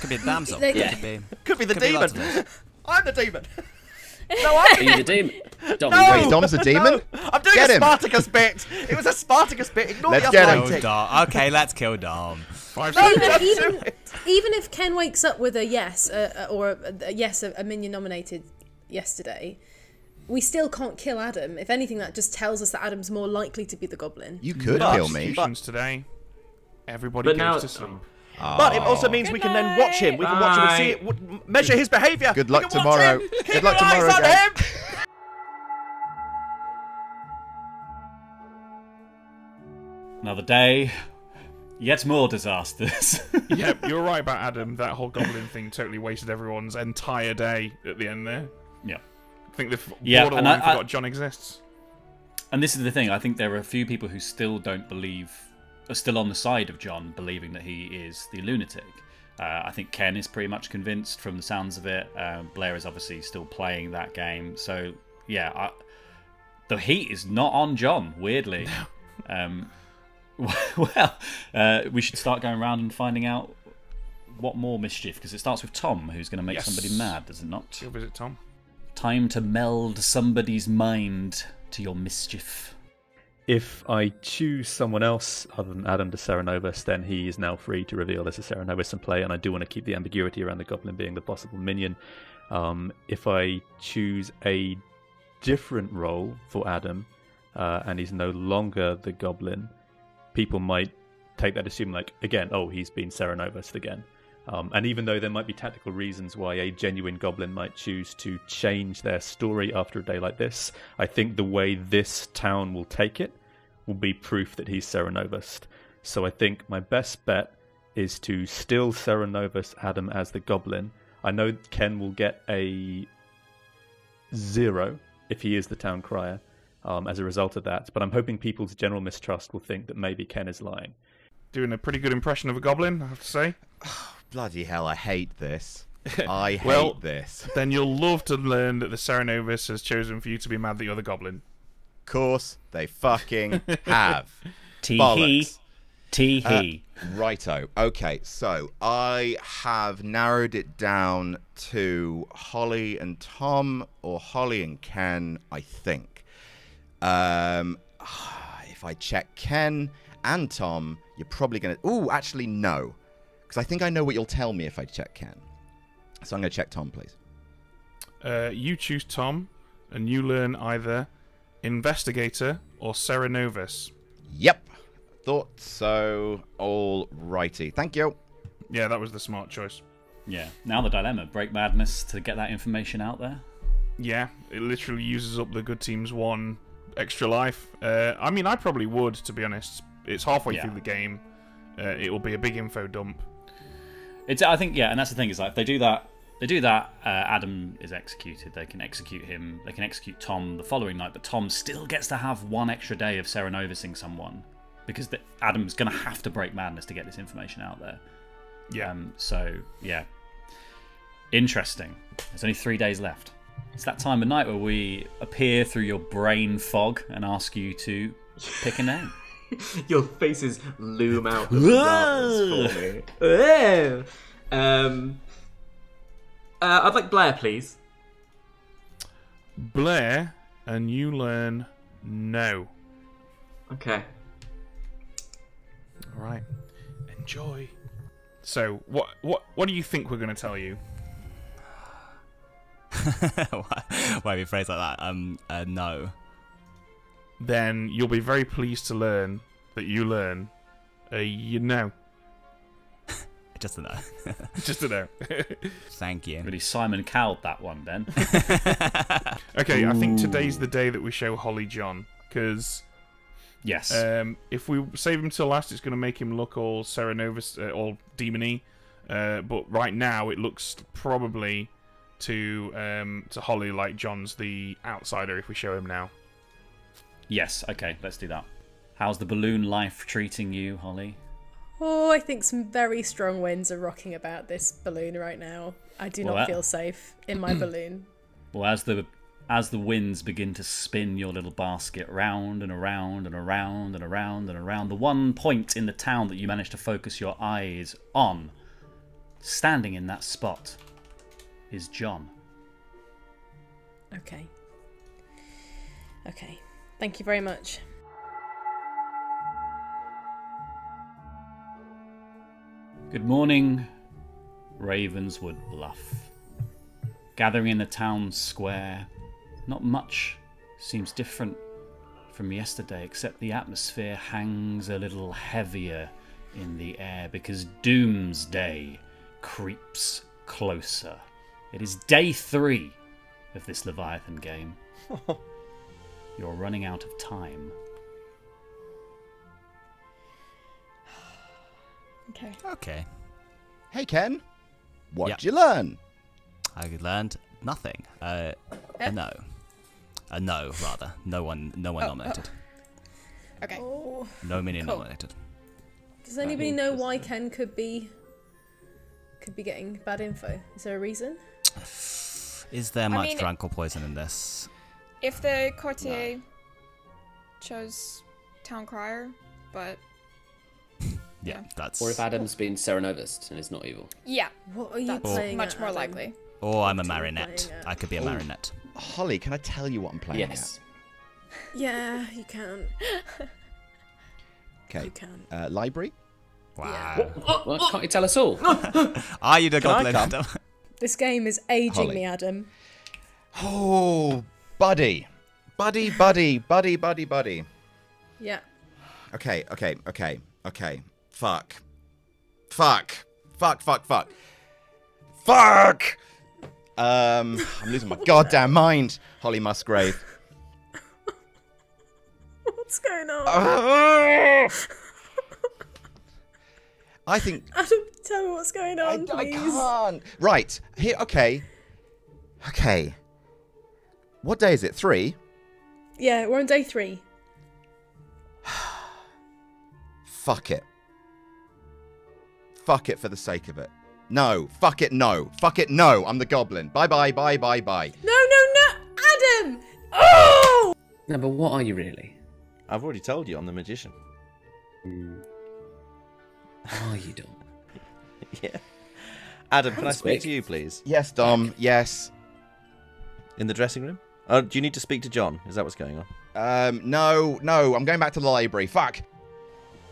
Could be a damsel. They- Could Yeah. be. Could be the Could demon. lots of it. I'm the demon. Are you the demon? Dom, No! wait. Dom's a demon. I'm doing Get a him. Spartacus bit. It was a Spartacus bit. Ignore Let's the get other him. Kill. Dom. Okay, let's kill Dom. Five No. Even, even, even if Ken wakes up with a yes, uh, uh, or a, a yes, a, a minion nominated yesterday, we still can't kill Adam. If anything, that just tells us that Adam's more likely to be the goblin. You could But- kill me. Executions today. Everybody But goes now- to sleep. But it also means we can then watch him. We can watch him and see it, measure his behaviour. Good luck tomorrow. him. Good Keep luck your eyes tomorrow, on guys. him. Another day, yet more disasters. yep, you're right about Adam. That whole goblin thing totally wasted everyone's entire day at the end there. yeah. I think they've Yeah, and borderline I- I- forgot John exists. And this is the thing. I think there are a few people who still don't believe, are still on the side of John, believing that he is the lunatic. Uh, I think Ken is pretty much convinced from the sounds of it. Uh, Blair is obviously still playing that game. So yeah, I, the heat is not on John. Weirdly, um, well, uh, we should start going around and finding out what more mischief because it starts with Tom, who's going to make Yes. somebody mad, does it not? Go visit Tom. Time to meld somebody's mind to your mischief. If I choose someone else other than Adam de Cerenovus, then he is now free to reveal as a Cerenovus and play, and I do want to keep the ambiguity around the goblin being the possible minion. Um, if I choose a different role for Adam, uh, and he's no longer the goblin, people might take that assume like again, oh, he's been Cerenovus again. Um, and even though there might be tactical reasons why a genuine goblin might choose to change their story after a day like this, I think the way this town will take it will be proof that he's Cerenovus. So I think my best bet is to still Cerenovus Adam as the goblin. I know Ken will get a zero if he is the town crier um, as a result of that, but I'm hoping people's general mistrust will think that maybe Ken is lying. Doing a pretty good impression of a goblin, I have to say. Bloody hell, I hate this. I hate Well- this. Then you'll love to learn that the Cerenovus has chosen for you to be mad that you're the goblin. Course they fucking have. Tee hee. Bollocks. Tee Uh, righto. Okay, so I have narrowed it down to Holly and Tom, or Holly and Ken, I think. Um, if I check Ken and Tom, you're probably going to. Ooh, actually, no. Because I think I know what you'll tell me if I check Ken. So I'm going to check Tom, please. Uh, you choose Tom, and you learn either Investigator or Cerenovus. Yep. Thought so. All righty. Thank you. Yeah, that was the smart choice. Yeah. Now the dilemma: break madness to get that information out there. Yeah, it literally uses up the good team's one extra life. Uh, I mean, I probably would, to be honest. It's halfway Yeah. through the game. Uh, it will be a big info dump. It's. I think. Yeah, and that's the thing is like if they do that. They do that. Uh, Adam is executed. They can execute him. They can execute Tom the following night, but Tom still gets to have one extra day of Cerenovusing someone because the, Adam's going to have to break madness to get this information out there. Yeah. Um, so yeah, interesting. There's only three days left. It's that time of night where we appear through your brain fog and ask you to pick a name. Your faces loom out of the darkness for me. Um, uh, I'd like Blair, please. Blair, and you learn no. Okay. All right. Enjoy. So, what what what do you think we're going to tell you? why, why be phrased like that? Um, uh, no. Then you'll be very pleased to learn that you learn uh, you know. Just a no. Just a know. Thank you. Really, Simon cowed that one then. okay, I think today's the day that we show Holly John because yes. um, if we save him till last, it's going to make him look all Cerenovus, uh, all demony. Uh, but right now, it looks probably to um, to Holly like John's the outsider. If we show him now, Yes, okay, let's do that. How's the balloon life treating you, Holly? Oh, I think some very strong winds are rocking about this balloon right now. I do Well, not that- feel safe in my balloon. Well, as the as the winds begin to spin your little basket round and around and around and around and around, the one point in the town that you manage to focus your eyes on, standing in that spot, is John. Okay. Okay. Thank you very much. Good morning, Ravenswood Bluff. Gathering in the town square, not much seems different from yesterday, except the atmosphere hangs a little heavier in the air because Doomsday creeps closer. It is day three of this Leviathan game. You're running out of time. Okay. Okay. Hey, Ken. What'd Yeah. you learn? I learned nothing. Uh, A no. A no, rather. No one. No one Oh, nominated. Okay. Oh. No minion Cool. nominated. Does anybody know why Ken could be could be getting bad info? Is there a reason? Is there much mean, it- rancor poison in this? If the courtier chose town crier, but Yeah, that's. Or if Adam's been Serenovist and is not evil. yeah, What are you that's playing? much more Adam? likely. Or I'm a What marionette. I could be a Oh. marionette. Holly, can I tell you what I'm playing Yes. Yeah, you can. Okay. You can. Uh, library. Wow. Well, can't you tell us all? Are you the Can I goblin. Adam? This game is aging Holly. me, Adam. Oh, buddy. Buddy, buddy, buddy, buddy, buddy. Yeah. Okay, okay, okay, okay. Fuck. Fuck. Fuck, fuck, fuck. Fuck! Um, I'm losing my goddamn mind, Holly Musgrave. What's going on? Uh, I think Adam, tell me what's going I, on, I please. can't. Right here. Okay. Okay. What day is it? Three. Yeah, we're on day three. Fuck it. Fuck it for the sake of it. No. Fuck it. No. Fuck it. No. I'm the goblin. Bye bye. Bye bye bye. No, no, no, Adam! Oh! no, but what are you really? I've already told you I'm the magician. Are you dumb? Yeah. Adam, can I speak quick. to you, please? Yes, Dom. Yes. In the dressing room? Oh, do you need to speak to John? Is that what's going on? Um. No. No. I'm going back to the library. Fuck.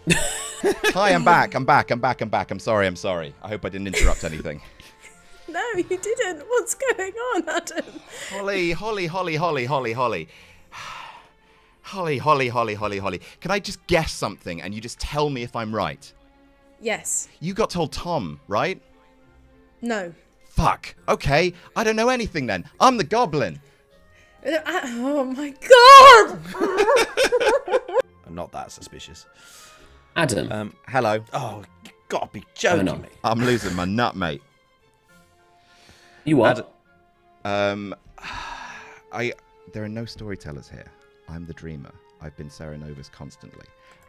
Hi. I'm back. I'm back. I'm back. I'm back. I'm sorry. I'm sorry. I hope I didn't interrupt anything. No, you didn't. What's going on, Adam? Holly, Holly, Holly, Holly, Holly, Holly. Holly, Holly, Holly, Holly, Holly. Can I just guess something and you just tell me if I'm right? Yes. You got told Tom, right? No. Fuck. Okay. I don't know anything then. I'm the goblin. Uh, Oh my god! I'm not that suspicious. Adam, Um, Hello. oh, you gotta be joking me. I'm losing my nut, mate. you what? Adam, Um, I. There are no storytellers here. I'm the dreamer. I've been Cerenovus constantly.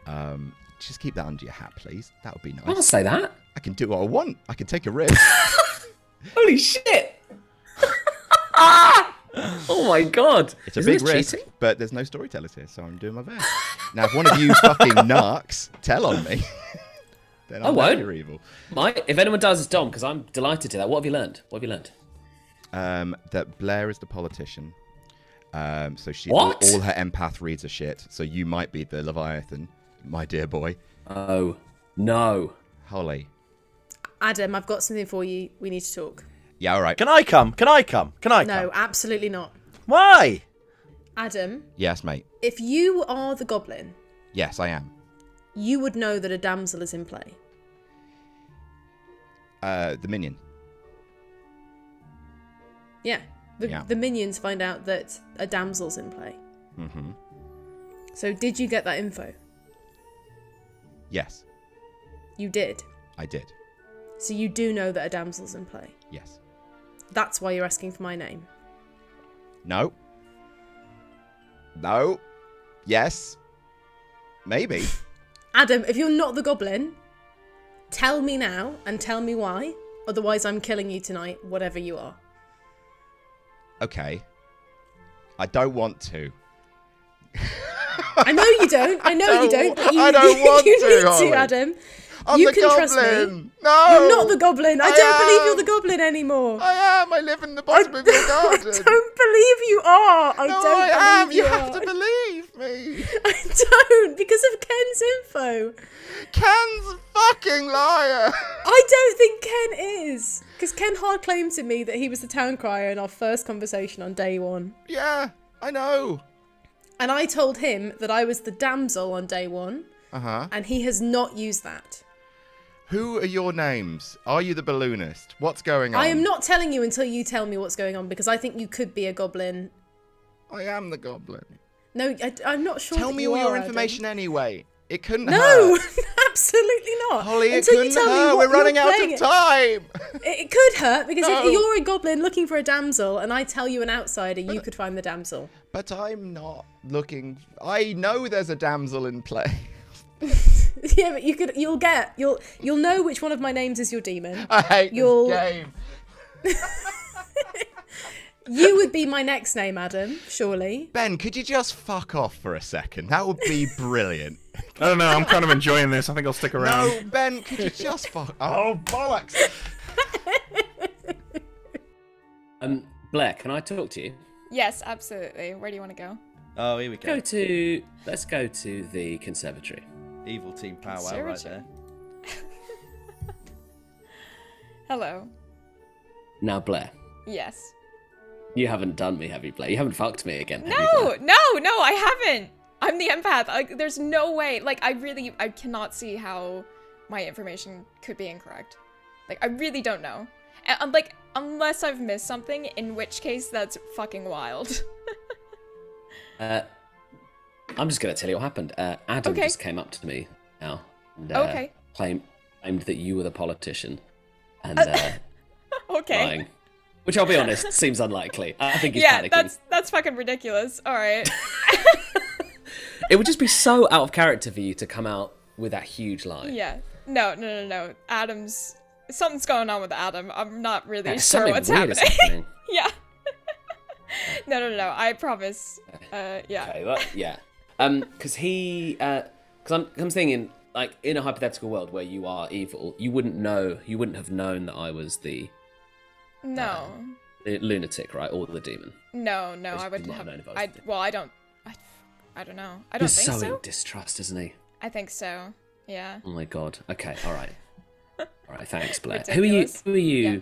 Um, just keep that under your hat, please. That would be nice. I'll say that. I can do what I want. I can take a risk. Holy shit! oh my god! It's a Isn't big this risk, cheating? but there's no storytellers here, so I'm doing my best. now, if one of you fucking narcs tell on me, then I I'm won't. very evil. Mike, if anyone does, it's Dom, because I'm delighted to that. What have you learned? What have you learned? Um, that Blair is the politician. Um, so she What? all her empath reads are shit. So you might be the Leviathan, my dear boy. Oh, no. Holly. Adam, I've got something for you. We need to talk. Yeah, all right. can I come? Can I come? Can I come? No, absolutely not. Why? Adam, Yes, mate. if you are the goblin, Yes, I am. you would know that a damsel is in play. Uh, the minion. Yeah. The, Yeah. the minions find out that a damsel's in play. Mm-hmm. So, did you get that info? Yes, You did. I did. So, you do know that a damsel's in play. Yes. That's why you're asking for my name. No. No. Yes. Maybe. Adam, if you're not the goblin, tell me now and tell me why. Otherwise, I'm killing you tonight, whatever you are. Okay. I don't want to. I know you don't. I know you don't- don't. But you, I don't want you to, need to, Adam. I'm you the can trust me. No. You're not the goblin. I, I don't believe you're the goblin anymore. I am. I live in the bottom of your garden. I don't believe you are. I no, don't I believe am. you, You have to believe me. I don't because of Ken's info. Ken's a fucking liar. I don't think Ken is because Ken hard claimed to me that he was the town crier in our first conversation on day one, yeah, I know. and I told him that I was the damsel on day one, Uh huh. and he has not used that. Who are your names? Are you the balloonist? What's going on? I am not telling you until you tell me what's going on because I think you could be a goblin. I am the goblin. No, I, am not sure. Tell me all your information anyway. It couldn't hurt. No, hurt. absolutely not. Holly, it Until you tell me what We're running out of time. It, it could hurt because No. if you're a goblin looking for a damsel and I tell you an outsider, you could find the damsel. But I'm not looking. I know there's a damsel in play. yeah, but you could. You'll get. You'll. You'll know which one of my names is your demon. I hate You'll- this game. You would be my next name, Adam. Surely. Ben, could you just fuck off for a second? That would be brilliant. I don't know. I'm kind of enjoying this. I think I'll stick around. no, Ben, could you just fuck? Oh bollocks! Um, Blair, can I talk to you? Yes, absolutely. Where do you want to go? Oh, here we go. Go to. Let's go to the conservatory. Evil team powwow right there. Hello. Now, Blair, Yes. you haven't done me, have you, Blair? You haven't fucked me again. have you, No, Blair? no, no, I haven't. I'm the empath. Like, there's no way. Like, I really, I cannot see how my information could be incorrect. Like, I really don't know. And, um, like, unless I've missed something, in which case that's fucking wild. Uh, I'm just going to tell you what happened. Uh, Adam Okay. just came up to me now and uh, Okay. claimed, claimed that you were the politician and Uh, uh, okay. lying. Which I'll be honest, seems unlikely. I think he's yeah, panicking. that's that's fucking ridiculous. All right. It would just be so out of character for you to come out with that huge lie. yeah. No, no, no, no. Adam's something's going on with Adam. I'm not really Yeah, sure what's happening. happening. yeah. no, no, no. I promise. Uh, yeah. Okay, that, yeah. Um, because he, uh, because I'm, I'm thinking, like, in a hypothetical world where you are evil, you wouldn't know, you wouldn't have known that I was the, No. the lunatic, right, or the demon. No, no, I would might have. known I was I the- well, I don't. I, I don't know. I don't He's think so, so. distrust, isn't he? I think so. Yeah. Oh my god. Okay, all right, all right. Thanks, Blair. Who are you? Who are you? Yeah.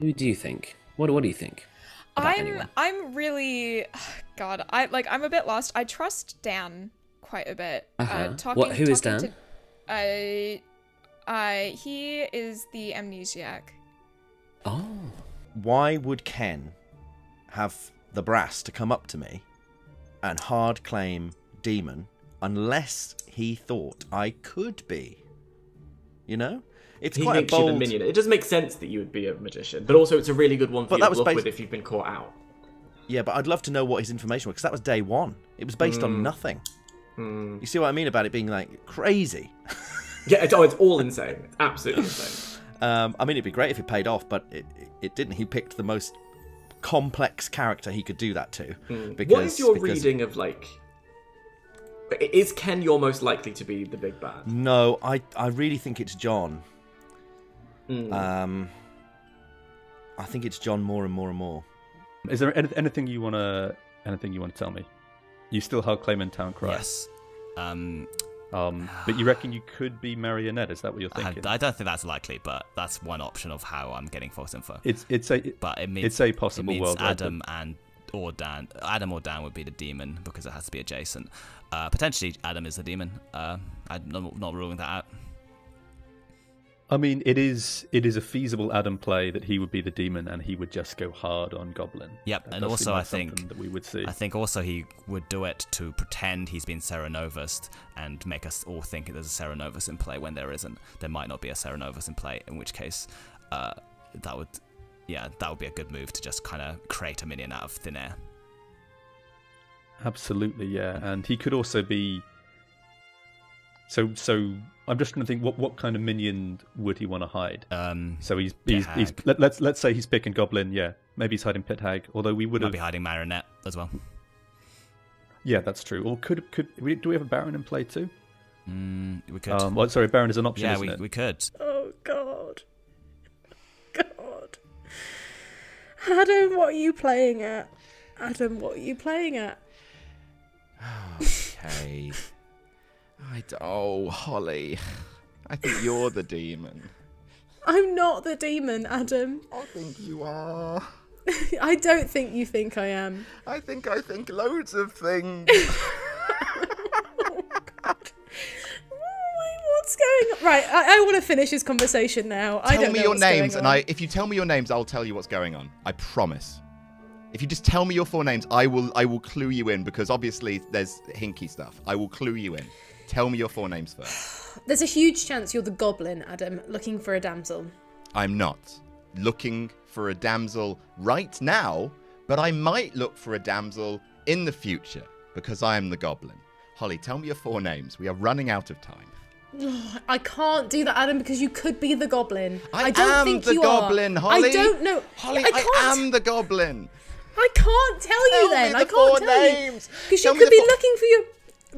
Who do you think? What What do you think? About I'm. anyone? I'm really. God, I like. I'm a bit lost. I trust Dan quite a bit. Uh-huh. Uh, talking, What- who is talking Dan? To, I. I. He is the amnesiac. Oh, Why would Ken have the brass to come up to me and hard claim demon unless he thought I could be? You know, it's He quite a makes you the minion. It does make sense that you would be a magician, but also it's a really good one for But you to bluff based- with if you've been caught out. Yeah, but I'd love to know what his information was because that was day one. It was based Hmm. on nothing. You see what I mean about it being like crazy? Yeah, it's, oh, it's all insane. It's absolutely insane. Um, I mean, it'd be great if it paid off, but it, it, it didn't. He picked the most complex character he could do that to. Because, Hmm. what is your because- reading of like? Is Ken your most likely to be the big bad? No, I I really think it's John. Hmm. Um, I think it's John more and more and more. Is there any, anything you want to anything you want to tell me? You still held claim in town cry. Yes. Um, Um, but you reckon you could be marionette? Is that what you're thinking? I don't think that's likely, but that's one option of how I'm getting false info. It's it's a but it means it's a it possible means world. right? Adam and or Dan. Adam or Dan would be the demon because it has to be adjacent. Uh, potentially, Adam is the demon. Uh, I'm not, not ruling that out. I mean, it is it is a feasible Adam play that he would be the demon and he would just go hard on Goblin. Yep, That and also like I think that we would see. I think also he would do it to pretend he's been Cerenovus and make us all think there's a Cerenovus in play when there isn't. There might not be a Cerenovus in play, in which case, uh, that would, yeah, that would be a good move to just kind of create a minion out of thin air. Absolutely, yeah. And he could also be. So, so I'm just trying to think what what kind of minion would he want to hide? Um, So he's he's, he's Hag. let, let's let's say he's picking Goblin. Yeah, maybe he's hiding Pit Hag. Although we would might have. be hiding Marionette as well. Yeah, that's true. Or could could we, do we have a Baron in play too? Mm, we could. Um, well, sorry, Baron is an option. yeah, isn't we, it? we could. Oh God. God. Adam, what are you playing at? Adam, what are you playing at? Okay. I d- oh, Holly. I think you're the demon. I'm not the demon, Adam. I think you are. I don't think you think I am. I think I think loads of things. Oh, oh, what's going on? Right, I, I want to finish this conversation now. I tell don't me know your names, and. I. If you tell me your names, I'll tell you what's going on. I promise. If you just tell me your four names, I will. I will clue you in because obviously there's hinky stuff. I will clue you in. Tell me your four names first. There's a huge chance you're the goblin, Adam, looking for a damsel. I'm not looking for a damsel right now, but I might look for a damsel in the future because I am the goblin. Holly, tell me your four names. We are running out of time. I can't do that, Adam, because you could be the goblin. I, don't am think the you goblin, are. Holly. I don't know. Holly, I, I, am the goblin. I can't tell Tell you then. the I can't tell names. you because you could be four- looking for your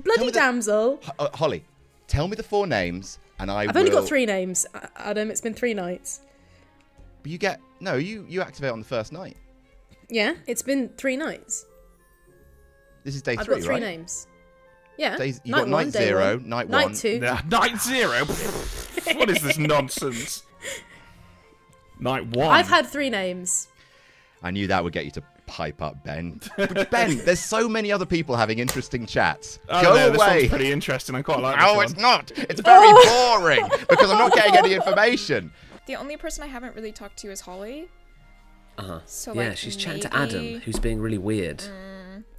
bloody me the- damsel. Uh, Holly, tell me the four names, and I I've will. only got three names, Adam. It's been three nights. But you get no. You you activate on the first night. Yeah, it's been three nights. This is day I've three, got three right? names. Yeah. Days- you night got one, night day zero, one. night night one. two. Nah, Night zero. what is this nonsense? Night one. I've had three names. I knew that would get you to pipe up, Ben. Ben, there's so many other people having interesting chats. Oh, Go no, This away. one's pretty interesting. I quite like this No, one. it's not. It's very boring because I'm not getting any information. The only person I haven't really talked to is Holly. Uh-huh. So, yeah, like, she's chatting to Adam, who's being really weird.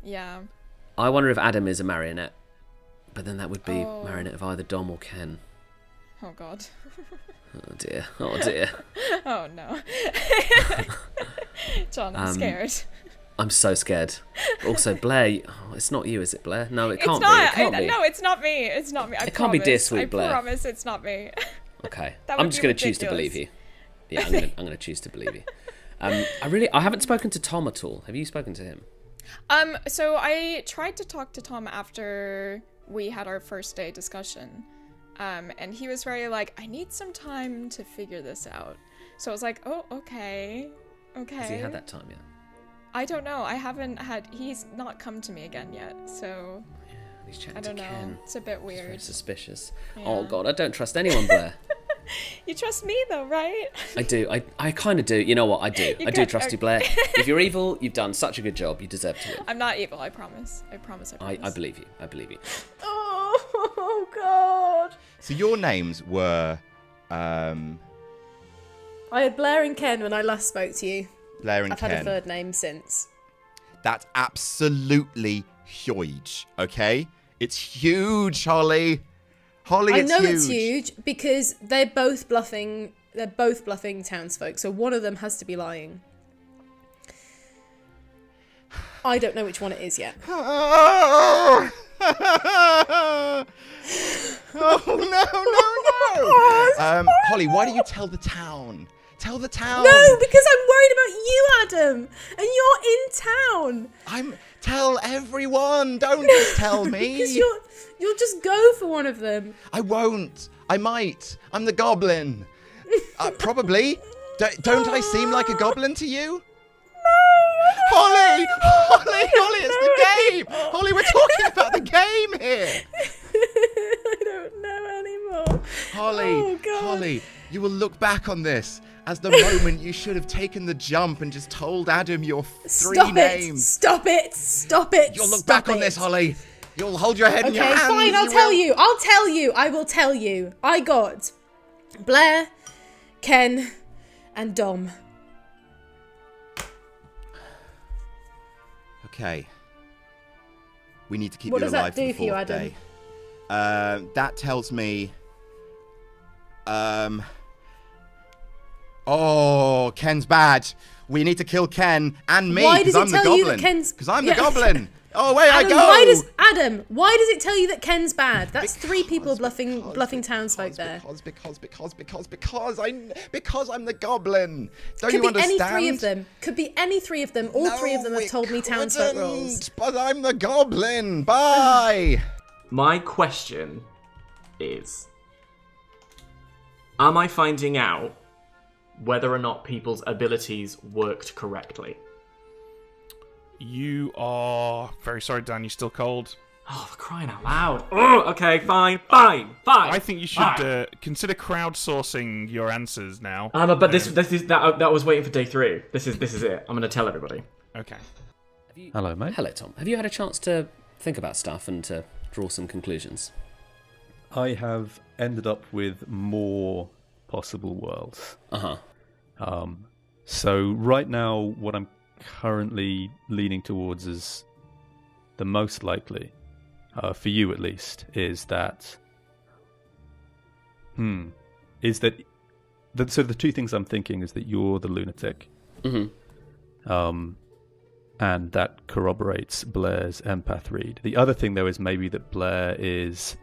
Yeah. I wonder if Adam is a marionette. But then that would be Oh. marionette of either Dom or Ken. Oh god. Oh dear. Oh dear. Oh no. John, I'm Um, scared. I'm so scared. Also, Blair. Oh, it's not you, is it, Blair? No, it It's can't not. be. It can't I- be. No, it's not me. It's not me. I It can't be dear sweet Blair. I promise it's not me. Okay. I'm just going to choose to believe you. Yeah, I'm going to I'm going to choose to believe you. Um, I really I haven't spoken to Tom at all. Have you spoken to him? Um, so I tried to talk to Tom after we had our first day discussion. Um, and he was very like, I need some time to figure this out. So I was like, oh, okay. Okay. Has he had that time yet? I don't know. I haven't had, he's not come to me again yet. So He's chatting I don't to know. Ken. It's a bit It's very weird. suspicious. Yeah. Oh god, I don't trust anyone, Blair. You trust me though, right? I do. I, I kind of do. You know what? I do. You I do can- trust you, Blair. if you're evil, you've done such a good job. You deserve to win. I'm not evil, I promise. I promise, I I, promise. I believe you. I believe you. Oh God. So your names were um, I had Blair and Ken when I last spoke to you. Blair and Ken. I've had a third name since. That's absolutely huge. Okay, it's huge, Holly. Holly, I know huge. it's huge because they're both bluffing. They're both bluffing townsfolk, so one of them has to be lying. I don't know which one it is yet. Oh, no, no, no! um, Holly, why don't you tell the town? Tell the town. No, because I'm worried about you, Adam, and you're in town. I'm. Tell everyone. Don't just tell me. Because you'll you'll just go for one of them. I won't. I might. I'm the goblin. Uh, probably. D- don't I seem like a goblin to you? No! Holly! Holly! Holly, it's the game! Holly, we're talking about the game here! I don't know anymore. Holly, Oh, God. Holly, you will look back on this as the moment you should have taken the jump and just told Adam your three Stop it! names. Stop it! Stop it! You'll look back on this, Holly. You'll hold your head in Okay, your hands. Okay, fine. I'll you tell will. you. I'll tell you. I will tell you. I got Blair, Ken, and Dom. Okay. We need to keep What you that alive for the do for you, fourth Adam? day. Um, that tells me. Um. Oh, Ken's bad. We need to kill Ken and me Why because does it I'm the tell you that goblin. Ken's- Because I'm Yeah. the goblin. Oh, away I go. why does Adam? Why does it tell you that Ken's bad? That's three people bluffing because- bluffing because- townsfolk there. Because, because, because, because, because I, because I'm the goblin. Don't Could you be any three of them. Could be any three of them. All three of them have told me townsfolk couldn't. But I'm the goblin. Bye. My question is Am I finding out whether or not people's abilities worked correctly? You are very sorry, Dan. You're still cold. Oh, for crying out loud. Oh, okay, fine, fine, fine. I think you should uh, consider crowdsourcing your answers now. Um, but this, Um, this is that. That was waiting for day three. This is this is it. I'm gonna tell everybody. okay. Have you- Hello, mate. Hello, Tom. Have you had a chance to think about stuff and to draw some conclusions? I have ended up with more possible worlds. Uh huh. Um, so right now, what I'm currently leaning towards is the most likely uh, for you at least, is that. Hmm. Is that. that so the two things I'm thinking is that you're the lunatic. Mm-hmm. Um, and that corroborates Blair's empath read. The other thing, though, is maybe that Blair is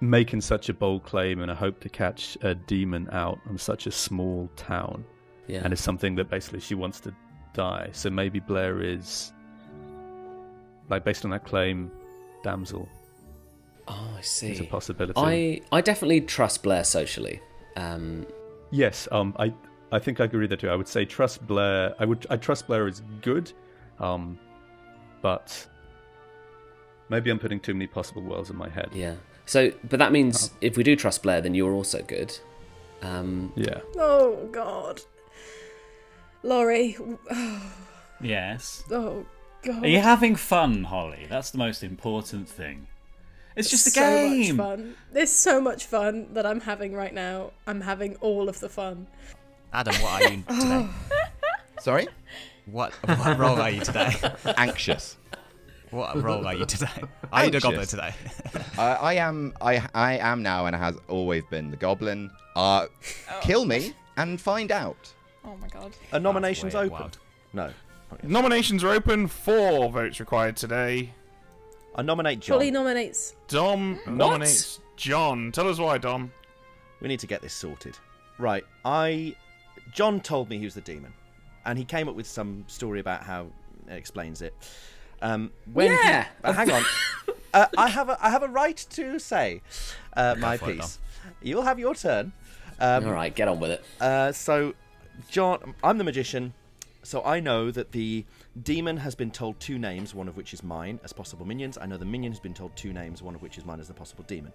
making such a bold claim and a hope to catch a demon out on such a small town. Yeah. And it's something that basically she wants to die. So maybe Blair is, like, based on that claim, damsel Oh, I see. is a possibility. I I definitely trust Blair socially. Um, Yes, um, I I think I agree with that too. I would say trust Blair. I would I trust Blair is good, um, but maybe I'm putting too many possible worlds in my head. yeah. So, but that means if we do trust Blair, then you're also good. Um, Yeah. Oh God, Laurie. Yes. Oh God. Are you having fun, Holly? That's the most important thing. It's just a so game. much fun. There's so much fun that I'm having right now. I'm having all of the fun. Adam, what are you today? Sorry? What what role are you today? Anxious. What role are you today? Are you the goblin today? Uh, I am. I I am now, and has always been the goblin. Uh, kill me and find out. Oh my god. Are nominations way open? wild. No. Nominations are open. Four votes required today. I nominate John. Holly nominates. Dom nominates John. Tell us why, Dom. We need to get this sorted. Right, I. John told me he was the demon, and he came up with some story about how it explains it. Um, when he- Yeah. uh, hang on. uh, I have a I have a right to say uh, my for it, piece. You'll have your turn. Um, all right, get on with it. uh, so, John, I'm the magician, so I know that the demon has been told two names, one of which is mine as possible minions. I know the minion has been told two names, one of which is mine as the possible demon.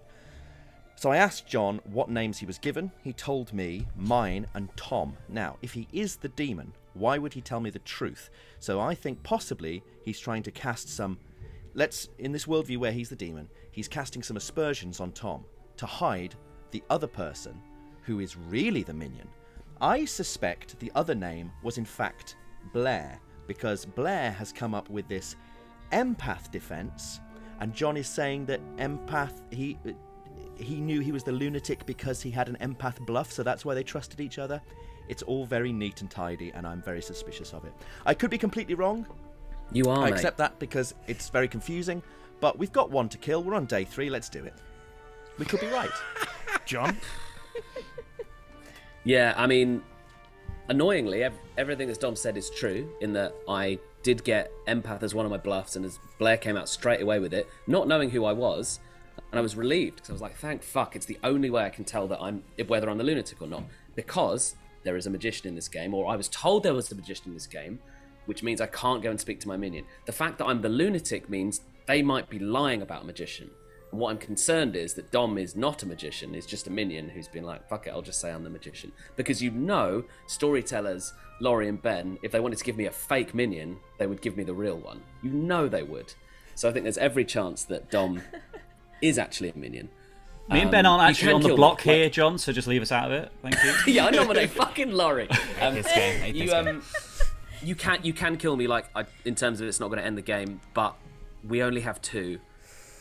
So I asked John what names he was given. He told me mine and Tom. Now, if he is the demon, why would he tell me the truth? So I think possibly he's trying to cast some. Let's, in this worldview where he's the demon, he's casting some aspersions on Tom to hide the other person who is really the minion. I suspect the other name was in fact Blair, because Blair has come up with this empath defense, and John is saying that empath he he knew he was the lunatic because he had an empath bluff, so that's why they trusted each other. It's all very neat and tidy, and I'm very suspicious of it. I could be completely wrong. You are, I mate. accept that because it's very confusing, but we've got one to kill. We're on day three. Let's do it. We could be right. John. Yeah, I mean, annoyingly, ev- everything that Dom said is true. In that I did get empath as one of my bluffs, and as Blair came out straight away with it, not knowing who I was, and I was relieved because I was like, "Thank fuck!" It's the only way I can tell that I'm whether I'm the lunatic or not, because there is a magician in this game, or I was told there was a magician in this game, which means I can't go and speak to my minion. The fact that I'm the lunatic means they might be lying about a magician. And what I'm concerned is that Dom is not a magician, is just a minion who's been like, fuck it, I'll just say I'm the magician. Because you know, storytellers, Laurie and Ben, if they wanted to give me a fake minion, they would give me the real one. You know they would. So I think there's every chance that Dom is actually a minion. Me and Ben Um, aren't actually on the block here, John. So just leave us out of it. Thank you. yeah, I nominate fucking Laurie. Um, this game, you um, you can you can kill me like I, in terms of it's not going to end the game, but we only have two,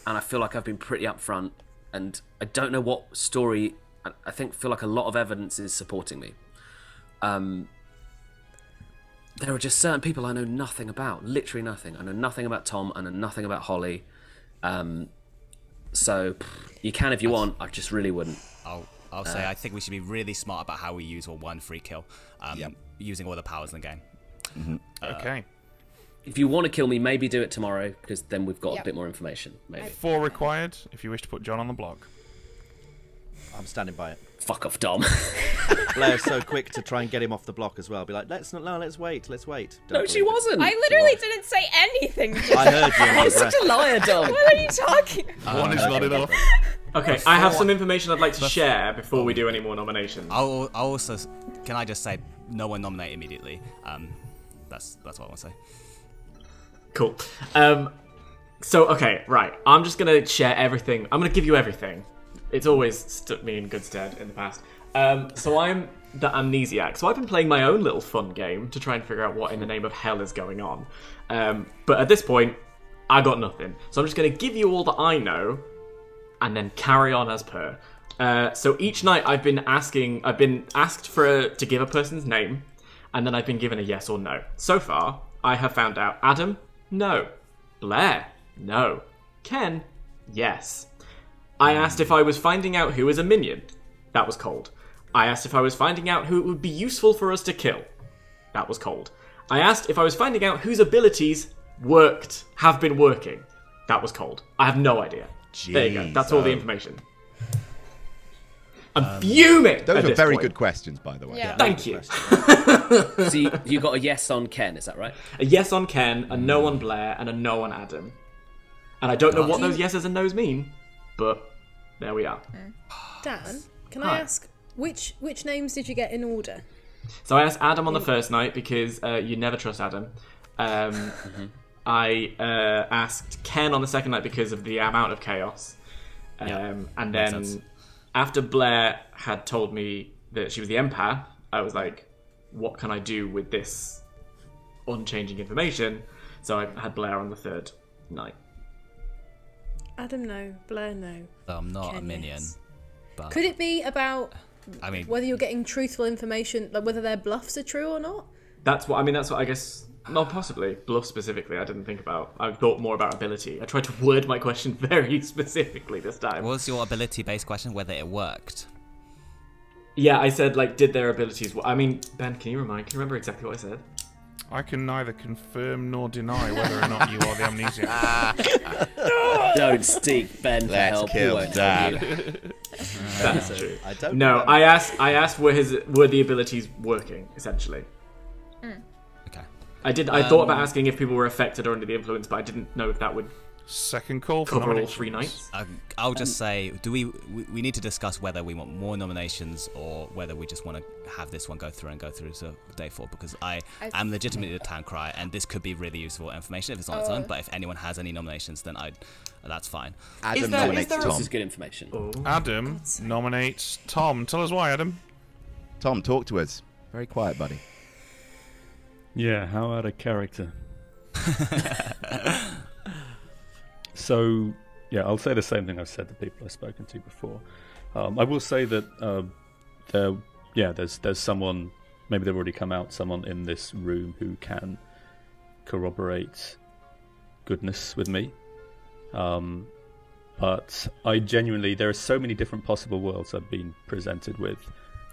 and I feel like I've been pretty upfront, and I don't know what story. I, I think feel like a lot of evidence is supporting me. Um, there are just certain people I know nothing about, literally nothing. I know nothing about Tom. I know nothing about Holly. Um, so you can if you want. I just really wouldn't. I'll, I'll say uh, I think we should be really smart about how we use our one free kill, um, Yep. using all the powers in the game. Mm-hmm. Uh, okay. If you want to kill me, maybe do it tomorrow because then we've got Yep. a bit more information. Maybe. Four required if you wish to put John on the block. I'm standing by it. Fuck off, Dom. Blair's so quick to try and get him off the block as well. Be like, let's not, no, let's wait, let's wait. no, Don't she it. wasn't. I literally didn't say anything. I heard you. You're such a liar, Dom. what are you talking? One is not enough. Okay, I have some information I'd like to share before we do any more nominations. I'll, I'll also, can I just say, no one nominate immediately. Um, that's that's what I want to say. Cool. Um, so okay, right. I'm just gonna share everything. I'm gonna give you everything. It's always stood me in good stead in the past. Um, so I'm the amnesiac. So I've been playing my own little fun game to try and figure out what in the name of hell is going on. Um, but at this point, I got nothing. So I'm just going to give you all that I know and then carry on as per. Uh, so each night I've been asking, I've been asked for a, to give a person's name, and then I've been given a yes or no. So far, I have found out Adam, no. Blair, no. Ken, yes. I asked if I was finding out who is a minion. That was cold. I asked if I was finding out who it would be useful for us to kill. That was cold. I asked if I was finding out whose abilities worked, have been working. That was cold. I have no idea. There you go. That's all the oh. information. I'm fuming. Those at are this very point. good questions, by the way. Yeah. Thank you. So you, you got a yes on Ken, is that right? A yes on Ken, a no hmm. on Blair, and a no on Adam. And I don't know what those yeses and nos mean, but there we are. Dan, can Hi. I ask which which names did you get in order? So I asked Adam on the first night because uh, you never trust Adam. Um, I uh, asked Ken on the second night because of the amount of chaos. Um, and then after Blair had told me that she was the empath, I was like, what can I do with this unchanging information? So I had Blair on the third night. Adam, no. Blair, no. So I'm not a minion. yes. But Could it be about I mean, whether you're getting truthful information, like whether their bluffs are true or not? That's what I mean. That's what I guess. Not possibly bluff specifically. I didn't think about. I thought more about ability. I tried to word my question very specifically this time. what was your ability-based question? Whether it worked? Yeah, I said like, did their abilities? wo- I mean, Ben, can you remind? Can you remember exactly what I said? I can neither confirm nor deny whether or not you are the amnesia. Don't seek Ben for Let's help. he kill won't Dan. That's true. I don't. No, remember. I asked. I asked were his were the abilities working essentially. Mm. Okay. I did. I thought about um, asking if people were affected or under the influence, but I didn't know if that would Second call for cover all three nights. Um, I'll just say, do we, we we need to discuss whether we want more nominations or whether we just want to have this one go through and go through to day four because I, I- am legitimately a town cry and this could be really useful information if it's on its own. But if anyone has any nominations, then I that's fine. Adam Is there- is nominates there Tom. This is good information. Oh. Adam nominates Tom. Tell us why, Adam. Tom, talk to us. Very quiet, buddy. Yeah, how out of character. so, yeah, I'll say the same thing I've said to people I've spoken to before. Um, I will say that uh, there, yeah, there's there's someone maybe they've already come out, someone in this room who can corroborate goodness with me. Um, but I genuinely, there are so many different possible worlds I've been presented with.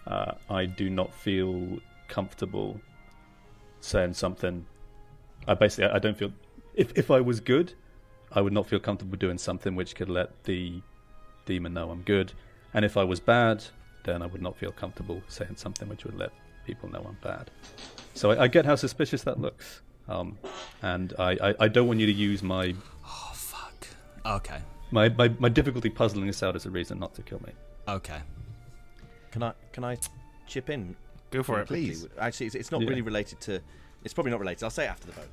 Uh, I do not feel comfortable saying something. I basically, I don't feel. If if I was good, I would not feel comfortable doing something which could let the demon know I'm good. And if I was bad, then I would not feel comfortable saying something which would let people know I'm bad. So I, I get how suspicious that looks. Um, and I, I, I don't want you to use my, Oh fuck. Okay. my, my, my difficulty puzzling this out as a reason not to kill me. Okay. Can I can I chip in? Go for it. quickly? Please. Actually, it's, it's not Yeah. really related to. It's probably not related. I'll say it after the vote.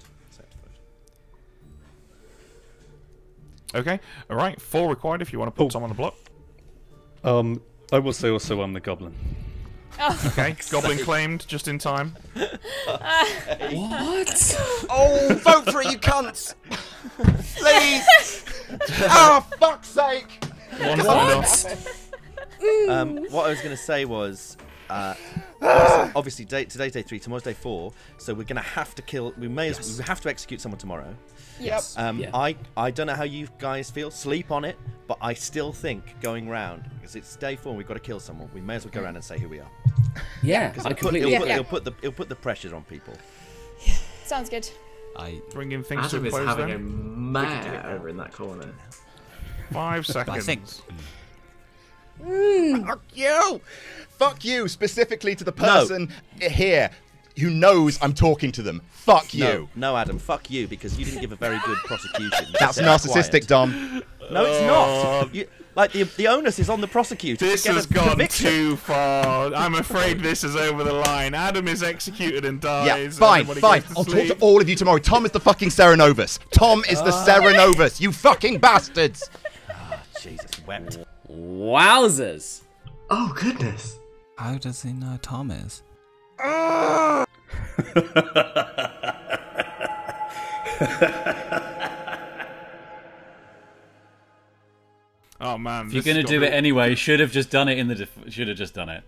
Okay. All right. Four required if you want to put Oh. Tom on the block. Um, I will say also I'm the goblin. Okay. Goblin claimed just in time. What Oh, vote for it, you cunts! Please! oh, fuck's sake! One for enough. Um, what I was going to say was, uh, obviously, obviously day, today's day three, tomorrow's day four, so we're going to have to kill. We may as we have to execute someone tomorrow. Yes. Um, Yeah. I I don't know how you guys feel. Sleep on it, but I still think going round because it's day four. and We've got to kill someone. We may as well go around and say who we are. Yeah, Because I it'll, put, completely it'll, put, it'll put the it'll put the pressures on people. Yeah, Sounds good. I Bringing things Adam to a is close having a then. mad over in that corner. Five seconds. I think Fuck you! Fuck you, specifically to the person here who knows I'm talking to them. Fuck you. No, no, Adam, fuck you because you didn't give a very good prosecution. That's narcissistic, quiet. Dom. No, it's not. Um, you, like the the onus is on the prosecutor. to This get a has gone conviction. too far. I'm afraid this is over the line. Adam is executed and dies. Yeah, dies. fine, Everybody fine. I'll talk to all of you tomorrow. Tom is the fucking Cerenovus. Tom is the uh. Cerenovus. You fucking bastards. Ah, Jesus wept. Wowzers! Oh goodness! how does he know Tom is? oh man! If you're gonna do it anyway, should have just done it in the. Def- should have just done it.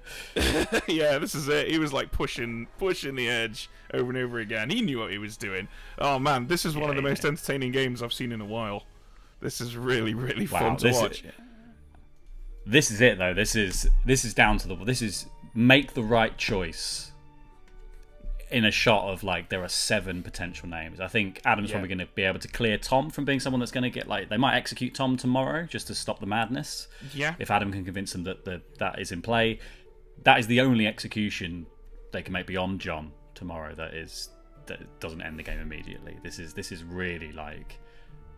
yeah, this is it. He was like pushing, pushing the edge over and over again. He knew what he was doing. Oh man, this is one of the yeah. most entertaining games I've seen in a while. This is really, really wow, fun to watch. Is, this is it though. This is this is down to the. This is make the right choice in a shot of like there are seven potential names. I think Adam's Yeah. probably going to be able to clear Tom from being someone that's going to get like they might execute Tom tomorrow just to stop the madness. Yeah. If Adam can convince them that the, that is in play, that is the only execution they can make beyond John tomorrow. That is that doesn't end the game immediately. This is this is really like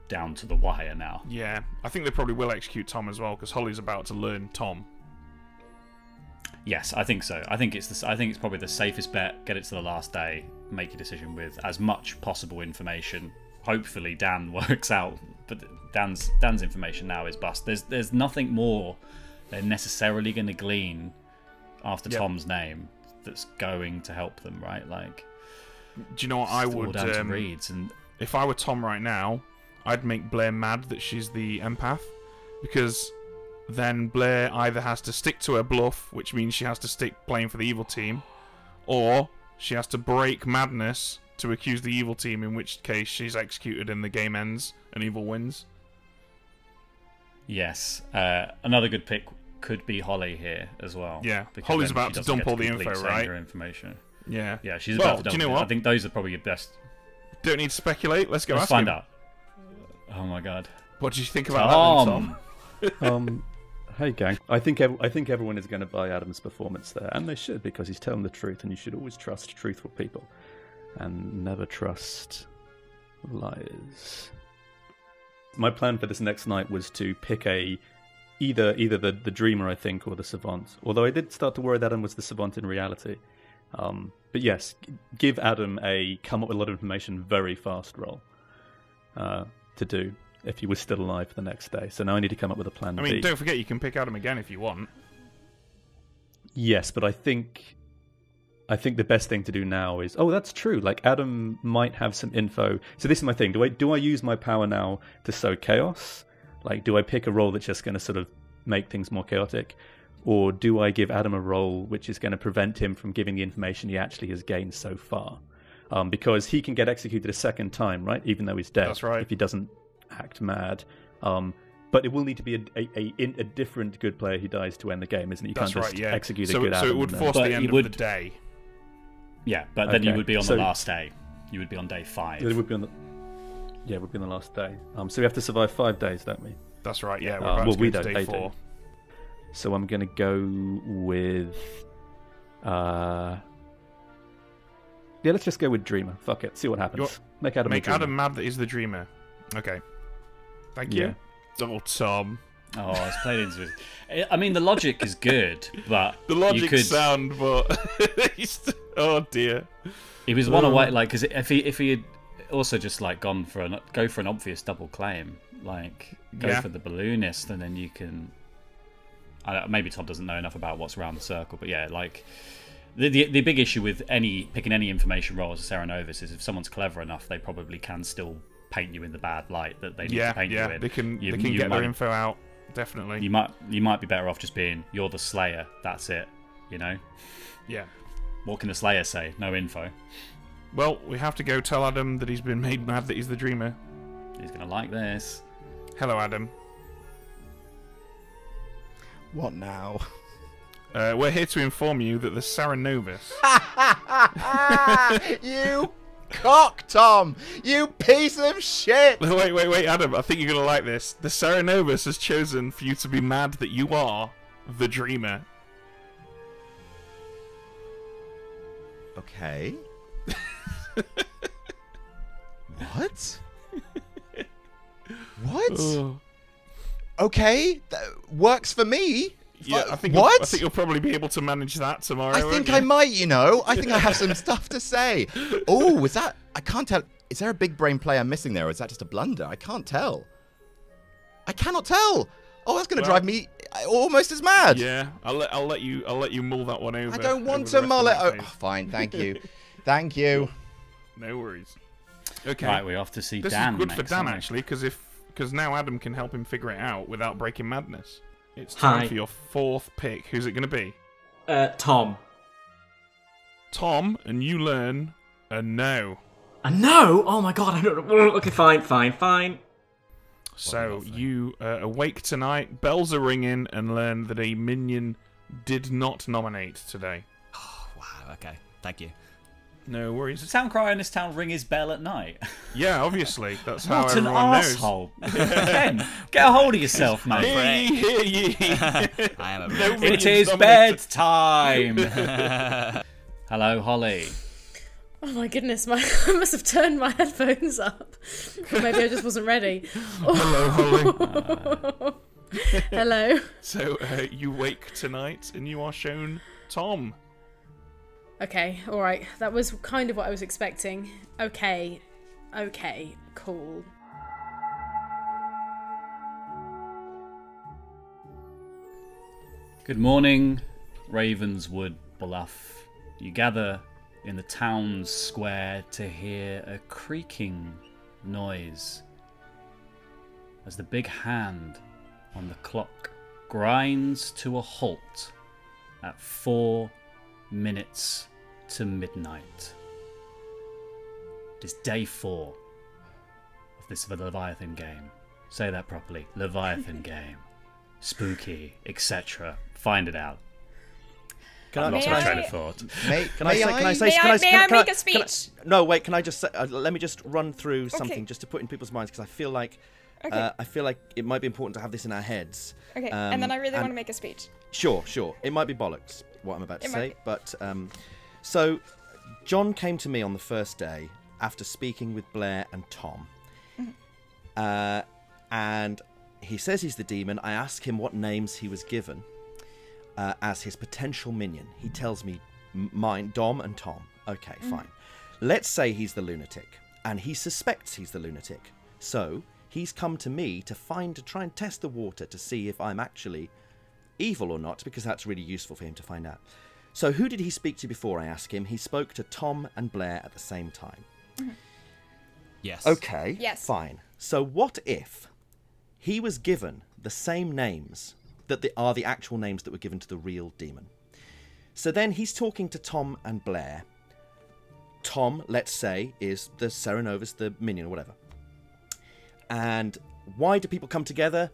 down to the wire now. Yeah, I think they probably will execute Tom as well because Holly's about to learn Tom. Yes, I think so. I think it's the, I think it's probably the safest bet. Get it to the last day, make your decision with as much possible information. Hopefully, Dan works out, but Dan's Dan's information now is bust. There's there's nothing more they're necessarily going to glean after Yep. Tom's name that's going to help them, right? Like Do you know what I would? down Um, reads and if I were Tom right now, I'd make Blair mad that she's the empath because then Blair either has to stick to her bluff, which means she has to stick playing for the evil team, or she has to break madness to accuse the evil team, in which case she's executed and the game ends and evil wins. yes, uh, another good pick could be Holly here as well. Yeah, because Holly's about to dump get all the info, right? her information. Yeah. Yeah, she's Well, about to dump do you know it. I think those are probably your best. Don't need to speculate. Let's go Let's ask find him. out. Oh my god. What did you think about that, then, Tom. Tom? um, hey gang, I think ev- I think everyone is going to buy Adam's performance there, and they should because he's telling the truth, and you should always trust truthful people, and never trust liars. My plan for this next night was to pick a either either the the dreamer I think or the savant. Although I did start to worry that Adam was the savant in reality. Um, but yes, give Adam a come up with a lot of information very fast roll uh, to do if he was still alive for the next day. So now I need to come up with a plan I mean, B. don't forget you can pick Adam again if you want. Yes, but I think I think the best thing to do now is oh that's true. Like Adam might have some info. So this is my thing. Do I do I use my power now to sow chaos? Like do I pick a role that's just going to sort of make things more chaotic? Or do I give Adam a role which is going to prevent him from giving the information he actually has gained so far? Um, because he can get executed a second time, right? Even though he's dead. That's right. If he doesn't act mad. Um, but it will need to be a, a, a, a different good player who dies to end the game, isn't it? You That's can't right. just Yeah. execute so, a good so Adam it would and force But the he end would- of the day. Yeah, but then you would be on so- the last day. You would be on day five. It would be on the yeah, it would be on the last day. Um, so we have to survive five days, don't we? That's right. Yeah. We're Uh, about well, to we don't, day four. do. So I'm gonna go with uh yeah, let's just go with Dreamer. Fuck it, see what happens. You're- Make Adam a Make Dreamer. Adam mad that he's the dreamer. Okay. Thank Yeah. you. Oh, Tom. Oh, it's played into it. I mean, the logic is good, but The logic could. sound, but oh dear. He was one Oh. away, like, because if he if he had also just like gone for an go for an obvious double claim, like go Yeah. for the balloonist, and then you can. I don't, maybe Tom doesn't know enough about what's around the circle, but yeah, like the, the the big issue with any picking any information role as a Cerenovus is if someone's clever enough, they probably can still paint you in the bad light that they need Yeah, to paint yeah. you in. They can You- they can get might, their info out. Definitely. You might you might be better off just being you're the Slayer. That's it. You know Yeah. what can the Slayer say? No info. Well, we have to go tell Adam that he's been made mad that he's the dreamer. He's gonna like this. Hello, Adam. What now? Uh, we're here to inform you that the Cerenovus. Ah, you cock, Tom! You piece of shit! wait, wait, wait, Adam. I think you're gonna like this. The Cerenovus has chosen for you to be mad that you are the dreamer. Okay. what? what? Oh. Okay, that works for me. Yeah, I think You'll, what? I think you'll probably be able to manage that tomorrow. I think? I might, you know. I think I have some stuff to say. Oh, is that? I can't tell. Is there a big brain play I'm missing there, or is that just a blunder? I can't tell. I cannot tell. Oh, that's going to Well- drive me uh, almost as mad. Yeah, I'll let I'll let you I'll let you mull that one over. I don't want over to mull it. rest Oh, fine, thank you, thank you. No worries. Okay. Right, we're off to see this Dan. is good for Dan actually, because if because now Adam can help him figure it out without breaking madness. It's time Hi. for your fourth pick. Who's it going to be? Uh, Tom. Tom, and you learn a no. A no? Oh my god, I don't know. Okay, fine, fine, fine. So you uh, awake tonight, bells are ringing, and learn that a minion did not nominate today. Wow. Okay. Thank you. No worries. Does the town crier in this town ring his bell at night? Yeah, obviously. That's how What an everyone knows. asshole! Ken, get a hold of yourself, mate. Hear ye, hear ye. I am a No It minions is nominated. bedtime. Hello, Holly. Oh my goodness, my I must have turned my headphones up. Or maybe I just wasn't ready. Hello, Holly. Hello. So uh, you wake tonight, and you are shown Tom. Okay, alright. That was kind of what I was expecting. Okay. Okay, cool. Good morning, Ravenswood Bluff. You gather in the town's square to hear a creaking noise as the big hand on the clock grinds to a halt at four minutes to midnight. It is day four of this Leviathan game. Say that properly. Leviathan game. Spooky, etc. Find it out. Can I, May Lost my I, I- train of thought. May, can I may say? Can I say? May can I- I, may can, I can make a can speech? no, wait. Can I just say? Uh, let me just run through something Okay. just to put in people's minds because I feel like Okay. uh, I feel like it might be important to have this in our heads. Okay, Um, and then I really want to make a speech. Sure, sure. It might be bollocks what I'm about to It might say, be. but um, so John came to me on the first day after speaking with Blair and Tom, Mm-hmm. uh, and he says he's the demon. I ask him what names he was given uh, as his potential minion. He tells me mine, Dom and Tom. Okay, Mm-hmm. fine. Let's say he's the lunatic, and he suspects he's the lunatic. So he's come to me to find to try and test the water to see if I'm actually evil or not, because that's really useful for him to find out. So, who did he speak to before? I ask him. He spoke to Tom and Blair at the same time. Mm-hmm. Yes. Okay. Yes. Fine. So, what if he was given the same names that the, are the actual names that were given to the real demon? So then he's talking to Tom and Blair. Tom, let's say, is the Cerenovus, the minion or whatever. And why do people come together?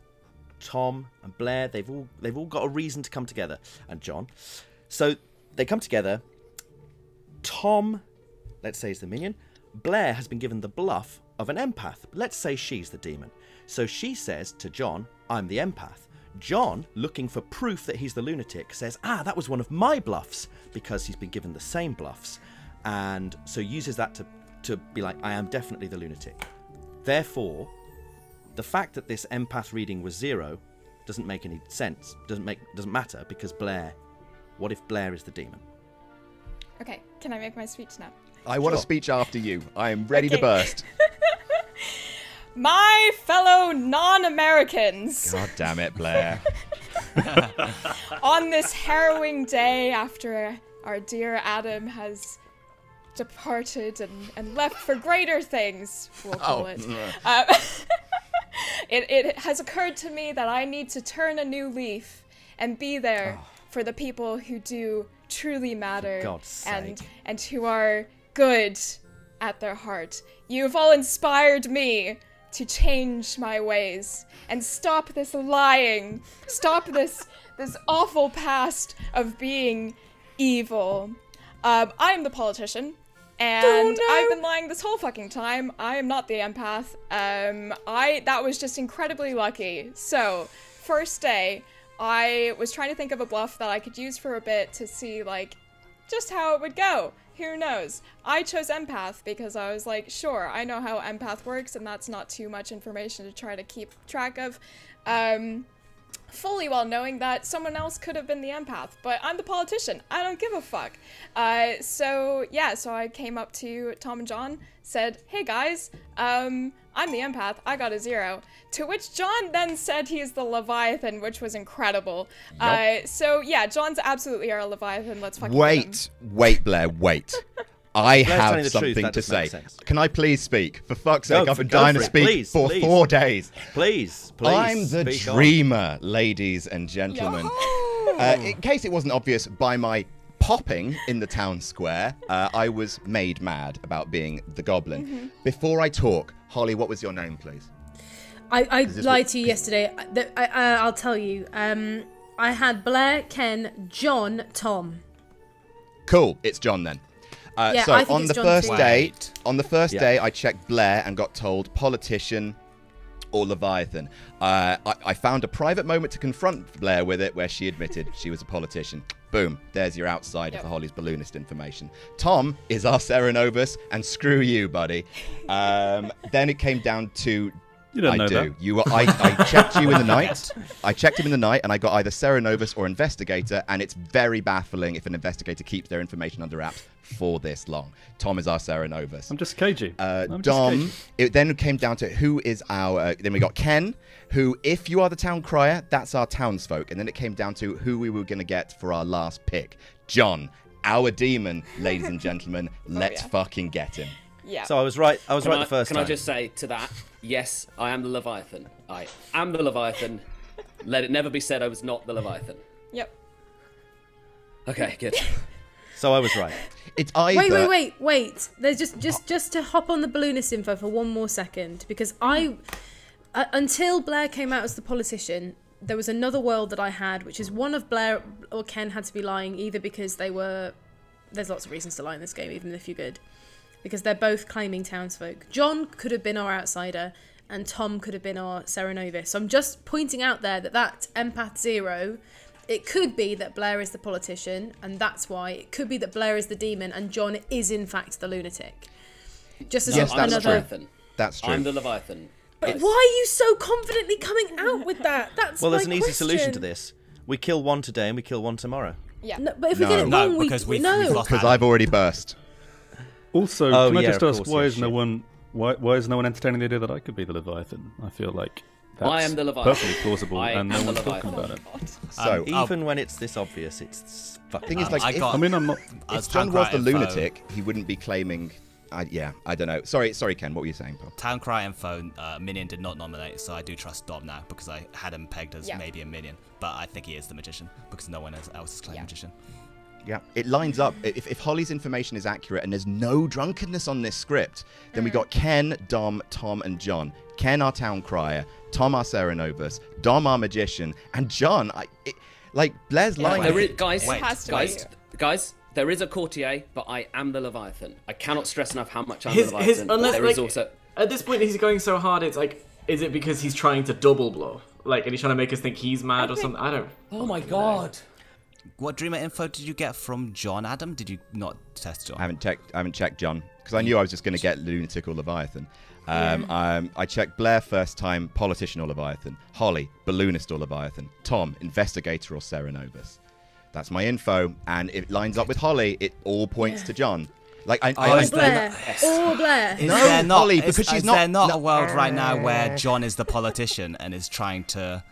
Tom and Blair, they've all they've all got a reason to come together. And John. So they come together. Tom, let's say, is the minion. Blair has been given the bluff of an empath. Let's say she's the demon. So she says to John, I'm the empath. John, looking for proof that he's the lunatic, says, Ah, that was one of my bluffs, because he's been given the same bluffs. And so uses that to, to be like, I am definitely the lunatic. Therefore, the fact that this empath reading was zero doesn't make any sense. Doesn't make doesn't matter because Blair. What if Blair is the demon? Okay, can I make my speech now? I want a speech after you. I am ready to burst. My fellow non-Americans, God damn it, Blair. on this harrowing day after our dear Adam has departed and, and left for greater things, we'll call Oh, it. Um, it, it has occurred to me that I need to turn a new leaf and be there for the people who do truly matter God's and sake. and who are good at their heart. You've all inspired me to change my ways and stop this lying. Stop this this awful past of being evil. Um, I am the politician, and I've been lying this whole fucking time. I am not the empath. Um, I that was just incredibly lucky. So, first day, I was trying to think of a bluff that I could use for a bit to see like just how it would go. Who knows? I chose empath because I was like, sure, I know how empath works, and that's not too much information to try to keep track of. Um, fully well knowing that someone else could have been the empath, but I'm the politician. I don't give a fuck. Uh, so yeah, so I came up to Tom and John, said, "Hey guys, um, I'm the empath. I got a zero. To which John then said he is the Leviathan, which was incredible. Uh, so yeah, John's absolutely our Leviathan. Let's fucking. Wait, wait, Blair, wait. I Blair's have the truth, something to say. sense. Can I please speak? For fuck's Go sake, I've been dying to speak Please, for please. four days. Please, please. I'm the speak on. dreamer, ladies and gentlemen. Uh, in case it wasn't obvious by my popping in the town square, uh, I was made mad about being the goblin. Mm-hmm. Before I talk, Holly, what was your name, please? I, I lied what- to you yesterday. I, th- I, I, I'll tell you. Um, I had Blair, Ken, John, Tom. Cool, it's John then. Uh, Yeah, so I think on it's the John first too. day, Wait. on the first Yeah. day, I checked Blair and got told politician or Leviathan. Uh, I, I found a private moment to confront Blair with it, where she admitted she was a politician. Boom, there's your outside Yep. of the Holly's balloonist information. Tom is our Cerenovus, and screw you, buddy. Um, then it came down to. You don't I know do. that. You, were, I, I checked you in the night. I checked him in the night, and I got either Cerenovus or Investigator, and it's very baffling if an investigator keeps their information under wraps for this long. Tom is our Cerenovus. I'm just cagey. Uh, I'm just Dom. cagey. It then came down to who is our. Uh, then we got Ken, who, if you are the town crier, that's our townsfolk. And then it came down to who we were going to get for our last pick. John, our demon, ladies and gentlemen. Let's yeah. fucking get him. Yeah. So I was right. I was Can, right I, the first can time. Can I just say to that, yes, I am the Leviathan. I am the Leviathan. Let it never be said I was not the Leviathan. Yep. Okay, good. So I was right. It's either. Wait, wait, wait, wait. There's just just just to hop on the balloonist info for one more second because I uh, until Blair came out as the politician, there was another world that I had, which is one of Blair or Ken had to be lying either because they were. There's lots of reasons to lie in this game, even if you're good, because they're both claiming townsfolk. John could have been our outsider, and Tom could have been our Cerenovus. So I'm just pointing out there that that empath zero. It could be that Blair is the politician, and that's why. It could be that Blair is the demon, and John is in fact the lunatic. Just as Yes, I'm that's the true. another. Leviathan. That's true. I'm the Leviathan. But why are you so confidently coming out with that? That's Well, there's my an easy solution to this. We kill one today and we kill one tomorrow. Yeah. No, but if we get it No, wrong, we, because we we've, know. we've lost Because Adam. I've already burst. Also, Oh, can I yeah, just ask course, why yeah, is no shit. one why why is no one entertaining the idea that I could be the Leviathan? I feel like that's I am the Leviathan. perfectly plausible, I and no am the one's talking Leviathan. about it. So, Um, Even when it's this obvious, it's fucking. thing is, Um, like, I if, got- I mean, I'm not. if John town was the info- lunatic, he wouldn't be claiming. I, yeah, I don't know. Sorry, sorry, Ken. What were you saying, Paul? Town Cry info, uh, Minion did not nominate, so I do trust Dom now because I had him pegged as Yeah. maybe a Minion, but I think he is the magician because no one else else is claiming Yeah. magician. Yeah, it lines up. If, if Holly's information is accurate and there's no drunkenness on this script, then we got Ken, Dom, Tom, and John. Ken, our town crier, Tom, our Cerenovus, Dom, our magician, and John. I, it, like Blair's lying. There is, guys, Wait, guys, Has to guys, guys, there is a courtier, but I am the Leviathan. I cannot stress enough how much I'm His, the Leviathan. but unless, there is like, also at this point he's going so hard. It's like, is it because he's trying to double blow? Like, and he's trying to make us think he's mad or something? I don't. Oh my god. What Dreamer info did you get from John Adam? Did you not test John? I haven't checked. I haven't checked John because I knew I was just going to get lunatic or Leviathan. Um, um, I checked Blair first time, politician or Leviathan. Holly, balloonist or Leviathan. Tom, investigator or Cerenovus. That's my info, and it lines up with Holly. It all points to John. Like I, I, Oh, I is Blair. Or Blair. Is No, there not, Holly, is, because she's is not- there not no. a world right now where John is the politician and is trying to?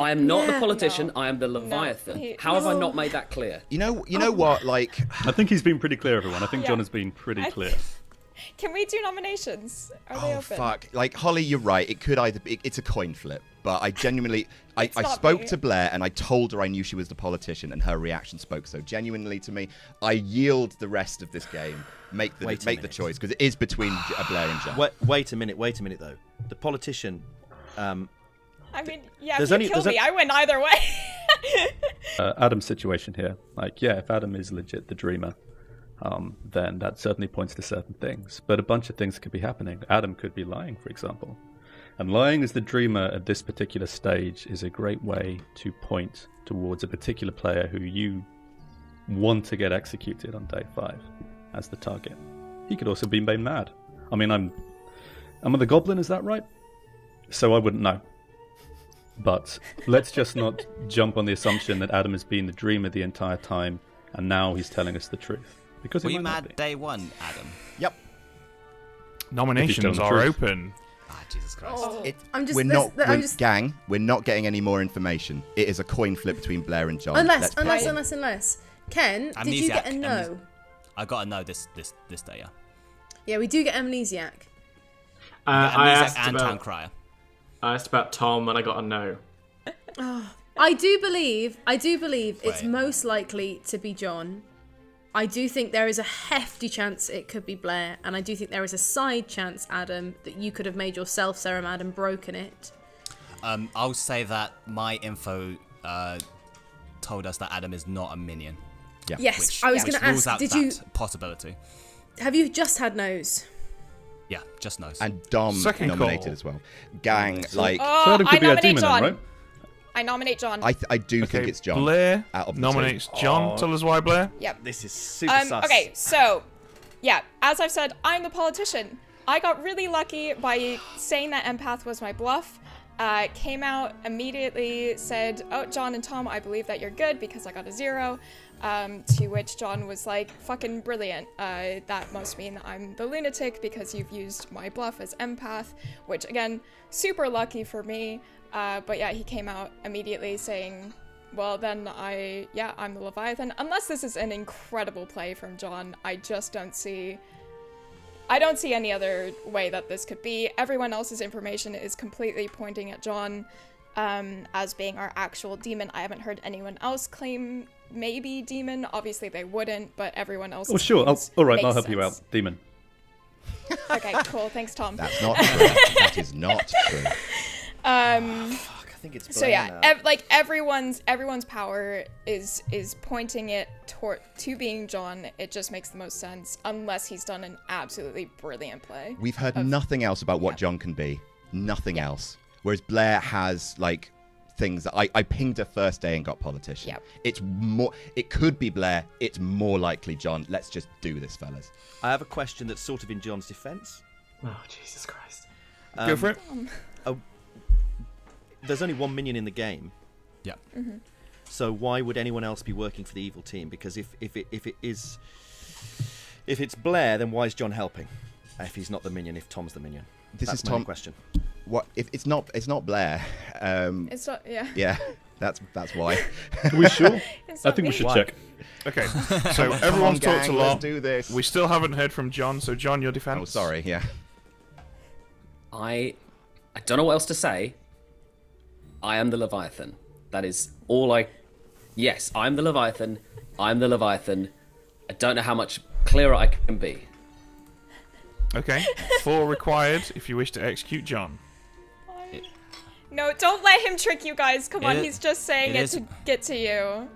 I am not Yeah. the politician. No. I am the Leviathan. he- How have I not made that clear? you know, you know what? Like, I think he's been pretty clear, everyone. I think Yeah. John has been pretty clear. Can we do nominations? Are they oh open? fuck! Like Holly, you're right. It could either be. It's a coin flip. But I genuinely, I, I spoke me. to Blair and I told her I knew she was the politician, and her reaction spoke so genuinely to me. I yield the rest of this game. Make the Wait make the choice because it is between uh, Blair and John. Wait, wait a minute. Wait a minute, though. The politician. Um, I mean, yeah, There's if you only- kill me, a- I win either way. uh, Adam's situation here. Like, yeah, if Adam is legit the dreamer, um, then that certainly points to certain things. But a bunch of things could be happening. Adam could be lying, for example. And lying as the dreamer at this particular stage is a great way to point towards a particular player who you want to get executed on day five as the target. He could also be made mad. I mean, I'm, Am I'm the goblin. Is that right? So I wouldn't know. But let's just not jump on the assumption that Adam has been the dreamer the entire time, and now he's telling us the truth. Because Were you mad be. day one, Adam? Yep. Nominations are open. Ah, Jesus Christ. It, I'm just- we're this- not. I'm just- Gang, we're not getting any more information. It is a coin flip between Blair and John. Unless, Let's- unless, Right. unless, unless. Ken, did you get a amnes- no? I gotta know this this this day. Yeah. Yeah, we do get amnesiac. Uh, Yeah, I asked and about Town Crier. I asked about Tom and I got a no. I do believe, I do believe it's Wait. most likely to be John. I do think there is a hefty chance it could be Blair, and I do think there is a side chance, Adam, that you could have made yourself Serum Adam broken it. Um, I'll say that my info uh, told us that Adam is not a minion. Yes, Which, I was which going to rules ask. out Did that you possibility? have you just had nose? Yeah, just knows. And Dom Second nominated call. as well. Gang, like Oh, So Adam I could be a demon John. then, right? I nominate John. I th- I do Okay, think it's John. Blair out of the nominates John. Tell us why, Blair. yep. This is super Um, sus. okay, so yeah, as I've said, I'm the politician. I got really lucky by saying that empath was my bluff. Uh, came out immediately, said, "Oh, John and Tom, I believe that you're good because I got a zero. Um, to which John was like, "Fucking brilliant. Uh, that must mean that I'm the lunatic because you've used my bluff as empath." Which again, super lucky for me. Uh, but yeah, he came out immediately saying, well, then I, yeah, I'm the Leviathan. Unless this is an incredible play from John, I just don't see. I don't see any other way that this could be. Everyone else's information is completely pointing at John um, as being our actual demon. I haven't heard anyone else claim maybe demon. Obviously, they wouldn't, but everyone else. Oh, sure. I'll, all right, I'll makes help you out, demon. Okay, cool. Thanks, Tom. That's not true. that is not true. Um, Fuck, I think it's so yeah ev- like everyone's everyone's power is is pointing it toward to being john it just makes the most sense unless he's done an absolutely brilliant play We've heard nothing else about what John can be. Nothing else. Whereas Blair has like things that I, I pinged her first day and got politician. Yep. It's more it could be Blair, it's more likely John. Let's just do this, fellas. I have a question that's sort of in John's defence. Oh Jesus Christ. Um, Go for it. Oh, there's only one minion in the game, yeah. Mm-hmm. so why would anyone else be working for the evil team? Because if if it if it is if it's Blair, then why is John helping? If he's not the minion, if Tom's the minion. This That's is my Tom question. What if it's not it's not Blair. Um it's not yeah yeah, that's that's why. Are we sure? I not think we should Why? check. Okay, so Come everyone's on, talked a lot. Let's do this. We still haven't heard from John, so John, your defense. Oh sorry, yeah. I I don't know what else to say. I am the Leviathan. That is all I Yes, I'm the Leviathan. I'm the Leviathan. I don't know how much clearer I can be. Okay, four required if you wish to execute John. No don't let him trick you guys come on It- he's just saying it it, is- to get to you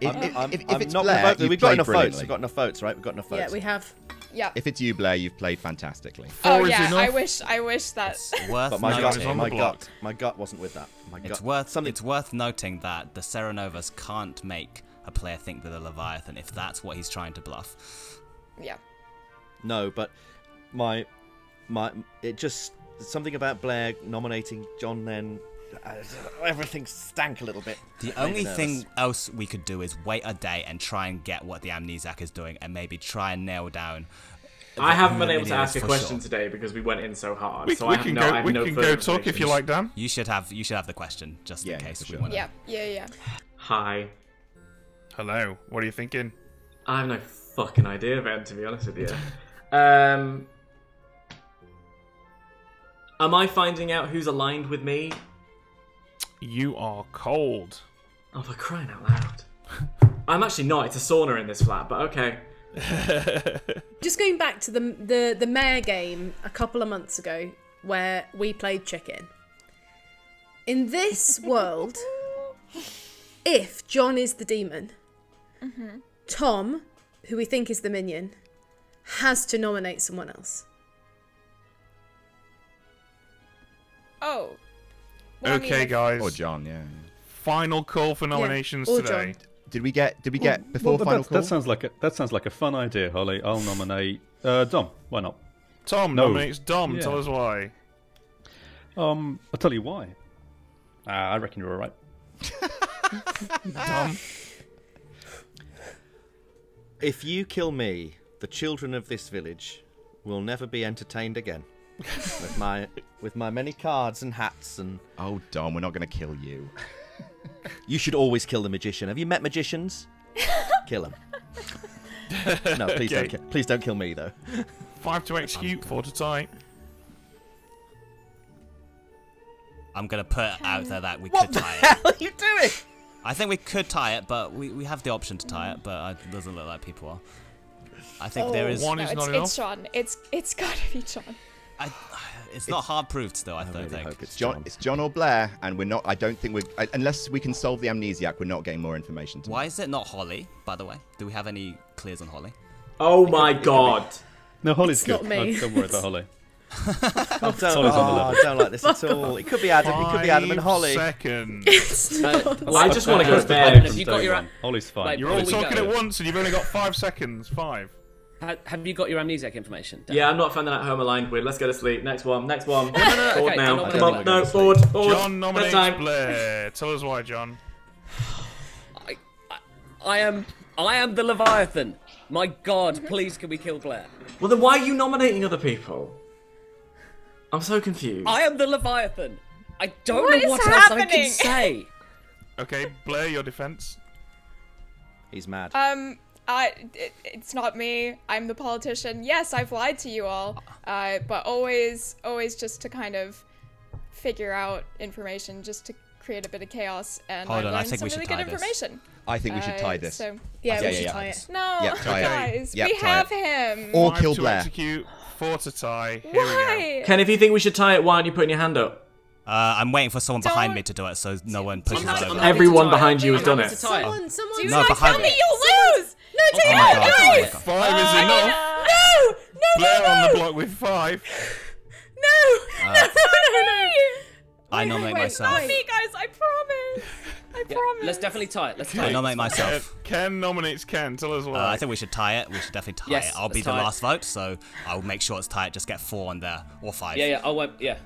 If, I'm, if, I'm, if, if I'm it's not Blair, vote- you've we've got enough votes. We've got enough votes, right? We've got enough votes. Yeah, we have. yeah If it's you, Blair, you've played fantastically. oh is yeah i wish i wish that It's worth But my Noting. gut, noting. on my gut, my gut wasn't with that. My gut. It's worth something. it's worth noting that the Cerenovus can't make a player think they're the Leviathan if that's what he's trying to bluff. yeah No, but my my it just something about Blair nominating John. Then uh, everything stank a little bit. The only nervous. thing else we could do is wait a day and try and get what the Amnesiac is doing and maybe try and nail down. I haven't been able to ask a question sure. today because we went in so hard. We, so we I have can no, I go. have We no can go talk if you like, Dan. You should have you should have the question just Yeah, in case for we want. yeah yeah yeah Hi. Hello. What are you thinking? I have no fucking idea, Ben. To be honest with you. Um. Am I finding out who's aligned with me? You are cold. Oh, for crying out loud. I'm actually not. It's a sauna in this flat, but okay. Just going back to the the the mayor game a couple of months ago, where we played chicken. In this world, if John is the demon, mm-hmm. Tom, who we think is the minion, has to nominate someone else. Oh Well, I mean, okay, guys. Or John, yeah. Final call for nominations or today. John. Did we get did we get before Well, final that, call? that sounds like a that sounds like a fun idea, Holly. I'll nominate uh, Dom. Why not? Tom No. nominates Dom. Yeah. Tell us why. Um, I'll tell you why. Ah, I reckon you're all right. Dom. If you kill me, the children of this village will never be entertained again. With my with my many cards and hats and Oh Dom, we're not gonna kill you. you should always kill the magician. Have you met magicians? kill them. No, please Okay. don't. Ki- please don't kill me though. Five to execute, four to tie. I'm gonna put out there that we What could the tie it. hell are you doing? I think we could tie it, but we, we have the option to tie it, but uh, it doesn't look like people are. I think there is. One No, is it's, not it's enough. Sean. It's it's gotta be Sean. I, it's not hard proved still. I, I don't really think. hope it's John, John. it's John or Blair, and we're not. I don't think we're unless we can solve the amnesiac. We're not getting more information. Tonight. Why is it not Holly? By the way, do we have any clears on Holly? Oh my god. No, Holly's It's good. not me. Oh, don't worry about Holly. I don't, Solly's on the oh. I don't like this at all. It could be Adam. It could be Adam and Holly. Seconds. Uh. Well, I just want to go to Have bed. you got your- Holly's fine. Wait, You're all talking go- at once, and you've only got five seconds. Five. Ha- Have you got your amnesiac information? Dan? Yeah, I'm not finding that home aligned with. Let's go to sleep. Next one. Next one. no, no, Forward okay, now. Come on. No, forward. Forward. John nominates Bedtime. Blair. Tell us why, John. I, I, I am. I am the Leviathan. My God, please, can we kill Blair? Well, then why are you nominating other people? I'm so confused. I am the Leviathan. I don't What know is what else I can say. Okay, Blair, your defense. He's mad. Um, I it, it's not me. I'm the politician. Yes, I've lied to you all. Uh, but always, always just to kind of figure out information, just to create a bit of chaos. And Hold I on, I learned think some we should really good this. information. I think we should Uh, tie this. So Yeah, Yeah, we yeah, should yeah. tie it. no, Yep, tie it. guys, Yep, we tie have it. him. Or Five kill to Blair. execute, four to tie. Here we go. Why? Ken, if you think we should tie it, why aren't you putting your hand up? Uh, I'm waiting for someone behind Don't- me to do it, so no one pushes I'm it over. I'm happy to Everyone behind you has done it. to Someone, someone. Do No, not behind tell me. me you'll lose. No, Oh take oh my it god! out, Oh guys. god! Five is enough. No, no, Blair no, on the block with five. no, no, uh, no, no, no. I nominate wait, myself. Not me, guys. I promise. I Yeah, promise. let's definitely tie it. Let's tie it. I nominate myself. Uh, Ken nominates Ken. Tell us why. Uh, I think we should tie it. We should definitely tie Yes, it. I'll be the tie it. last vote, so I'll make sure it's tight. Just get four on there or five. Yeah, yeah. I won't. Uh, yeah.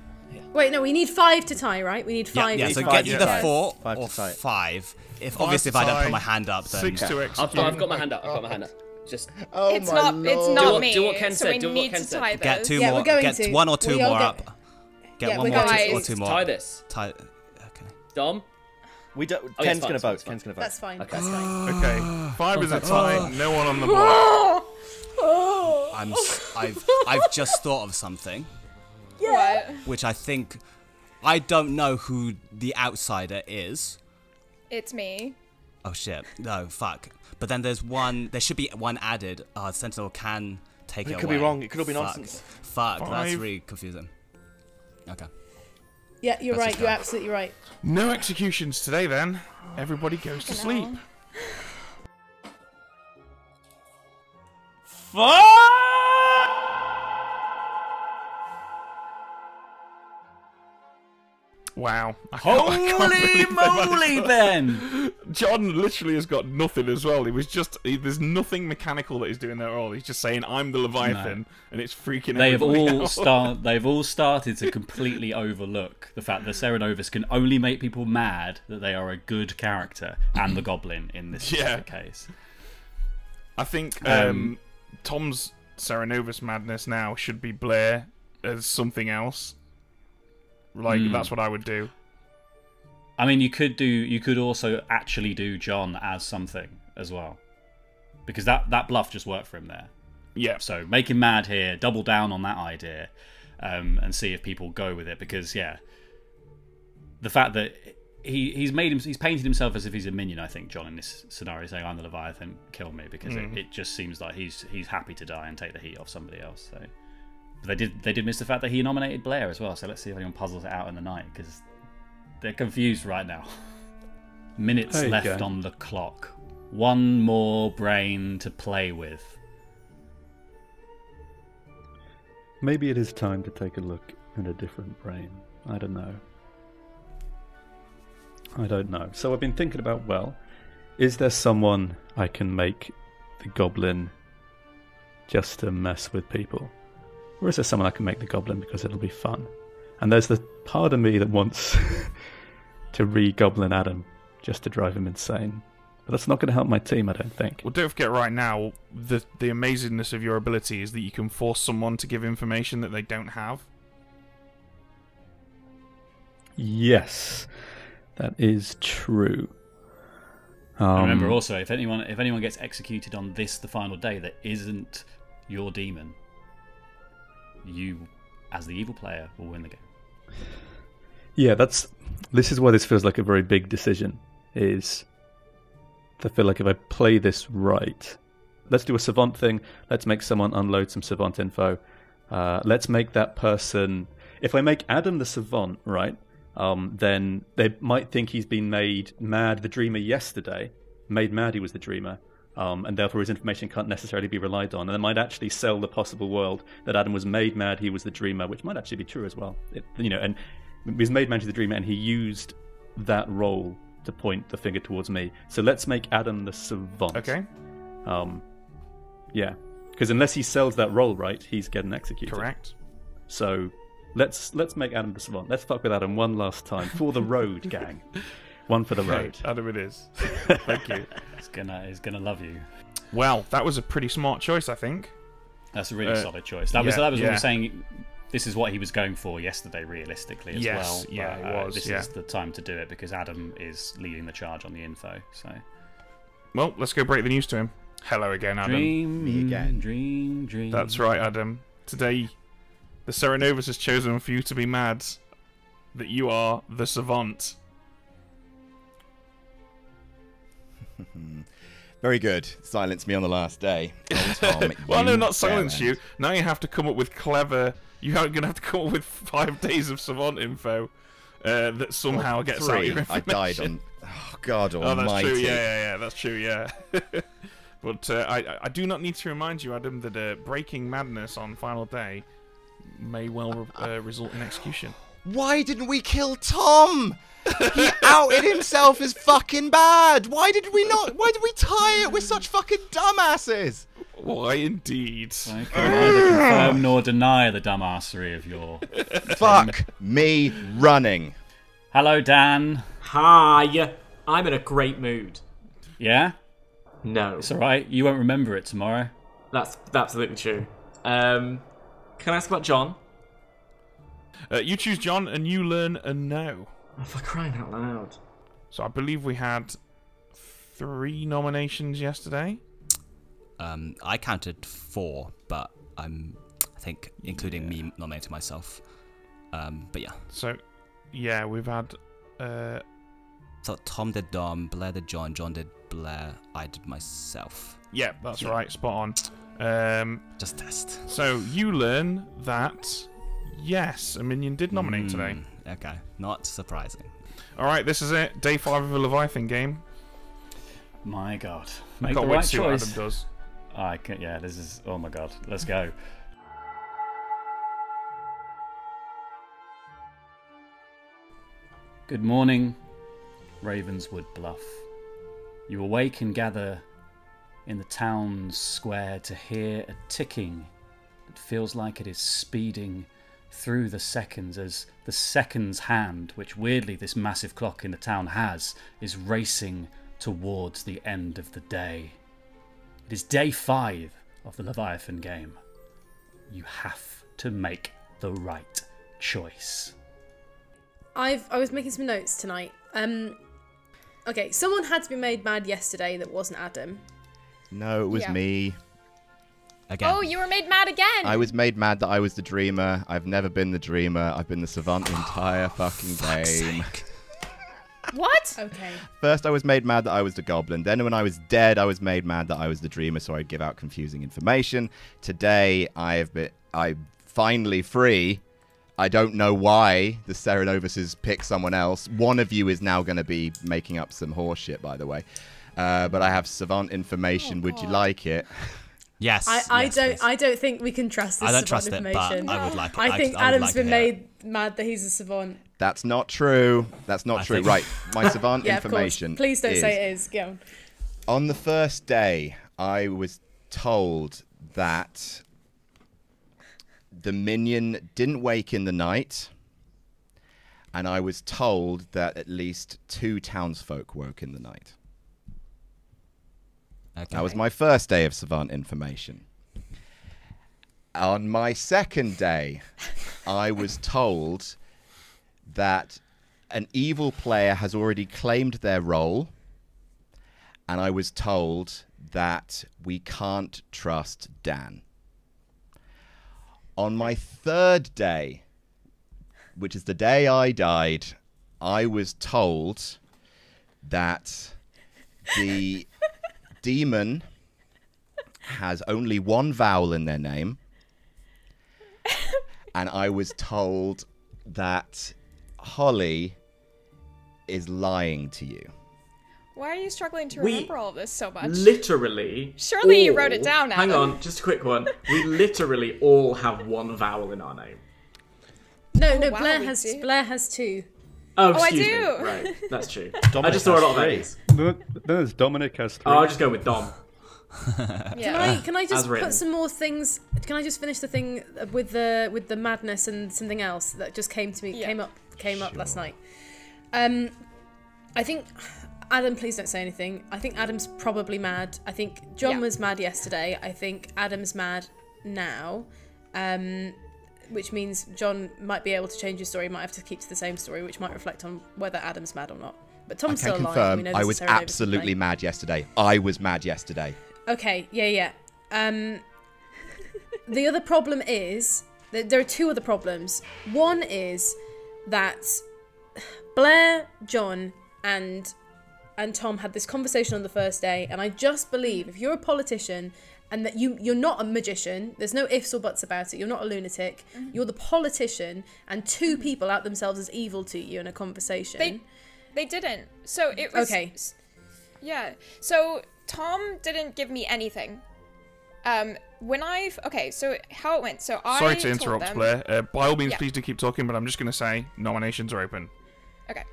Wait, no, we need five to tie, right? We need five. yeah, to so tie. get either Five. four Five or to five. If Five obviously if I don't put my hand up, then Six to I've, execute. I've got my hand up. I've got my hand up. Just Oh it's my not. lord. It's Do not what- me. do what Ken so said, we do what need Ken to said. tie get this. two Yeah, more. we're going get to. one or two We more get- up. Get Yeah, one we're more going two, to. or two more. tie this. Tie. Okay. Dom. We don't. Oh, Ken's gonna vote. Ken's gonna vote. That's fine. Okay. That's fine. Okay, five is a tie. No one on the block. Oh. I'm. s- I've. I've just thought of something, What? which I think. I don't know who the outsider is. It's me. Oh shit! No, fuck. But then there's one. There should be one added. Uh, Sentinel can take It it. could be wrong, it could all be Fuck. nonsense. Fuck. That's really confusing. Okay. Yeah, you're Let's right. You're absolutely right. No executions today, then. Everybody goes to sleep. Wow. I can't- I can't Holy moly. Ben! John literally has got nothing as well. He was just he, there's nothing mechanical that he's doing there at all. He's just saying I'm the Leviathan, and it's freaking. They have all out. start. They've all started to completely overlook the fact that Cerenovus can only make people mad that they are a good character, and the Goblin in this Yeah. case. I think um, Um, Tom's Cerenovus madness now should be Blair as something else. Like Hmm. that's what I would do. I mean, you could do. You could also actually do John as something as well, because that that bluff just worked for him there. Yeah. So make him mad here, double down on that idea, um, and see if people go with it. Because yeah, the fact that he he's made him he's painted himself as if he's a minion. I think John in this scenario saying I'm the Leviathan, kill me, because Mm. it, it just seems like he's he's happy to die and take the heat off somebody else. So. But they did they did miss the fact that he nominated Blair as well. So let's see if anyone puzzles it out in the night because they're confused right now. Minutes left go. on the clock. One more brain to play with. Maybe it is time to take a look at a different brain. I don't know. I don't know. So I've been thinking about well, is there someone I can make the goblin just to mess with people? Or is there someone I can make the goblin because it'll be fun? And there's the part of me that wants to re goblin Adam just to drive him insane. But that's not going to help my team, I don't think. Well, don't forget right now the the amazingness of your ability is that you can force someone to give information that they don't have. Yes, that is true. Um, Remember also, if anyone if anyone gets executed on this the final day that isn't your demon, you, as the evil player, will win the game. Yeah, that's. This is why this feels like a very big decision. Is I feel like if I play this right, let's do a savant thing. Let's make someone unload some savant info. Uh, let's make that person. If I make Adam the savant, right, um, then they might think he's been made mad the dreamer yesterday. Made mad he was the dreamer. Um, and therefore his information can't necessarily be relied on. And it might actually sell the possible world that Adam was made mad he was the dreamer, which might actually be true as well. It, you know, and he was made mad he's the dreamer, and he used that role to point the finger towards me. So let's make Adam the savant. Okay. Um, yeah, because unless he sells that role right, he's getting executed. Correct. So let's let's make Adam the savant. Let's fuck with Adam one last time for the road, gang. One for the Okay, road. Adam it is. Thank you. He's gonna he's gonna love you. Well, that was a pretty smart choice, I think. That's a really Uh, solid choice. That was that was what yeah. I'm saying. This is what he was going for yesterday, realistically as Yes, well. yeah, but, it uh, was, This yeah. is the time to do it because Adam is leading the charge on the info. So Well, let's go break the news to him. Hello again, Adam. dream, Me again. dream, dream. That's right, Adam. Today, the Cerenovus has chosen for you to be mad that you are the savant. Very good. Silence me on the last day. Oh, Tom, Well, no, not silence you. Now you have to come up with clever. You're going to have to come up with five days of savant info uh, that somehow Well, gets out three. your I died on. Oh God Oh, Almighty! that's true. Yeah, yeah, yeah. That's true. Yeah. but uh, I, I do not need to remind you, Adam, that uh, breaking madness on final day may well uh, result in execution. Why didn't we kill Tom? He outed himself as fucking bad. Why did we not? Why did we tie it with such fucking dumbasses? Why, indeed. I can neither confirm nor deny the dumbassery of your. Fuck me running. Hello, Dan. Hi. I'm in a great mood. Yeah, No, it's all right. You won't remember it tomorrow. that's absolutely true. Um, can I ask about John? Uh, you choose John, and you learn a no. Oh, for crying out loud. So I believe we had three nominations yesterday. Um, I counted four, but I'm, I think, including me nominating myself. Um, but yeah, So, yeah, we've had. Uh, so Tom did Dom, Blair did John, John did Blair, I did myself. yeah, that's right, spot on. Um, Just test. so you learn that yes, a minion did nominate today. Okay, not surprising. All right, this is it. Day five of a Leviathan game. My God, make Can't the wait right to see choice. what Adam does. I can, yeah, this is. Oh my God, let's go. Good morning, Ravenswood Bluff. You awake and gather in the town square to hear a ticking that feels like it is speeding through the seconds as the seconds hand, which weirdly this massive clock in the town has, is racing towards the end of the day. It is day five of the Leviathan game. You have to make the right choice. I've I was making some notes tonight. Um, okay, someone had to be made mad yesterday that wasn't Adam. No, it was Yeah. me. Again, Oh, you were made mad again. I was made mad that I was the dreamer. I've never been the dreamer. I've been the savant the entire fucking game. What? Okay. First, I was made mad that I was the goblin. Then, when I was dead, I was made mad that I was the dreamer, so I'd give out confusing information. Today, I have been. I'm finally free. I don't know why the Cerenovus pick someone else. One of you is now going to be making up some horseshit, by the way. Uh, but I have savant information. Would you like it? Yes. I, I yes, don't please. I don't think we can trust this I don't savant trust it, but information. I would like. I I'd- think I would Adam's like been made mad that he's a savant. That's not true. That's not I true. think- Right. My savant Yeah, of course. information. Please don't is, say it is. Go on. On the first day, I was told that the minion didn't wake in the night, and I was told that at least two townsfolk woke in the night. Okay. That was my first day of savant information. On my second day, I was told that an evil player has already claimed their role and I was told that we can't trust Dan. On my third day, which is the day I died, I was told that the demon has only one vowel in their name. And I was told that Holly is lying to you. Why are you struggling to We- remember all this so much? Literally. Surely you wrote it all- down, Hang on, just a quick one. We literally all have one vowel in our name. No, no, oh, wow, Blair has do. Blair has two. Oh, I excuse do. me. Right, that's true. I just saw a has lot of three. A's. Then there's Dominic has three. Oh, I'll just go with Dom. Can. I can I just put some more things? Can I just finish the thing with the with the madness and something else that just came to me Yeah. came up came up last night? Um, I think Adam, please don't say anything. I think Adam's probably mad. I think John Yeah. was mad yesterday. I think Adam's mad now. Um, which means John might be able to change his story, might have to keep to the same story, which might reflect on whether Adam's mad or not. But Tom's still alive. confirm we know I was is Sarah Davis' absolutely mad yesterday. I was mad yesterday. Okay, yeah, yeah. Um, the other problem is that there are two other problems. One is that Blair, John, and and Tom had this conversation on the first day, and I just believe if you're a politician and that you you're not a magician, there's no ifs or buts about it. You're not a lunatic. You're the politician, and two people out themselves as evil to you in a conversation. They they didn't. So it was Okay. Yeah. So Tom didn't give me anything. Um when I've okay, so how it went. So I Sorry to interrupt, them- Blair. Uh, by all means, Yeah. please do keep talking, but I'm just going to say nominations are open. Okay.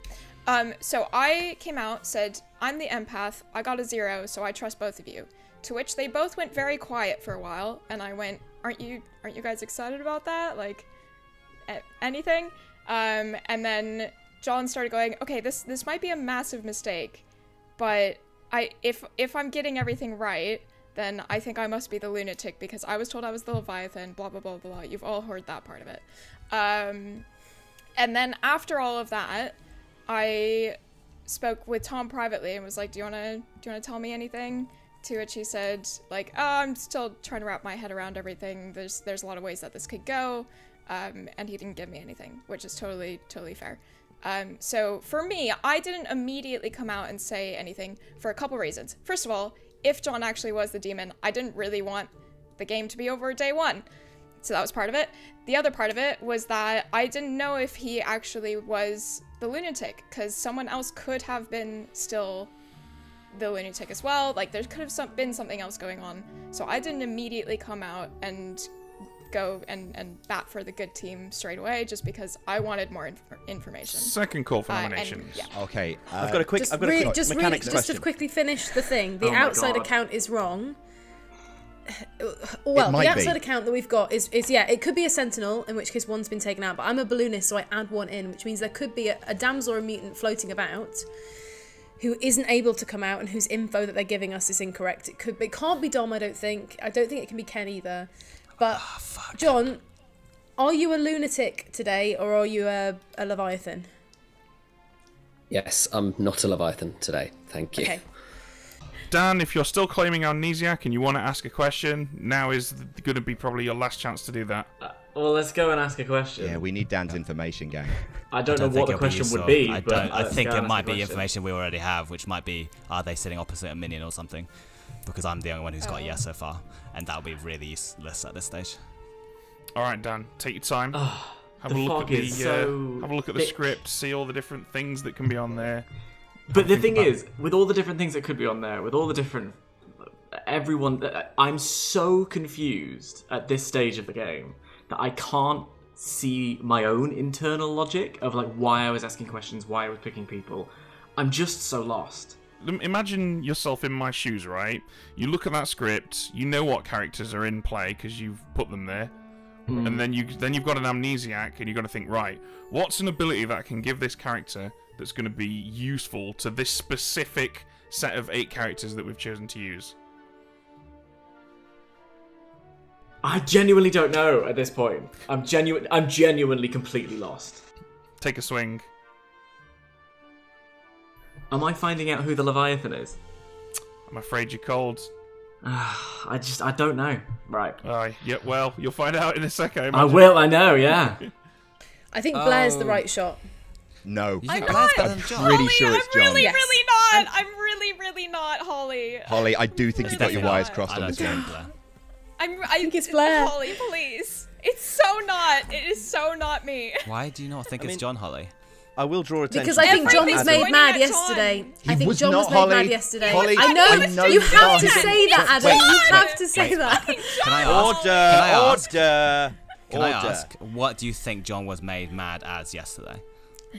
Um, so I came out, said, I'm the empath, I got a zero, so I trust both of you. To which they both went very quiet for a while, and I went, Aren't you aren't you guys excited about that? Like anything? Um, and then John started going, Okay, this this might be a massive mistake, but I if if I'm getting everything right, then I think I must be the lunatic because I was told I was the Leviathan, blah blah blah blah. You've all heard that part of it. Um and then after all of that, I spoke with Tom privately and was like, "Do you wanna do you wanna tell me anything?" To which he said, "Like, oh, I'm still trying to wrap my head around everything. There's there's a lot of ways that this could go," um, and he didn't give me anything, which is totally totally fair. Um, so for me, I didn't immediately come out and say anything for a couple reasons. First of all, if John actually was the demon, I didn't really want the game to be over day one. So that was part of it. The other part of it was that I didn't know if he actually was the lunatic, because someone else could have been still the lunatic as well. Like there could have some, been something else going on. So I didn't immediately come out and go and, and bat for the good team straight away, just because I wanted more inf- information. Second call for Uh, and- nominations. yeah. Okay. Uh, I've got a quick. just I've got a re- quick just, re- mechanics just question. to quickly finish the thing. The Oh outside God. account is wrong. Well, the outside be. account that we've got is, is yeah, it could be a sentinel, in which case one's been taken out. But I'm a balloonist, so I add one in, which means there could be a, a damsel or a mutant floating about who isn't able to come out and whose info that they're giving us is incorrect. It could, it can't be Dom. I don't think. I don't think it can be Ken either. But Ah, John, are you a lunatic today, or are you a, a leviathan? Yes, I'm not a Leviathan today. Thank you. Okay. Dan, if you're still claiming amnesiac and you want to ask a question, now is going to be probably your last chance to do that. Uh, well, let's go and ask a question. yeah, we need Dan's information, gang. I don't, I don't know what the it'll question would be, I, but don't, I think it might be question. information we already have, which might be are they sitting opposite a minion or something? Because I'm the only one who's got a yes so far, and that'll be really useless at this stage. All right, Dan, take your time. have Ah, the a look fog at the is uh, so have a look at the thick. script, see all the different things that can be on there. But the thing about is, with all the different things that could be on there, with all the different everyone, I'm so confused at this stage of the game that I can't see my own internal logic of like why I was asking questions, why I was picking people. I'm just so lost. Imagine yourself in my shoes, right? You look at that script, you know what characters are in play because you've put them there, hmm. and then you then you've got an amnesiac, and you've got to think, right, what's an ability that I can give this character that's going to be useful to this specific set of eight characters that we've chosen to use? I genuinely don't know at this point. I'm genuine. I'm genuinely completely lost. Take a swing. Am I finding out who the Leviathan is? I'm afraid you're cold. Ah, I just I don't know. Right. Aye, yeah, well, you'll find out in a second. I imagine. will. I know. Yeah. I think Blair's the Oh. right shot. No. I'm not. Blair's better than John? Pretty Holly, sure I'm John. really, Yes. really not. I'm really, really not Holly. Holly, I do think you got your wires crossed I on this think one. Blair. I'm. I think it's Blair. Holly, please. It's so not. It is so not me. Why do you not think it's mean- John Holly? I will draw attention. Because I think John was made mad yesterday. He I think was John was not, made Holly. mad yesterday. Holly, I know. I know you have to say that, Adam. Wait. You have to say that. Can I ask? Order, I ask? order, Can. I ask? What do you think John was made mad as yesterday?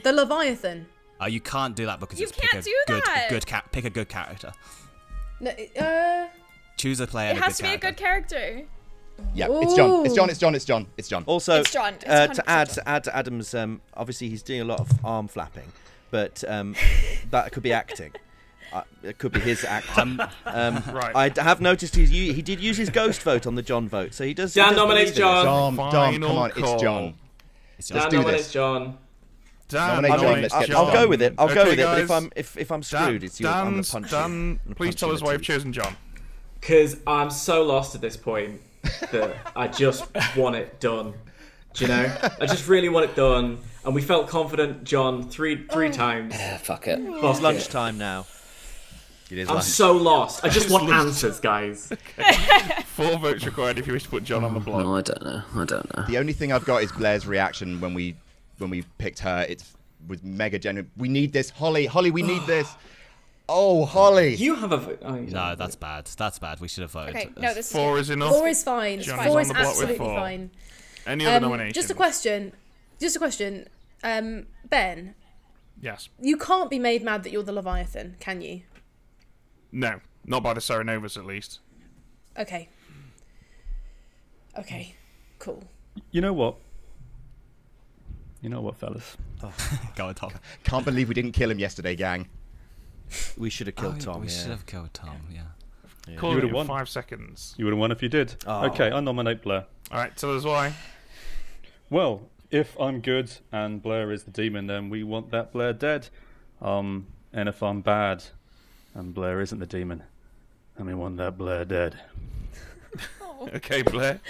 The Leviathan. Oh, you can't do that because You it's pick can't a do good, that. good ca- pick a good character. No, uh, Choose a player. It and has to a be a good good character. Yeah, it's John. It's John. It's John. It's John. It's John. Also, It's John. It's uh, to add John. to add to Adam's, um, obviously he's doing a lot of arm flapping, but um, that could be acting. Uh, it could be his acting. Um, Right. I d- have noticed he's he did use his ghost vote on the John vote, so he does. Dan does nominates believe in. John. Dom, Dom, come on, call. it's John. It's Dan just, do nominates this. John. Dan Nominate John, nominates let's get I'll go with it. I'll go Okay, with it. But if. I'm if, if I'm Dan, screwed, it's you. I'm gonna punch you. Dan, I'm gonna please tell us why you've teeth. chosen John. Because I'm so lost at this point that I just want it done. Do you know? I just really want it done. And we felt confident, John, three three oh. times. Yeah, fuck it. Fuck It's it. lunchtime now. It is I'm lunch. so lost. I just want answers, guys. Four votes required if you wish to put John on the mm, block. No, I don't know. I don't know. The only thing I've got is Blair's reaction when we when we picked her. It was mega genuine. We need this, Holly. Holly, we need this. Oh, Holly. You have a vote. Oh, no, don't. that's bad. That's bad. We should have voted. Okay, no, this is Four good. is enough. Four is fine. John is Four on is the block with absolutely four. fine. Any other Um, nominations? just a question. Just a question. Um, Ben, Yes. you can't be made mad that you're the Leviathan, can you? No. Not by the Cerenovus, at least. Okay. Okay. Cool. You know what? You know what, fellas? Go on, Tom. Can't believe we didn't kill him yesterday, gang. We should have Oh, killed yeah, Tom. we yeah. should have killed Tom. Yeah. Call You would've won. five seconds. You would have won if you did. Oh. Okay, I nominate Blair. All right, tell us why. Well, if I'm good and Blair is the demon, then we want that Blair dead. Um, and if I'm bad and Blair isn't the demon, then we want that Blair dead. Okay, Blair.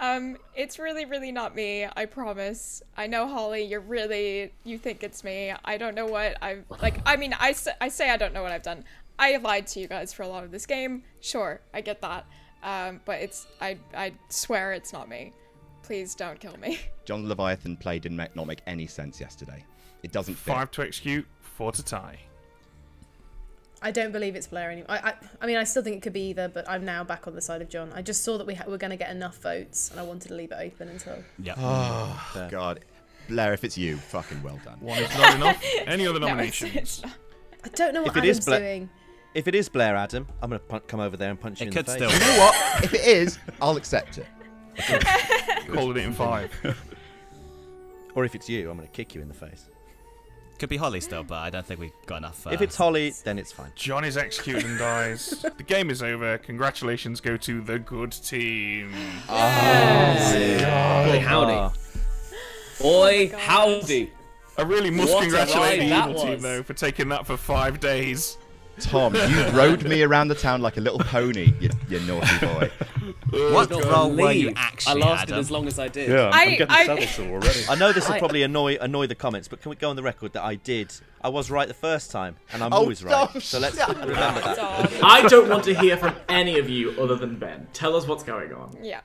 Um, it's really, really not me. I promise. I know, Holly. You're really. You think it's me. I don't know what I've like. I mean, I, I say I don't know what I've done. I lied to you guys for a lot of this game. Sure, I get that. Um, but it's. I. I swear it's not me. Please don't kill me. John Leviathan play didn't make, not make any sense yesterday. It doesn't fit. Five to execute, four to tie. I don't believe it's Blair anymore. I, I, I mean, I still think it could be either, but I'm now back on the side of John. I just saw that we ha- were going to get enough votes, and I wanted to leave it open until. Yeah. Oh, God. Blair, if it's you, fucking well done. One is not enough. Any other No, nominations? it's not. I don't know what If it is Adam's Blair- doing. If it is Blair Adam, I'm gonna pun- come over there and punch you It in could the still. You know what? if it is, I'll accept it. Called it in five. Or if it's you, I'm gonna kick you in the face. Could be Holly still, but I don't think we've got enough. Uh, if it's Holly, then it's fine. John is executed and dies. The game is over. Congratulations go to the good team. Boy, howdy. Ah. Boy, God. howdy. I really must What congratulate the ride evil team though for taking that for five days. Tom, you rode me around the town like a little pony, you, you naughty boy. Oh, what Not role were you actually, I lasted Adam? as long as I did. Yeah, I'm, I- I'm getting I- saddle sore already. I know this will I- probably annoy annoy the comments, but can we go on the record that I did? I was right the first time, and I'm Oh, always right. Dom, So let's remember that. Dom. I don't want to hear from any of you other than Ben. Tell us what's going on. Yeah.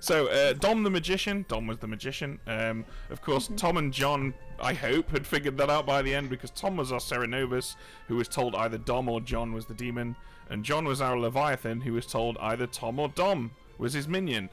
So uh, Dom the magician, Dom was the magician. Um, of course, Tom and John, I hope, had figured that out by the end because Tom was our Cerenovus, who was told either Dom or John was the demon, and John was our Leviathan, who was told either Tom or Dom was his minion.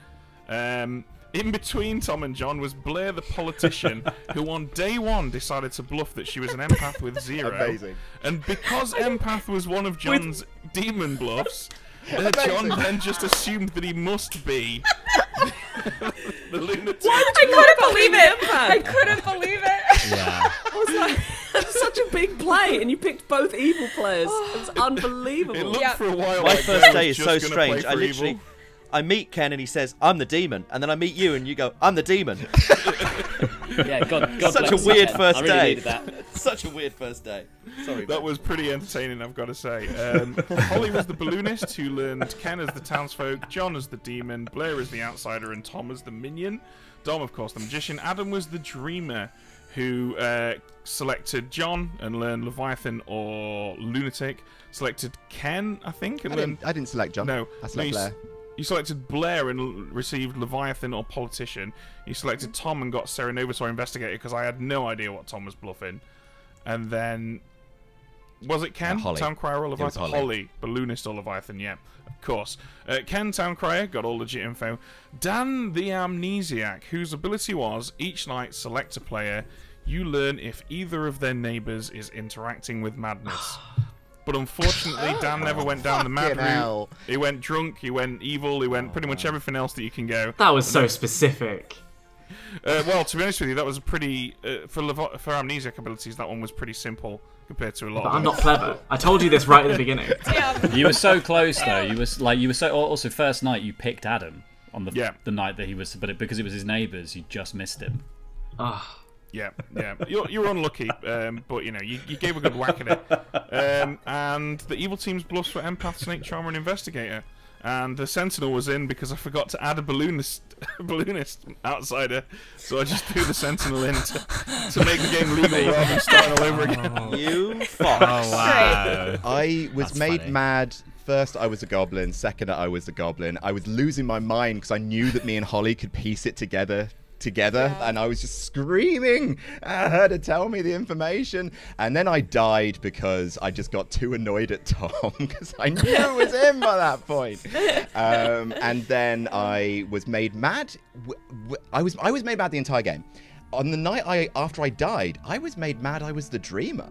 Um, in between Tom and John was Blair the politician, who on day one decided to bluff that she was an empath with zero. Amazing. And because empath was one of John's demon bluffs, uh, John then just assumed that he must be the lunatic. I couldn't believe it. I couldn't believe it. Yeah. I was like, that's such a big play, and you picked both evil players. It's unbelievable. It looked Yeah. for a while My like first day is so strange. I literally, evil. I meet Ken and he says, "I'm the demon," and then I meet you and you go, "I'm the demon." Yeah, God, God Such a weird Ken. first I really day. that. Such a weird first day. Sorry. That was pretty entertaining, I've got to say. Um, Holly was the balloonist who learned Ken as the townsfolk, John as the demon, Blair as the outsider, and Tom as the minion. Dom, of course, the magician. Adam was the dreamer who uh, selected John and learned Leviathan or Lunatic. Selected Ken, I think, and I learned didn't, I didn't select John. No, I no, select s- Blair. You selected Blair and received Leviathan or Politician. You selected Tom and got Cerenovus or Investigator because I had no idea what Tom was bluffing. And then. Was it Ken? Uh, Holly. Town Crier or was Leviathan? Holly. Balloonist or Leviathan, yeah, of course. Uh, Ken Town Crier got all legit info. Dan the Amnesiac, whose ability was each night select a player. You learn if either of their neighbours is interacting with madness. But unfortunately, Dan never went down the mad Fucking route. He went drunk, he went evil, he went pretty much everything else that you can go. That was so specific. Uh, well, to be honest with you, that was a pretty uh, for Levo- for amnesiac abilities. That one was pretty simple compared to a lot. But of I'm not clever. I told you this right at the beginning. Yeah. You were so close though. You was like you were so. Also, first night you picked Adam on the Yeah. the night that he was, but it, because it was his neighbours, you just missed him. Ah, Yeah, yeah. You're, you're unlucky, um, but you know you, you gave a good whack at it. Um, and the evil team's bluffs were empath, snake charmer, and investigator. And the sentinel was in because I forgot to add a balloonist, balloonist outsider, so I just threw the sentinel in to, to make the game legal rather than starting all over again. You fox. Oh wow. I was That's made funny. mad. First, I was a goblin. Second, I was a goblin. I was losing my mind because I knew that me and Holly could piece it together together Yeah. and I was just screaming at her to tell me the information. And then I died because I just got too annoyed at Tom because I knew it was him by that point. Um, and then I was made mad I was I was made mad the entire game. On the night I after I died I was made mad I was the dreamer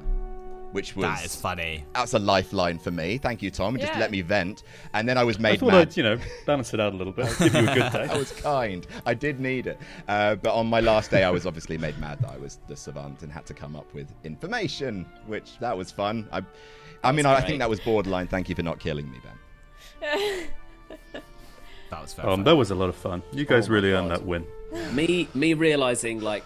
which was That is funny. that's a lifeline for me. Thank you, Tom. Just let me vent. And then I was I made thought mad. I'd, you know, balance it out a little bit. Give you a good day. I was kind. I did need it. Uh, but on my last day, I was obviously made mad that I was the savant and had to come up with information, which that was fun. I, I mean, I, I think that was borderline. Thank you for not killing me, Ben. That was very Um, funny. that was a lot of fun. You guys Oh my really earned that win. me me realizing like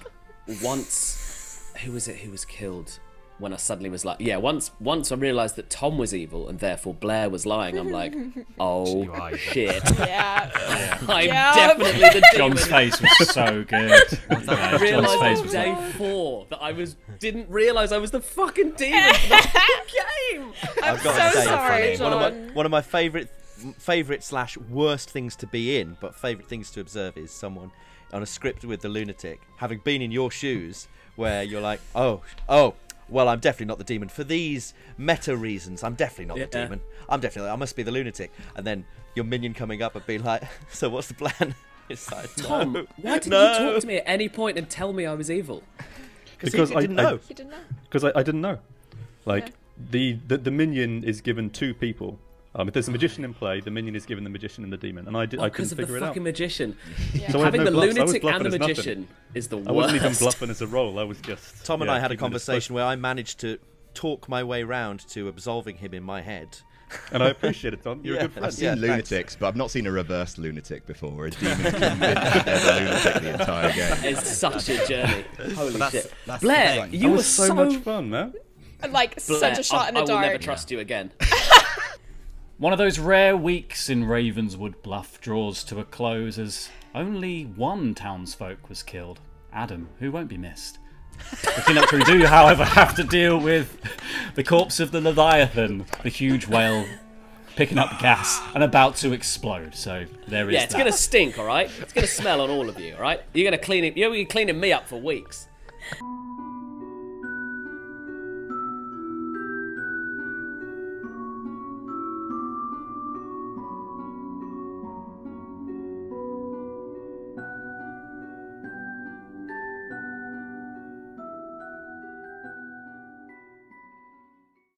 once who was it who was killed when I suddenly was like yeah once once I realized that Tom was evil and therefore Blair was lying I'm like oh You are evil. shit Yeah. I'm Yeah. definitely the John's demon. face was so good. I John's realized face on was day like, four that I was didn't realize I was the fucking demon for the whole game. I'm I've got so to say, sorry, one of my one of my favorite favorite slash worst things to be in, but favorite things to observe is someone on a script with the lunatic having been in your shoes, where you're like, oh, oh. Well, I'm definitely not the demon for these meta reasons. I'm definitely not the demon. I'm definitely. I must be the lunatic. And then your minion coming up and being like, "So what's the plan?" It's like, Tom, no, why didn't no. you talk to me at any point and tell me I was evil? Because Because he I- didn't I- know. You didn't know. Because I, I didn't know. Like Yeah. the, the the minion is given two people. Um, if there's a magician in play, the minion is given the magician and the demon, and I did, I Well, couldn't because of the figure it out. fucking magician. Yeah. So Having no the bluffs. Lunatic and the as nothing. magician is the worst. I wasn't even bluffing as a role. I was just. Tom and yeah, I had a conversation where I managed to talk my way round to absolving him in my head. and I appreciate it, Tom. You're Yeah. a good friend. I've seen Yeah, thanks. lunatics, but I've not seen a reverse lunatic before, a demon's convinced that they're the lunatic the entire game. It's such a journey. Holy that's- shit. that's Blair, you were was so, much fun, man. Like Blair, such a shot I, in the dark. I dark. will never trust you again. One of those rare weeks in Ravenswood Bluff draws to a close as only one townsfolk was killed Adam, who won't be missed. The do, however, have to deal with the corpse of the Leviathan, the huge whale picking up gas and about to explode. So there is Yeah, it's that. gonna stink, all right. It's gonna smell on all of you, all right. You're gonna clean it. You're gonna be cleaning me up for weeks.